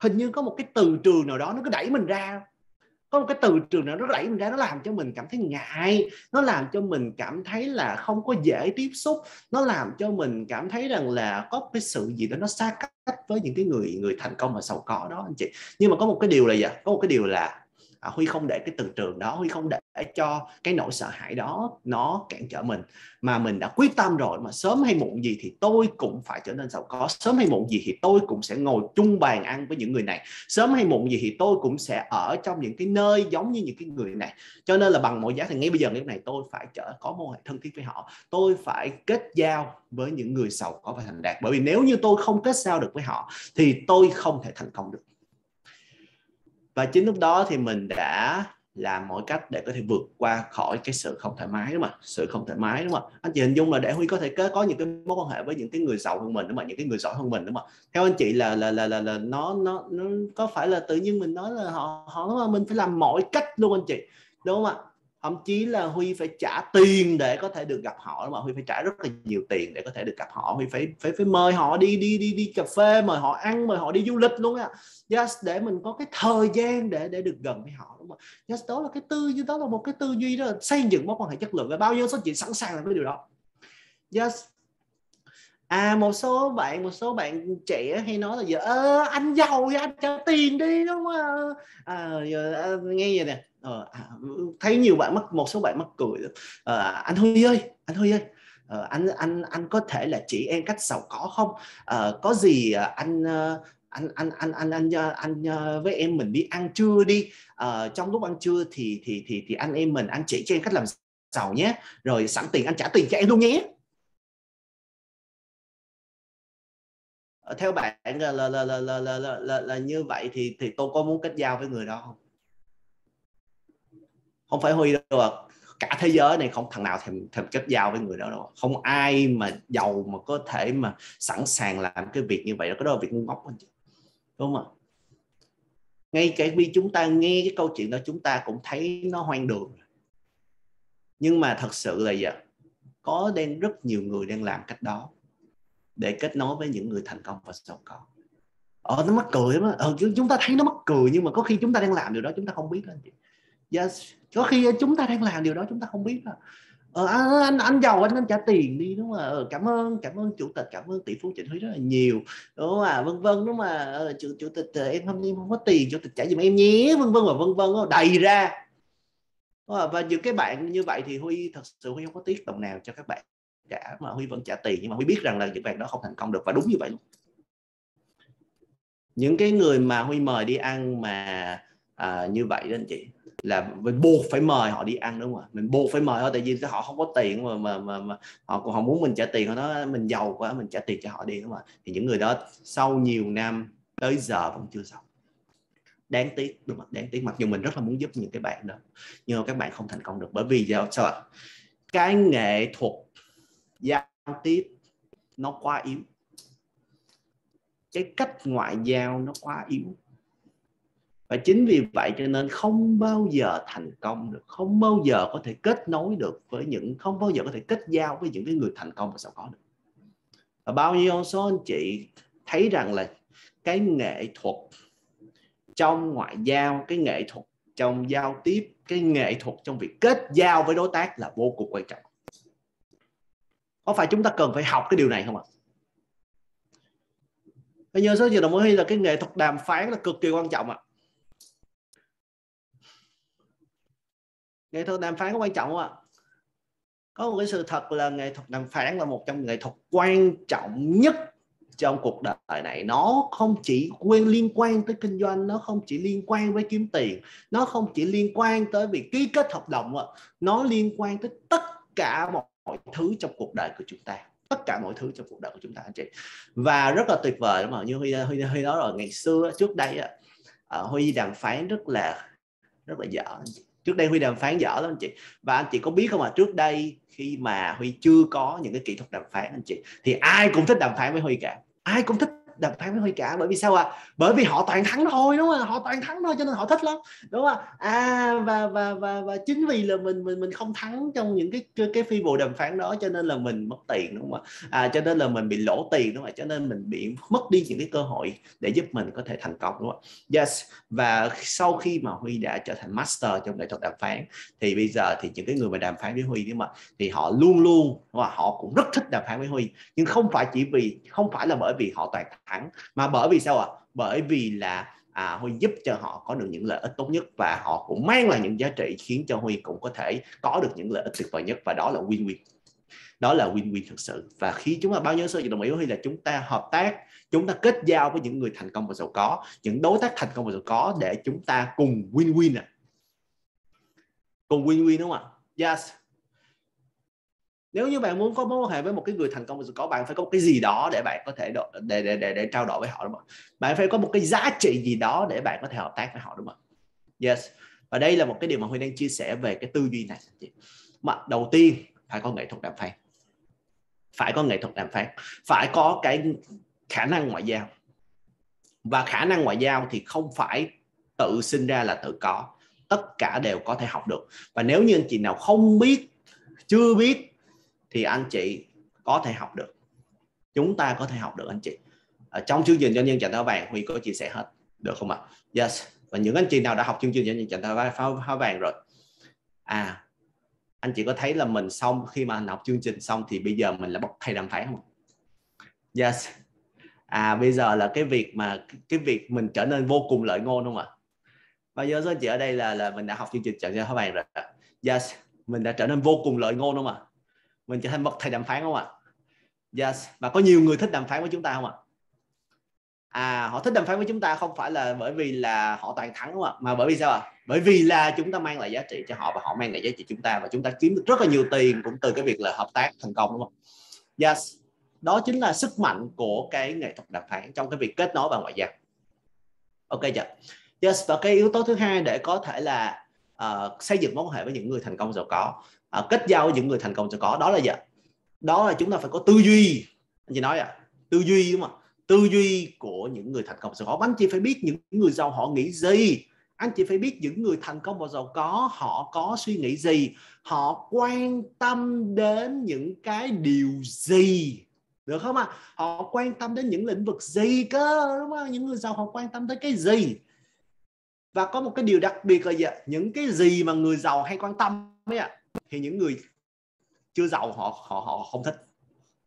hình như có một cái từ trường nào đó nó cứ đẩy mình ra có một cái từ trường nào nó đẩy mình ra, nó làm cho mình cảm thấy ngại, nó làm cho mình cảm thấy là không có dễ tiếp xúc, nó làm cho mình cảm thấy rằng là có cái sự gì đó nó xa cách với những cái người người thành công và giàu có đó, anh chị. Nhưng mà có một cái điều là gì có một cái điều là à, huy không để cái từ trường đó huy không để cho cái nỗi sợ hãi đó nó cản trở mình. Mà mình đã quyết tâm rồi mà sớm hay muộn gì thì tôi cũng phải trở nên giàu có. Sớm hay muộn gì thì tôi cũng sẽ ngồi chung bàn ăn với những người này. Sớm hay muộn gì thì tôi cũng sẽ ở trong những cái nơi giống như những cái người này. Cho nên là bằng mọi giá thì ngay bây giờ lúc này tôi phải trở có mối hệ thân thiết với họ. Tôi phải kết giao với những người giàu có và thành đạt. Bởi vì nếu như tôi không kết giao được với họ thì tôi không thể thành công được và chính lúc đó thì mình đã làm mọi cách để có thể vượt qua khỏi cái sự không thoải mái đúng không ạ, sự không thoải mái đúng không ạ, anh chị hình dung là để huy có thể có những cái mối quan hệ với những cái người giàu hơn mình đúng không ạ, những cái người giỏi hơn mình đúng không ạ, theo anh chị là là là là, là nó nó nó có phải là tự nhiên mình nói là họ họ mình phải làm mọi cách luôn anh chị đúng không ạ? Thậm chí là huy phải trả tiền để có thể được gặp họ mà. Huy phải trả rất là nhiều tiền để có thể được gặp họ. Huy phải phải phải mời họ đi đi đi đi cà phê mời họ ăn mời họ đi du lịch luôn á. Yes, để mình có cái thời gian để để được gần với họ đúng không? Yes, đó là cái tư duy đó là một cái tư duy đó là xây dựng mối quan hệ chất lượng. Và bao nhiêu số chị sẵn sàng làm cái điều đó. Yes à một số bạn một số bạn trẻ hay nói là giờ anh giàu thì anh cho tiền đi đúng không? À, giờ, à, nghe vậy nè ờ, à, thấy nhiều bạn mắc một số bạn mắc cười ờ, anh huy ơi anh huy ơi. Ờ, anh anh anh có thể là chỉ em cách sầu có không? Ờ, có gì ờ, ờ, anh anh anh anh anh ờ, anh anh, với em mình đi ăn trưa đi. Ờ, trong lúc ăn trưa thì thì thì thì anh em mình anh chỉ cho em cách làm sầu nhé. Rồi sẵn tiền anh trả tiền cho em luôn nhé. Theo bạn là là là là là, là, là, là như vậy thì thì tôi có muốn kết giao với người đó không? Không phải huy đâu à cả thế giới này không thằng nào thèm thèm kết giao với người đó đâu không ai mà giàu mà có thể mà sẵn sàng làm cái việc như vậy đó cái đó là việc ngu ngốc anh chị. Đúng không ạ? Ngay cả khi chúng ta nghe cái câu chuyện đó chúng ta cũng thấy nó hoang đường. Nhưng mà thật sự là gì có đang rất nhiều người đang làm cách đó để kết nối với những người thành công và giàu có. Ờ nó mắc cười lắm ờ, chúng ta thấy nó mắc cười nhưng mà có khi chúng ta đang làm điều đó chúng ta không biết đó anh chị yes. có khi chúng ta đang làm điều đó chúng ta không biết đó. Ờ, anh, anh anh giàu anh anh trả tiền đi đúng không ờ, cảm ơn cảm ơn chủ tịch cảm ơn tỷ phú trịnh huy rất là nhiều. Đúng không à vân vân đúng mà ờ, chủ chủ tịch ờ, em không em không có tiền chủ tịch trả giùm em nhé vân vân và vân vân đầy ra. Và những cái bạn như vậy thì huy thật sự huy không có tiếc đồng nào cho các bạn cả mà huy vẫn trả tiền nhưng mà huy biết rằng là những bạn đó không thành công được và đúng như vậy luôn. Những cái người mà huy mời đi ăn mà à, như vậy đó anh chị là mình buộc phải mời họ đi ăn đúng không ạ? Mình buộc phải mời họ tại vì họ không có tiền mà mà, mà, mà họ cũng không muốn mình trả tiền họ nói mình giàu quá mình trả tiền cho họ đi đúng không ạ? Thì những người đó sau nhiều năm tới giờ vẫn chưa xong. Đáng tiếc đúng không đáng tiếc. Mặc dù mình rất là muốn giúp những cái bạn đó nhưng mà các bạn không thành công được. Bởi vì sao ạ? Cái nghệ thuật giao tiếp nó quá yếu. Cái cách ngoại giao nó quá yếu và chính vì vậy cho nên không bao giờ thành công được, không bao giờ có thể kết nối được với những, không bao giờ có thể kết giao với những cái người thành công và giàu có được. Và bao nhiêu số anh chị thấy rằng là cái nghệ thuật trong ngoại giao, cái nghệ thuật trong giao tiếp, cái nghệ thuật trong việc kết giao với đối tác là vô cùng quan trọng. Có phải chúng ta cần phải học cái điều này không ạ? Bây giờ số giờ đồng ý là cái nghệ thuật đàm phán là cực kỳ quan trọng ạ. Nghệ thuật đàm phán có quan trọng không ạ. Có một cái sự thật là nghệ thuật đàm phán là một trong nghệ thuật quan trọng nhất trong cuộc đời này. Nó không chỉ quen liên quan tới kinh doanh nó không chỉ liên quan với kiếm tiền nó không chỉ liên quan tới việc ký kết hợp đồng nó liên quan tới tất cả mọi thứ trong cuộc đời của chúng ta. Tất cả mọi thứ trong cuộc đời của chúng ta anh chị. Và rất là tuyệt vời đúng không như huy huy, huy nói rồi ngày xưa trước đây ờ, huy đàm phán rất là rất là dở anh chị trước đây huy đàm phán dở lắm anh chị. Và anh chị có biết không à trước đây khi mà huy chưa có những cái kỹ thuật đàm phán anh chị, thì ai cũng thích đàm phán với huy cả. Ai cũng thích đàm phán với Huy cả. Bởi vì sao ạ? À? bởi vì họ toàn thắng thôi đúng không họ toàn thắng thôi cho nên họ thích lắm đúng không à và và và và chính vì là mình mình mình không thắng trong những cái cái, cái phi vụ đàm phán đó cho nên là mình mất tiền đúng không à cho nên là mình bị lỗ tiền đúng không cho nên mình bị mất đi những cái cơ hội để giúp mình có thể thành công đúng không yes. Và sau khi mà Huy đã trở thành master trong nghệ thuật đàm phán thì bây giờ thì những cái người mà đàm phán với Huy đúng không thì họ luôn luôn và họ cũng rất thích đàm phán với Huy. Nhưng không phải chỉ vì không phải là bởi vì họ toàn thắng mà bởi vì sao ạ? À? bởi vì là à, Huy giúp cho họ có được những lợi ích tốt nhất và họ cũng mang lại những giá trị khiến cho Huy cũng có thể có được những lợi ích tuyệt vời nhất và đó là win-win. Đó là win-win thực sự. Và khi chúng ta bao nhiêu sự đồng ý với Huy là chúng ta hợp tác chúng ta kết giao với những người thành công và giàu có những đối tác thành công và giàu có để chúng ta cùng win-win à cùng win-win đúng không ạ? Yes nếu như bạn muốn có mối quan hệ với một cái người thành công thì có bạn phải có một cái gì đó để bạn có thể đo- để, để để để trao đổi với họ đúng không? Bạn phải có một cái giá trị gì đó để bạn có thể hợp tác với họ đúng không? Yes. Và đây là một cái điều mà huy đang chia sẻ về cái tư duy này. Mà đầu tiên phải có nghệ thuật đàm phán. Phải có nghệ thuật đàm phán. Phải có cái khả năng ngoại giao. Và khả năng ngoại giao thì không phải tự sinh ra là tự có. Tất cả đều có thể học được. Và nếu như anh chị nào không biết chưa biết thì anh chị có thể học được. Chúng ta có thể học được, anh chị. Ở trong chương trình doanh nhân chạm thẻ vàng, huy có chia sẻ hết, được không ạ? Yes. Và những anh chị nào đã học chương trình doanh nhân chạm thẻ vàng rồi. À anh chị có thấy là mình xong, khi mà anh học chương trình xong thì bây giờ mình là bậc thầy đàm phán không yes. À bây giờ là cái việc mà, cái việc mình trở nên vô cùng lợi ngôn không ạ? Và giờ số anh chị ở đây là là mình đã học chương trình chạm thẻ vàng rồi yes. Mình đã trở nên vô cùng lợi ngôn không ạ? Mình trở thành bậc thầy đàm phán không ạ? Yes. Và có nhiều người thích đàm phán với chúng ta không ạ? À họ thích đàm phán với chúng ta không phải là bởi vì là họ toàn thắng đúng không ạ? Mà bởi vì sao ạ? Bởi vì là chúng ta mang lại giá trị cho họ và họ mang lại giá trị chúng ta và chúng ta kiếm được rất là nhiều tiền cũng từ cái việc là hợp tác thành công đúng không yes. Đó chính là sức mạnh của cái nghệ thuật đàm phán trong cái việc kết nối và ngoại giao. Ok chưa? Yes. Và cái yếu tố thứ hai để có thể là uh, xây dựng mối quan hệ với những người thành công giàu có à, kết giao với những người thành công giàu có. Đó là gì đó là chúng ta phải có tư duy. Anh chị nói à tư duy đúng không tư duy của những người thành công giàu có. Anh chị phải biết những người giàu họ nghĩ gì. Anh chị phải biết những người thành công và giàu có họ có suy nghĩ gì. Họ quan tâm đến những cái điều gì. Được không ạ? À? họ quan tâm đến những lĩnh vực gì cơ đúng không? Những người giàu họ quan tâm tới cái gì? Và có một cái điều đặc biệt là gì những cái gì mà người giàu hay quan tâm ấy ạ thì những người chưa giàu họ họ họ không thích.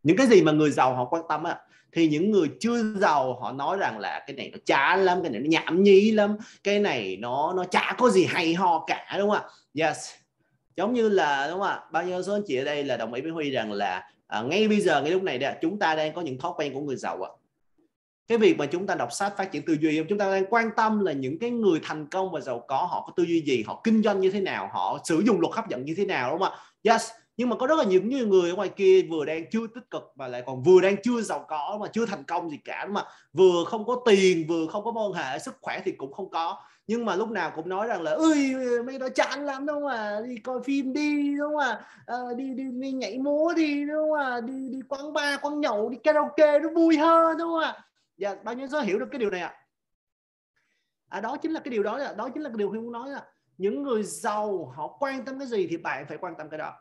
Những cái gì mà người giàu họ quan tâm á thì những người chưa giàu họ nói rằng là cái này nó chán lắm cái này nó nhảm nhí lắm cái này nó nó chả có gì hay ho cả đúng không ạ? Yes. Giống như là đúng không ạ? Bao nhiêu số anh chị ở đây là đồng ý với huy rằng là à, ngay bây giờ ngay lúc này đây chúng ta đang có những thói quen của người giàu ạ cái việc mà chúng ta đọc sách phát triển tư duy chúng ta đang quan tâm là những cái người thành công và giàu có họ có tư duy gì họ kinh doanh như thế nào họ sử dụng luật hấp dẫn như thế nào đúng không ạ? Yes nhưng mà có rất là nhiều những người ở ngoài kia vừa đang chưa tích cực và lại còn vừa đang chưa giàu có mà chưa thành công gì cả mà vừa không có tiền vừa không có môn hệ sức khỏe thì cũng không có. Nhưng mà lúc nào cũng nói rằng là ơi mấy đó chán lắm đúng không à đi coi phim đi đúng không à, à đi, đi đi nhảy múa đi đúng không à đi đi quán bar quán nhậu đi karaoke nó vui hơn đúng không ạ? Dạ bao nhiêu số hiểu được cái điều này ạ? À? à đó chính là cái điều đó đó chính là cái điều huy muốn nói là những người giàu họ quan tâm cái gì thì bạn phải quan tâm cái đó.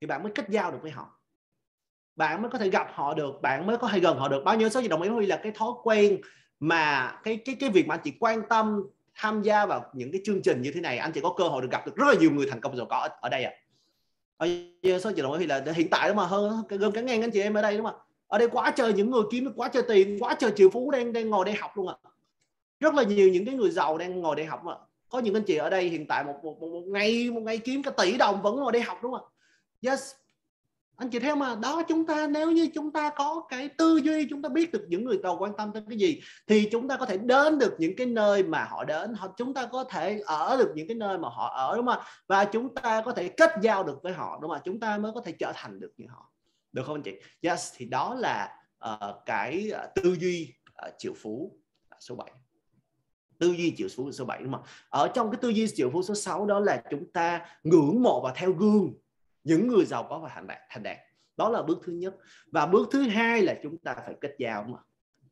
Thì bạn mới kết giao được với họ. Bạn mới có thể gặp họ được bạn mới có thể gần họ được. Bao nhiêu số gì đồng ý huy là cái thói quen mà cái cái cái việc mà anh chị quan tâm tham gia vào những cái chương trình như thế này anh chị có cơ hội được gặp được rất là nhiều người thành công giàu có ở, ở đây à bao nhiêu số chị đồng ý là hiện tại đó mà hơn gần cả ngàn anh chị em ở đây đúng không ạ? Ở đây quá trời những người kiếm được quá trời tiền quá trời triệu phú đang đang ngồi đây học luôn ạ. À. rất là nhiều những cái người giàu đang ngồi đây học ạ. Có những anh chị ở đây hiện tại một một, một, một ngày một ngày kiếm cả tỷ đồng vẫn ngồi đây học đúng không ạ. Yes. Anh chị theo mà đó chúng ta nếu như chúng ta có cái tư duy chúng ta biết được những người giàu quan tâm tới cái gì thì chúng ta có thể đến được những cái nơi mà họ đến. Hoặc chúng ta có thể ở được những cái nơi mà họ ở đúng không và chúng ta có thể kết giao được với họ đúng không chúng ta mới có thể trở thành được như họ được không anh chị? Yes thì đó là uh, cái uh, tư duy uh, triệu phú uh, số 7 tư duy triệu phú số 7 đúng không ở trong cái tư duy triệu phú số 6 đó là chúng ta ngưỡng mộ và theo gương những người giàu có và thành đạt thành đạt. Đó là bước thứ nhất. Và bước thứ hai là chúng ta phải kết giao mà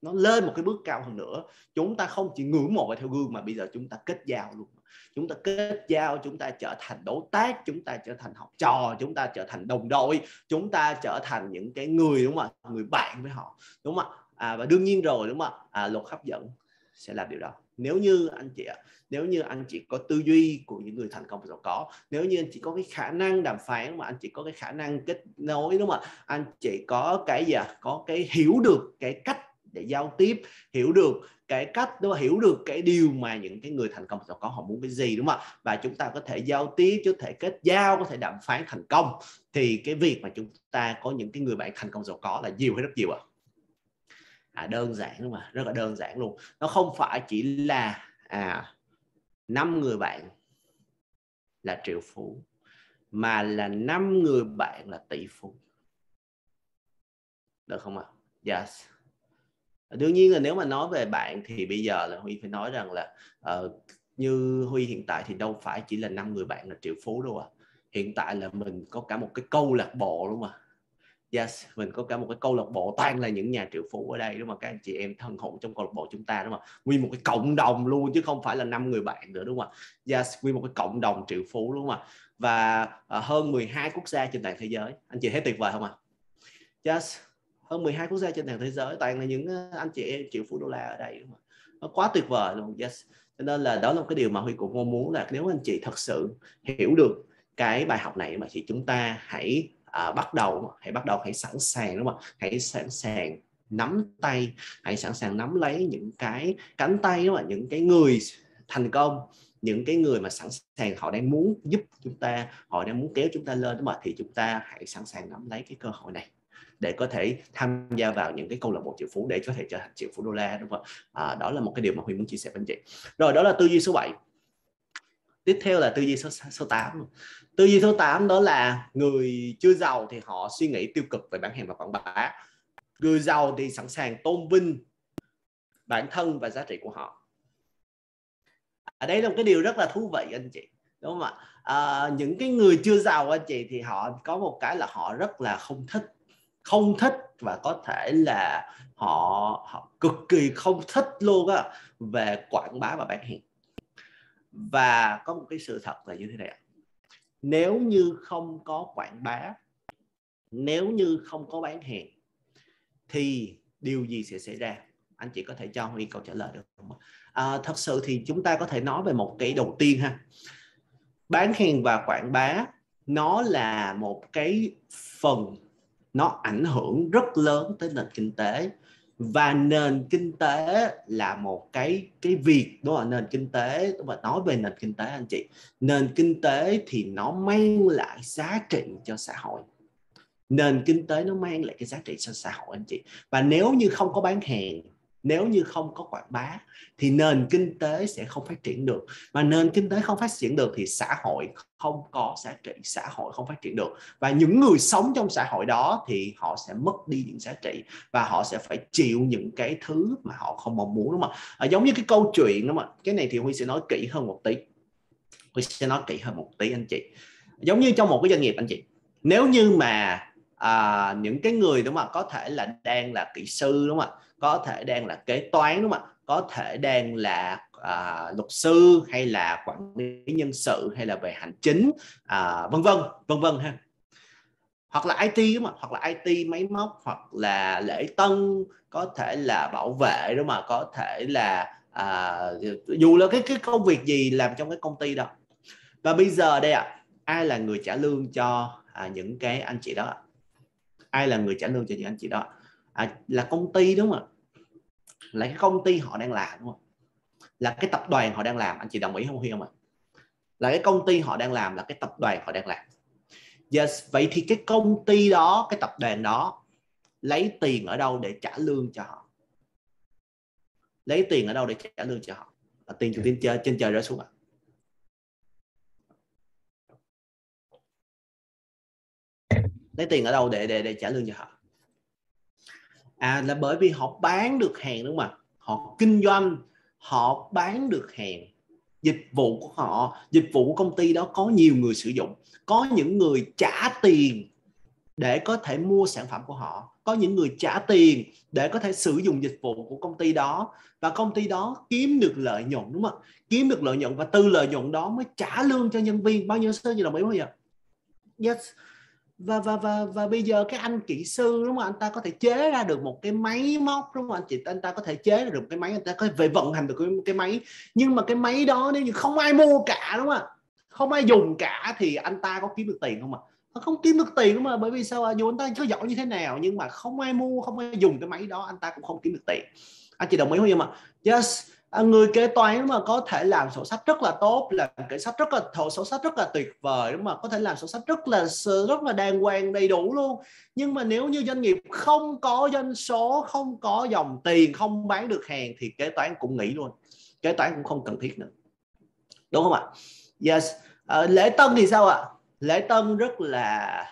nó lên một cái bước cao hơn nữa. Chúng ta không chỉ ngưỡng mộ và theo gương mà bây giờ chúng ta kết giao luôn chúng ta kết giao chúng ta trở thành đối tác chúng ta trở thành học trò chúng ta trở thành đồng đội chúng ta trở thành những cái người đúng không ạ? Người bạn với họ đúng không ạ? À, và đương nhiên rồi đúng không ạ? À, luật hấp dẫn sẽ làm điều đó. Nếu như anh chị ạ nếu như anh chị có tư duy của những người thành công giàu có nếu như anh chị có cái khả năng đàm phán mà anh chị có cái khả năng kết nối đúng không ạ? Anh chị có cái gì à? có cái hiểu được cái cách để giao tiếp hiểu được cái cách đó hiểu được cái điều mà những cái người thành công giàu có họ muốn cái gì đúng không ạ? Và chúng ta có thể giao tiếp có thể kết giao có thể đàm phán thành công. Thì cái việc mà chúng ta có những cái người bạn thành công giàu có là nhiều hay rất nhiều ạ? À? à, đơn giản đúng không ạ? Rất là đơn giản luôn. Nó không phải chỉ là à năm người bạn là triệu phú mà là năm người bạn là tỷ phú. Được không ạ? Yes đương nhiên là nếu mà nói về bạn thì bây giờ là huy phải nói rằng là uh, như Huy hiện tại thì đâu phải chỉ là năm người bạn là triệu phú đâu à hiện tại là mình có cả một cái câu lạc bộ đúng không ạ. Yes mình có cả một cái câu lạc bộ toàn là những nhà triệu phú ở đây đúng không? Các anh chị em thân hữu trong câu lạc bộ chúng ta đúng không? Nguyên một cái cộng đồng luôn chứ không phải là năm người bạn nữa đúng không ạ? Yes nguyên một cái cộng đồng triệu phú đúng không ạ? Và ờ, hơn 12 quốc gia trên toàn thế giới. Anh chị thấy tuyệt vời không ạ? Yes hơn 12 quốc gia trên toàn thế giới toàn là những ờ, anh chị em triệu phú đô la ở đây đúng không? nó quá tuyệt vời luôn yes cho nên là đó là một cái điều mà huy cũng mong muốn là nếu anh chị thật sự hiểu được cái bài học này mà thì chúng ta hãy à, bắt đầu hãy bắt đầu hãy sẵn sàng đúng không hãy sẵn sàng nắm tay hãy sẵn sàng nắm lấy những cái cánh tay đúng không? những cái người thành công những cái người mà sẵn sàng họ đang muốn giúp chúng ta họ đang muốn kéo chúng ta lên đúng không? thì chúng ta hãy sẵn sàng nắm lấy cái cơ hội này để có thể tham gia vào những cái câu lạc bộ triệu phú để có thể trở thành triệu phú đô la đúng không? À, đó là một cái điều mà huy muốn chia sẻ với anh chị. Rồi đó là tư duy số 7 tiếp theo là tư duy số số 8 tư duy số 8 đó là người chưa giàu thì họ suy nghĩ tiêu cực về bán hàng và quảng bá. Người giàu thì sẵn sàng tôn vinh bản thân và giá trị của họ. Ở đây là một cái điều rất là thú vị anh chị đúng không ạ? À, những cái người chưa giàu anh chị thì họ có một cái là họ rất là không thích không thích và có thể là họ họ cực kỳ không thích luôn á về quảng bá và bán hàng. Và có một cái sự thật là như thế này nếu như không có quảng bá nếu như không có bán hàng thì điều gì sẽ xảy ra? Anh chị có thể cho huy câu trả lời được không à, thật sự thì chúng ta có thể nói về một cái đầu tiên ha. Bán hàng và quảng bá nó là một cái phần nó ảnh hưởng rất lớn tới nền kinh tế. Và nền kinh tế là một cái cái việc đó là nền kinh tế và nói về nền kinh tế anh chị. Nền kinh tế thì nó mang lại giá trị cho xã hội. Nền kinh tế nó mang lại cái giá trị cho xã hội anh chị. Và nếu như không có bán hàng nếu như không có quảng bá thì nền kinh tế sẽ không phát triển được. Mà nền kinh tế không phát triển được thì xã hội không có giá trị xã hội không phát triển được. Và những người sống trong xã hội đó thì họ sẽ mất đi những giá trị và họ sẽ phải chịu những cái thứ mà họ không mong muốn đúng không à, giống như cái câu chuyện đúng không cái này thì huy sẽ nói kỹ hơn một tí. Huy sẽ nói kỹ hơn một tí anh chị. Giống như trong một cái doanh nghiệp anh chị. Nếu như mà à, những cái người đúng không có thể là đang là kỹ sư đúng không ạ? Có thể đang là kế toán đúng không ạ? Có thể đang là à, luật sư hay là quản lý nhân sự hay là về hành chính à, vân vân vân vân ha. Hoặc là IT đúng không hoặc là IT máy móc hoặc là lễ tân có thể là bảo vệ đúng không có thể là à, dù là cái cái công việc gì làm trong cái công ty đó. Và bây giờ đây ạ à, ai là người trả lương cho à, những cái anh chị đó ai là người trả lương cho những anh chị đó à, là công ty đúng không ạ? Là cái công ty họ đang làm, đúng không? Là cái tập đoàn họ đang làm, anh chị đồng ý không, Huy không ạ? Là cái công ty họ đang làm là cái tập đoàn họ đang làm. Yes, vậy thì cái công ty đó, cái tập đoàn đó, lấy tiền ở đâu để trả lương cho họ? Lấy tiền ở đâu để trả lương cho họ? Là tiền từ trên trời trên trời rơi xuống ạ. Lấy tiền ở đâu để để để trả lương cho họ? À là bởi vì họ bán được hàng đúng không ạ? Họ kinh doanh, họ bán được hàng. Dịch vụ của họ, dịch vụ của công ty đó có nhiều người sử dụng, có những người trả tiền để có thể mua sản phẩm của họ, có những người trả tiền để có thể sử dụng dịch vụ của công ty đó và công ty đó kiếm được lợi nhuận đúng không ạ? Kiếm được lợi nhuận và từ lợi nhuận đó mới trả lương cho nhân viên. Bao nhiêu sơ như đồng ý không vậy yes và và và và bây giờ cái anh kỹ sư đúng không anh ta có thể chế ra được một cái máy móc đúng không anh chị anh ta có thể chế ra được cái máy anh ta có thể vận hành được cái, cái máy. Nhưng mà cái máy đó nếu như không ai mua cả đúng không ạ? Không ai dùng cả thì anh ta có kiếm được tiền không ạ? À? không kiếm được tiền đúng không bởi vì sao dù anh ta có giỏi như thế nào nhưng mà không ai mua không ai dùng cái máy đó anh ta cũng không kiếm được tiền. Anh chị đồng ý không? Ạ yes À, người kế toán mà có thể làm sổ sách rất là tốt làm kế sách rất là thổ sổ sách rất là tuyệt vời mà có thể làm sổ sách rất là rất là đàng hoàng đầy đủ luôn. Nhưng mà nếu như doanh nghiệp không có doanh số không có dòng tiền không bán được hàng thì kế toán cũng nghỉ luôn. Kế toán cũng không cần thiết nữa. Đúng không ạ? Yes. À, lễ tân thì sao ạ? Lễ tân rất là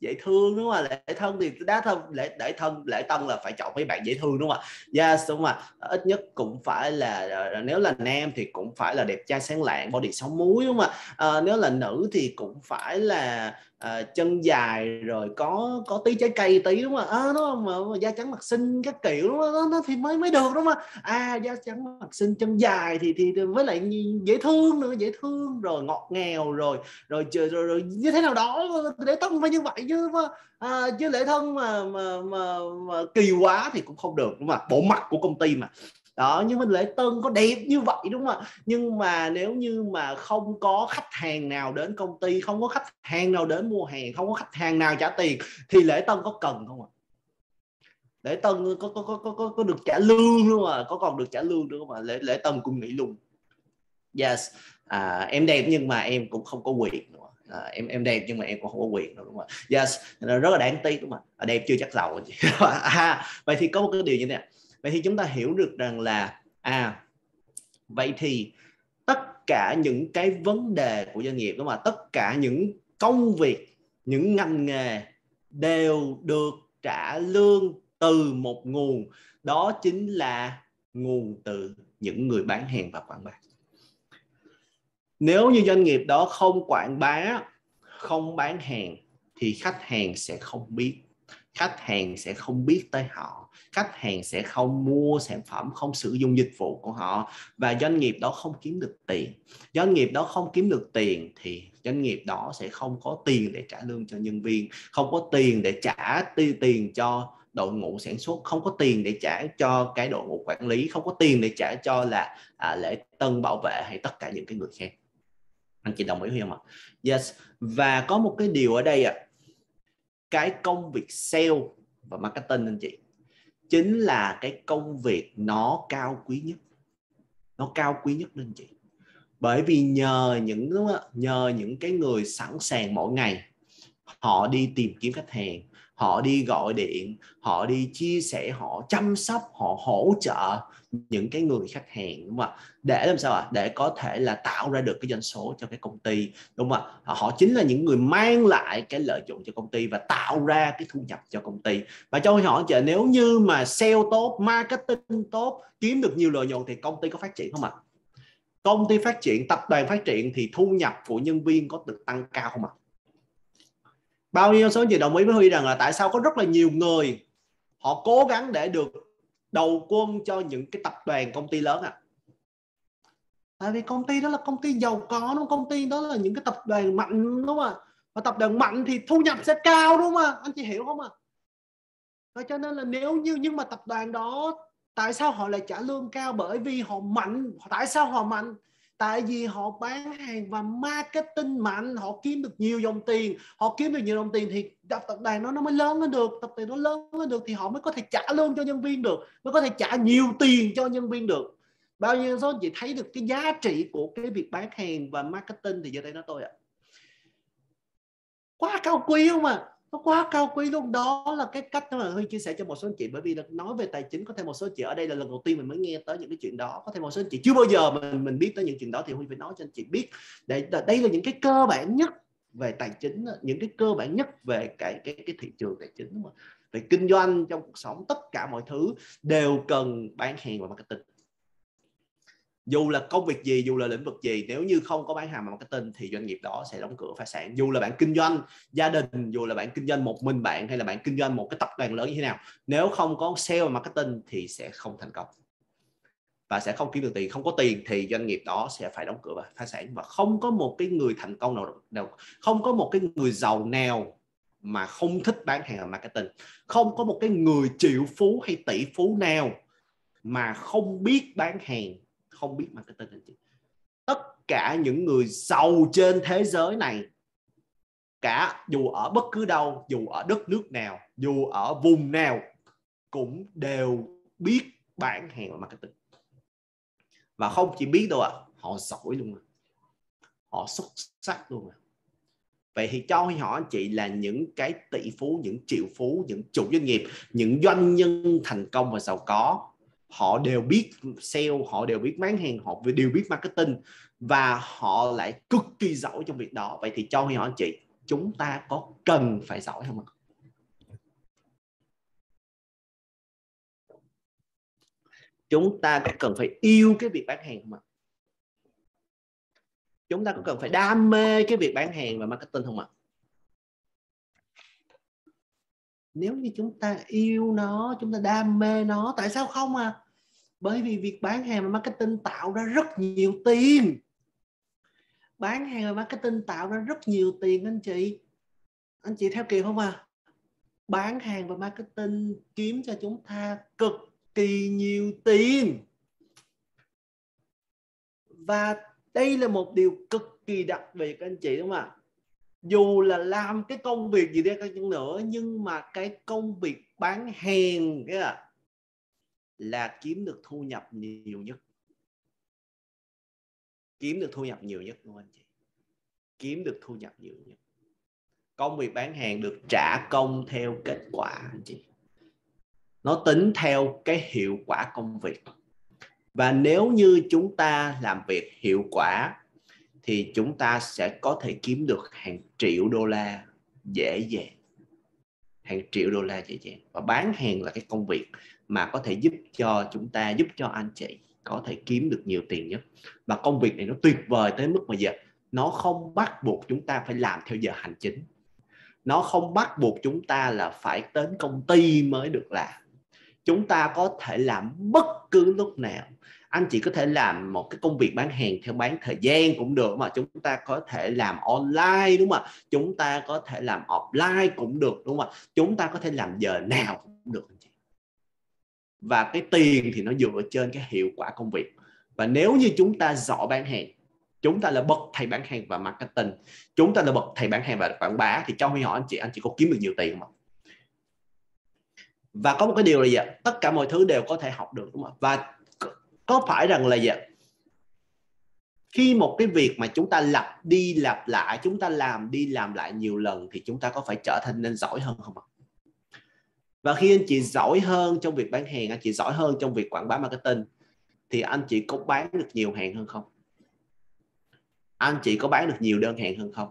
dễ thương đúng không ạ? Lễ thân thì đá thân lễ lễ thân lễ tân là phải chọn mấy bạn dễ thương đúng không ạ? Yes đúng không ạ? Ít nhất cũng phải là ờ, ờ, nếu là nam thì cũng phải là đẹp trai sáng lạng body sáu múi đúng không ạ? À, nếu là nữ thì cũng phải là à, chân dài rồi có có tí trái cây tí đúng không? Ạ à, đúng không? Mà, mà da trắng mặt xinh các kiểu đúng không? Nó, thì mới mới được đúng không? Ạ à da trắng mặt xinh chân dài thì thì với lại dễ thương nữa dễ thương rồi ngọt ngào rồi rồi rồi, rồi, rồi như thế nào đó để tóc phải như vậy chứ mà à, ờ, chứ lễ thân mà mà, mà mà kỳ quá thì cũng không được đúng không ạ? Bộ mặt của công ty mà đó nhưng mà lễ tân có đẹp như vậy đúng không ạ? Nhưng mà nếu như mà không có khách hàng nào đến công ty không có khách hàng nào đến mua hàng không có khách hàng nào trả tiền thì lễ tân có cần không ạ? Lễ tân có có có có có được trả lương luôn à có còn được trả lương nữa mà lễ lễ tân cũng nghỉ luôn. Yes. À, em đẹp nhưng mà em cũng không có quyền nữa. À, em em đẹp nhưng mà em cũng không có quyền nữa đúng không yes. Rất là đáng tiếc đúng không ạ? À, đẹp chưa chắc giàu à, vậy thì có một cái điều như thế này vậy thì chúng ta hiểu được rằng là à vậy thì tất cả những cái vấn đề của doanh nghiệp đó mà tất cả những công việc, những ngành nghề đều được trả lương từ một nguồn, đó chính là nguồn từ những người bán hàng và quảng bá. Nếu như doanh nghiệp đó không quảng bá, không bán hàng, thì khách hàng sẽ không biết, khách hàng sẽ không biết tới họ khách hàng sẽ không mua sản phẩm không sử dụng dịch vụ của họ và doanh nghiệp đó không kiếm được tiền. Doanh nghiệp đó không kiếm được tiền thì doanh nghiệp đó sẽ không có tiền để trả lương cho nhân viên không có tiền để trả tiền cho đội ngũ sản xuất không có tiền để trả cho cái đội ngũ quản lý không có tiền để trả cho là à, lễ tân bảo vệ hay tất cả những cái người khác. Anh chị đồng ý không ạ? Yes. Và có một cái điều ở đây ạ. À, cái công việc sale và marketing anh chị chính là cái công việc nó cao quý nhất. Nó cao quý nhất nên chị. Bởi vì nhờ những nhờ những cái người sẵn sàng mỗi ngày, họ đi tìm kiếm khách hàng họ đi gọi điện, họ đi chia sẻ, họ chăm sóc, họ hỗ trợ những cái người khách hàng, đúng không ạ? Để làm sao ạ? Để có thể là tạo ra được cái doanh số cho cái công ty, đúng không ạ? Họ chính là những người mang lại cái lợi nhuận cho công ty và tạo ra cái thu nhập cho công ty. Và cho họ chị nếu như mà sale tốt, marketing tốt, kiếm được nhiều lợi nhuận thì công ty có phát triển không ạ? Công ty phát triển, tập đoàn phát triển thì thu nhập của nhân viên có được tăng cao không ạ? Bao nhiêu số chị đồng ý với huy rằng là tại sao có rất là nhiều người họ cố gắng để được đầu quân cho những cái tập đoàn công ty lớn à tại vì công ty đó là công ty giàu có đúng không? công ty đó là những cái tập đoàn mạnh đúng không ạ? Và tập đoàn mạnh thì thu nhập sẽ cao đúng không ạ? Anh chị hiểu không ạ? Và cho nên là nếu như, nhưng mà tập đoàn đó, tại sao họ lại trả lương cao? Bởi vì họ mạnh. Tại sao họ mạnh? Tại vì họ bán hàng và marketing mạnh họ kiếm được nhiều dòng tiền, họ kiếm được nhiều dòng tiền thì tập đoàn nó nó mới lớn lên được, tập đoàn nó lớn lên được thì họ mới có thể trả lương cho nhân viên được, mới có thể trả nhiều tiền cho nhân viên được bao nhiêu số chị thấy được cái giá trị của cái việc bán hàng và marketing thì giờ đây nó tôi ạ à. quá cao quý không à nó quá cao quý luôn đó là cái cách mà huy chia sẻ cho một số anh chị, bởi vì là nói về tài chính, có thể một số anh chị ở đây là lần đầu tiên mình mới nghe tới những cái chuyện đó. Có thể một số anh chị chưa bao giờ mình mình biết tới những chuyện đó thì huy phải nói cho anh chị biết. Để đây là những cái cơ bản nhất về tài chính những cái cơ bản nhất về cái cái cái thị trường tài chính mà, về kinh doanh trong cuộc sống, tất cả mọi thứ đều cần bán hàng và marketing dù là công việc gì, dù là lĩnh vực gì, nếu như không có bán hàng và marketing thì doanh nghiệp đó sẽ đóng cửa phá sản. Dù là bạn kinh doanh gia đình, dù là bạn kinh doanh một mình bạn hay là bạn kinh doanh một cái tập đoàn lớn như thế nào, nếu không có sale và marketing thì sẽ không thành công. Và sẽ không kiếm được tiền. Không có tiền thì doanh nghiệp đó sẽ phải đóng cửa và phá sản. Và không có một cái người thành công nào đâu không có một cái người giàu nào mà không thích bán hàng và marketing. Không có một cái người triệu phú hay tỷ phú nào mà không biết bán hàng không biết marketing anh chị tất cả những người giàu trên thế giới này cả dù ở bất cứ đâu dù ở đất nước nào dù ở vùng nào cũng đều biết bán hàng và marketing và không chỉ biết đâu ạ à, họ giỏi luôn à. họ xuất sắc luôn à. vậy thì cho hỏi anh chị là những cái tỷ phú những triệu phú những chủ doanh nghiệp những doanh nhân thành công và giàu có họ đều biết sale, họ đều biết bán hàng, họ đều biết marketing và họ lại cực kỳ giỏi trong việc đó. Vậy thì cho hỏi chị, chúng ta có cần phải giỏi không ạ? Chúng ta có cần phải yêu cái việc bán hàng không ạ? Chúng ta có cần phải đam mê cái việc bán hàng và marketing không ạ? Nếu như chúng ta yêu nó, chúng ta đam mê nó, tại sao không à? Bởi vì việc bán hàng và marketing tạo ra rất nhiều tiền. Bán hàng và marketing tạo ra rất nhiều tiền, anh chị. Anh chị theo kịp không à? Bán hàng và marketing kiếm cho chúng ta cực kỳ nhiều tiền. Và đây là một điều cực kỳ đặc biệt, anh chị, đúng không ạ? Dù là làm cái công việc gì đi chăng nữa, nhưng mà cái công việc bán hàng, cái à, là kiếm được thu nhập nhiều nhất. Kiếm được thu nhập nhiều nhất luôn anh chị. Kiếm được thu nhập nhiều nhất. Công việc bán hàng được trả công theo kết quả anh chị. Nó tính theo cái hiệu quả công việc. Và nếu như chúng ta làm việc hiệu quả thì chúng ta sẽ có thể kiếm được hàng triệu đô la dễ dàng. Hàng triệu đô la dễ dàng. Và bán hàng là cái công việc mà có thể giúp cho chúng ta, giúp cho anh chị có thể kiếm được nhiều tiền nhất. Và công việc này nó tuyệt vời tới mức mà giờ nó không bắt buộc chúng ta phải làm theo giờ hành chính. Nó không bắt buộc chúng ta là phải đến công ty mới được làm. Chúng ta có thể làm bất cứ lúc nào anh chỉ có thể làm một cái công việc bán hàng theo bán thời gian cũng được mà chúng ta có thể làm online, đúng không ạ? Chúng ta có thể làm offline cũng được, đúng không ạ? Chúng ta có thể làm giờ nào cũng được, anh chị. Và cái tiền thì nó dựa trên cái hiệu quả công việc. Và nếu như chúng ta giỏi bán hàng, chúng ta là bậc thầy bán hàng và marketing, chúng ta là bậc thầy bán hàng và quảng bá, thì trong khi hỏi anh chị anh chị có kiếm được nhiều tiền không và có một cái điều là gì tất cả mọi thứ đều có thể học được, đúng không và có phải rằng là gì khi một cái việc mà chúng ta lặp đi lặp lại, chúng ta làm đi làm lại nhiều lần thì chúng ta có phải trở thành nên giỏi hơn không ạ? Và khi anh chị giỏi hơn trong việc bán hàng, anh chị giỏi hơn trong việc quảng bá marketing, thì anh chị có bán được nhiều hàng hơn không? Anh chị có bán được nhiều đơn hàng hơn không?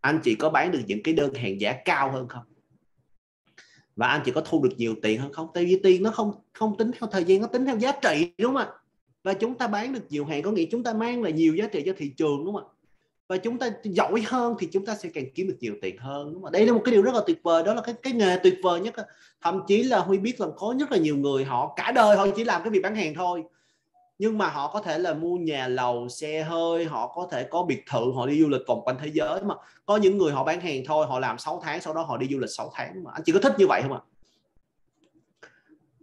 Anh chị có bán được những cái đơn hàng giá cao hơn không? Và anh chị có thu được nhiều tiền hơn không? Tại vì tiền nó không không tính theo thời gian, nó tính theo giá trị, đúng không ạ? Và chúng ta bán được nhiều hàng, có nghĩa chúng ta mang lại nhiều giá trị cho thị trường, đúng không ạ? Và chúng ta giỏi hơn thì chúng ta sẽ càng kiếm được nhiều tiền hơn, đúng không? đây là một cái điều rất là tuyệt vời, đó là cái cái nghề tuyệt vời nhất thậm chí là huy biết là có rất là nhiều người, họ cả đời họ chỉ làm cái việc bán hàng thôi nhưng mà họ có thể là mua nhà lầu xe hơi họ có thể có biệt thự họ đi du lịch vòng quanh thế giới mà. Có những người họ bán hàng thôi họ làm 6 tháng sau đó họ đi du lịch 6 tháng mà. Anh chỉ có thích như vậy không ạ?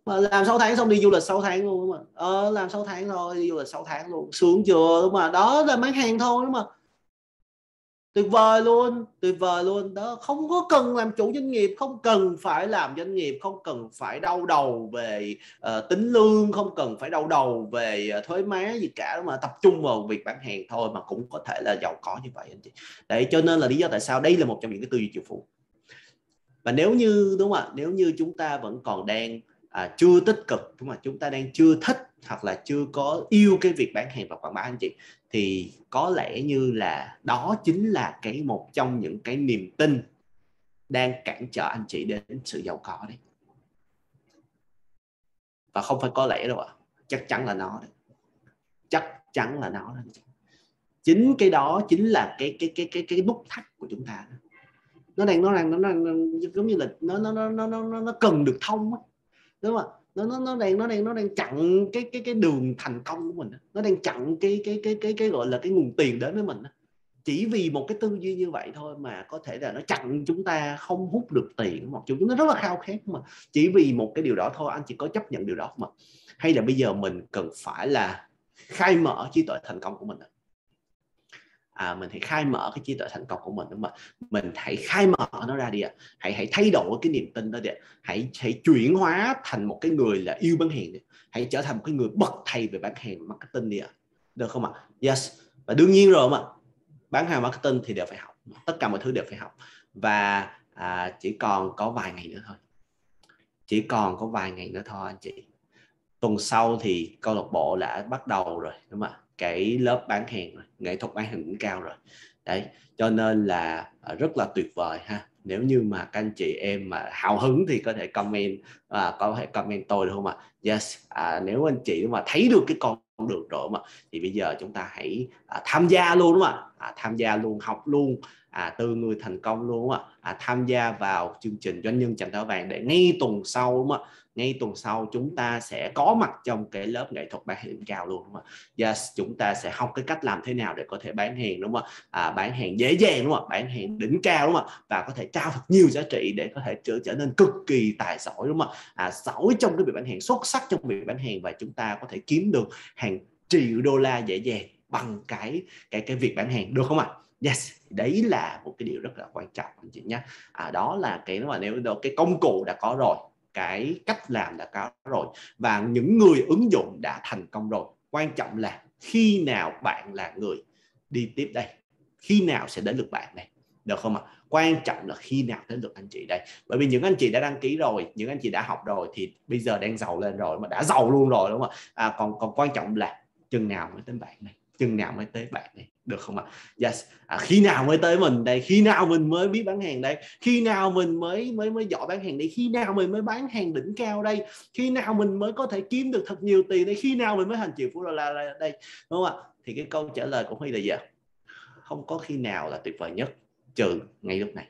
Mà làm 6 tháng xong đi du lịch 6 tháng luôn mà ờ, làm 6 tháng thôi đi du lịch 6 tháng luôn. Sướng chưa? Đúng mà đó là bán hàng thôi đúng không ạ? Tuyệt vời luôn tuyệt vời luôn. Đó không có cần làm chủ doanh nghiệp không cần phải làm doanh nghiệp không cần phải đau đầu về uh, tính lương không cần phải đau đầu về uh, thuế má gì cả mà tập trung vào việc bán hàng thôi mà cũng có thể là giàu có như vậy anh chị. Đấy cho nên là lý do tại sao đây là một trong những cái tư duy triệu phú và nếu như đúng không ạ? Nếu như chúng ta vẫn còn đang à, chưa tích cực đúng không ạ? Chúng ta đang chưa thích hoặc là chưa có yêu cái việc bán hàng và quảng bá anh chị thì có lẽ như là đó chính là cái một trong những cái niềm tin đang cản trở anh chị đến sự giàu có đấy và không phải có lẽ đâu ạ à. chắc chắn là nó đấy chắc chắn là nó đấy. chính cái đó chính là cái cái cái cái cái nút thắt của chúng ta nó đang nó đang nó đang, giống như là nó nó nó nó nó nó cần được thông á đúng không ạ nó nó nó đang nó đang nó đang chặn cái cái cái đường thành công của mình nó đang chặn cái cái cái cái cái gọi là cái nguồn tiền đến với mình chỉ vì một cái tư duy như vậy thôi mà có thể là nó chặn chúng ta không hút được tiền một chúng nó rất là khao khát mà. Chỉ vì một cái điều đó thôi, anh chỉ có chấp nhận điều đó mà. Hay là bây giờ mình cần phải là khai mở trí tuệ thành công của mình à, mình hãy khai mở cái trí tuệ thành công của mình đúng không ạ? Mình hãy khai mở nó ra đi ạ. Hãy hãy thay đổi cái niềm tin đó đi ạ, hãy hãy chuyển hóa thành một cái người là yêu bán hàng đi. Hãy trở thành một cái người bậc thầy về bán hàng marketing đi ạ. Được không ạ? Yes. Và đương nhiên rồi mà. Bán hàng marketing thì đều phải học. Tất cả mọi thứ đều phải học. Và à, chỉ còn có vài ngày nữa thôi. Chỉ còn có vài ngày nữa thôi anh chị. Tuần sau thì câu lạc bộ đã bắt đầu rồi đúng không ạ? Cái lớp bán hàng rồi nghệ thuật bán hàng cũng cao rồi. Đấy cho nên là ờ, rất là tuyệt vời ha. Nếu như mà các anh chị em mà hào hứng thì có thể comment và có thể comment tôi được không ạ? Yes à, nếu anh chị mà thấy được cái con đường rồi mà thì bây giờ chúng ta hãy à, tham gia luôn đúng không ạ? À, tham gia luôn học luôn à, từ người thành công luôn đúng không ạ? À, tham gia vào chương trình doanh nhân chạm thẻ vàng để ngay tuần sau đúng không ạ? Ngay tuần sau chúng ta sẽ có mặt trong cái lớp nghệ thuật bán hàng đỉnh cao luôn đúng không ạ? Yes, chúng ta sẽ học cái cách làm thế nào để có thể bán hàng đúng không ạ? À, bán hàng dễ dàng đúng không ạ? Bán hàng đỉnh cao đúng không ạ? Và có thể trao thật nhiều giá trị để có thể trở trở nên cực kỳ tài giỏi đúng không ạ? À, giỏi trong cái việc bán hàng xuất sắc trong việc bán hàng và chúng ta có thể kiếm được hàng triệu đô la dễ dàng bằng cái cái cái việc bán hàng được không ạ? Yes đấy là một cái điều rất là quan trọng anh chị nhé. À, đó là cái mà nếu cái công cụ đã có rồi cái cách làm đã có rồi và những người ứng dụng đã thành công rồi. Quan trọng là khi nào bạn là người đi tiếp đây khi nào sẽ đến lượt bạn này được không ạ? Quan trọng là khi nào đến lượt anh chị đây. Bởi vì những anh chị đã đăng ký rồi những anh chị đã học rồi thì bây giờ đang giàu lên rồi mà đã giàu luôn rồi đúng không ạ? À, còn còn quan trọng là chừng nào mới đến bạn này chừng nào mới tới bạn này được không ạ? Yes. À, khi nào mới tới mình? Đây khi nào mình mới biết bán hàng đây? Khi nào mình mới mới mới giỏi bán hàng đây? Khi nào mình mới bán hàng đỉnh cao đây? Khi nào mình mới có thể kiếm được thật nhiều tiền đây? Khi nào mình mới thành triệu phú đô la đây? Đúng không ạ? Thì cái câu trả lời của huy là gì không có khi nào là tuyệt vời nhất. Trừ ngay lúc này.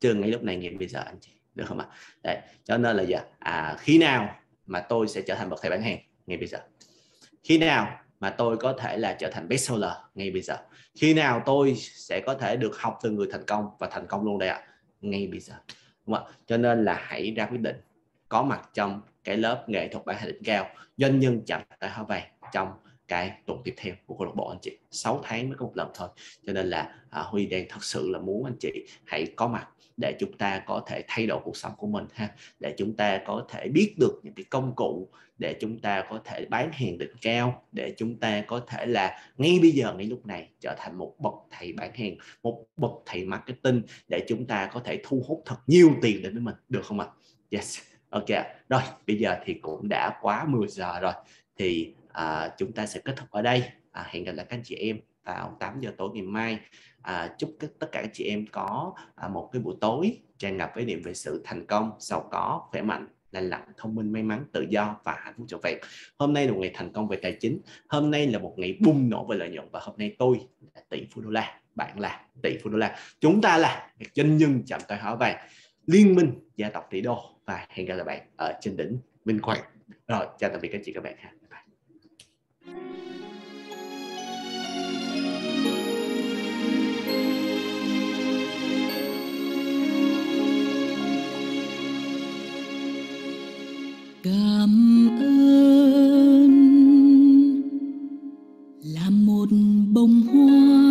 Trừ ngay lúc này ngay bây giờ anh chị. Được không ạ? Đấy cho nên là gì à khi nào mà tôi sẽ trở thành bậc thầy bán hàng? Ngay bây giờ. Khi nào mà tôi có thể là trở thành bestseller ngay bây giờ. Khi nào tôi sẽ có thể được học từ người thành công và thành công luôn đây ạ? Ngay bây giờ. Đúng không? cho nên là hãy ra quyết định có mặt trong cái lớp nghệ thuật bản hình đỉnh cao doanh nhân chậm tại hoa vàng trong cái tuần tiếp theo của câu lạc bộ anh chị. 6 tháng mới có một lần thôi. Cho nên là à, Huy đang thật sự là muốn anh chị hãy có mặt để chúng ta có thể thay đổi cuộc sống của mình ha để chúng ta có thể biết được những cái công cụ để chúng ta có thể bán hàng đỉnh cao để chúng ta có thể là ngay bây giờ ngay lúc này trở thành một bậc thầy bán hàng một bậc thầy marketing để chúng ta có thể thu hút thật nhiều tiền đến với mình. Được không ạ? Yes. Ok rồi bây giờ thì cũng đã quá 10 giờ rồi. Thì à, chúng ta sẽ kết thúc ở đây. À, hẹn gặp lại các anh chị em vào 8 giờ tối ngày mai à, chúc tất cả các chị em có à, một cái buổi tối tràn ngập với niềm về sự thành công giàu có khỏe mạnh lành lặn thông minh may mắn tự do và hạnh phúc trọn vẹn. Hôm nay là một ngày thành công về tài chính. Hôm nay là một ngày bùng nổ về lợi nhuận và hôm nay tôi là tỷ phú đô la bạn là tỷ phú đô la. Chúng ta là một doanh nhân chạm tay hóa vàng liên minh gia tộc tỷ đô. Và hẹn gặp lại bạn ở trên đỉnh minh quang rồi chào tạm biệt các chị các bạn ha. Cảm ơn. Là một bông hoa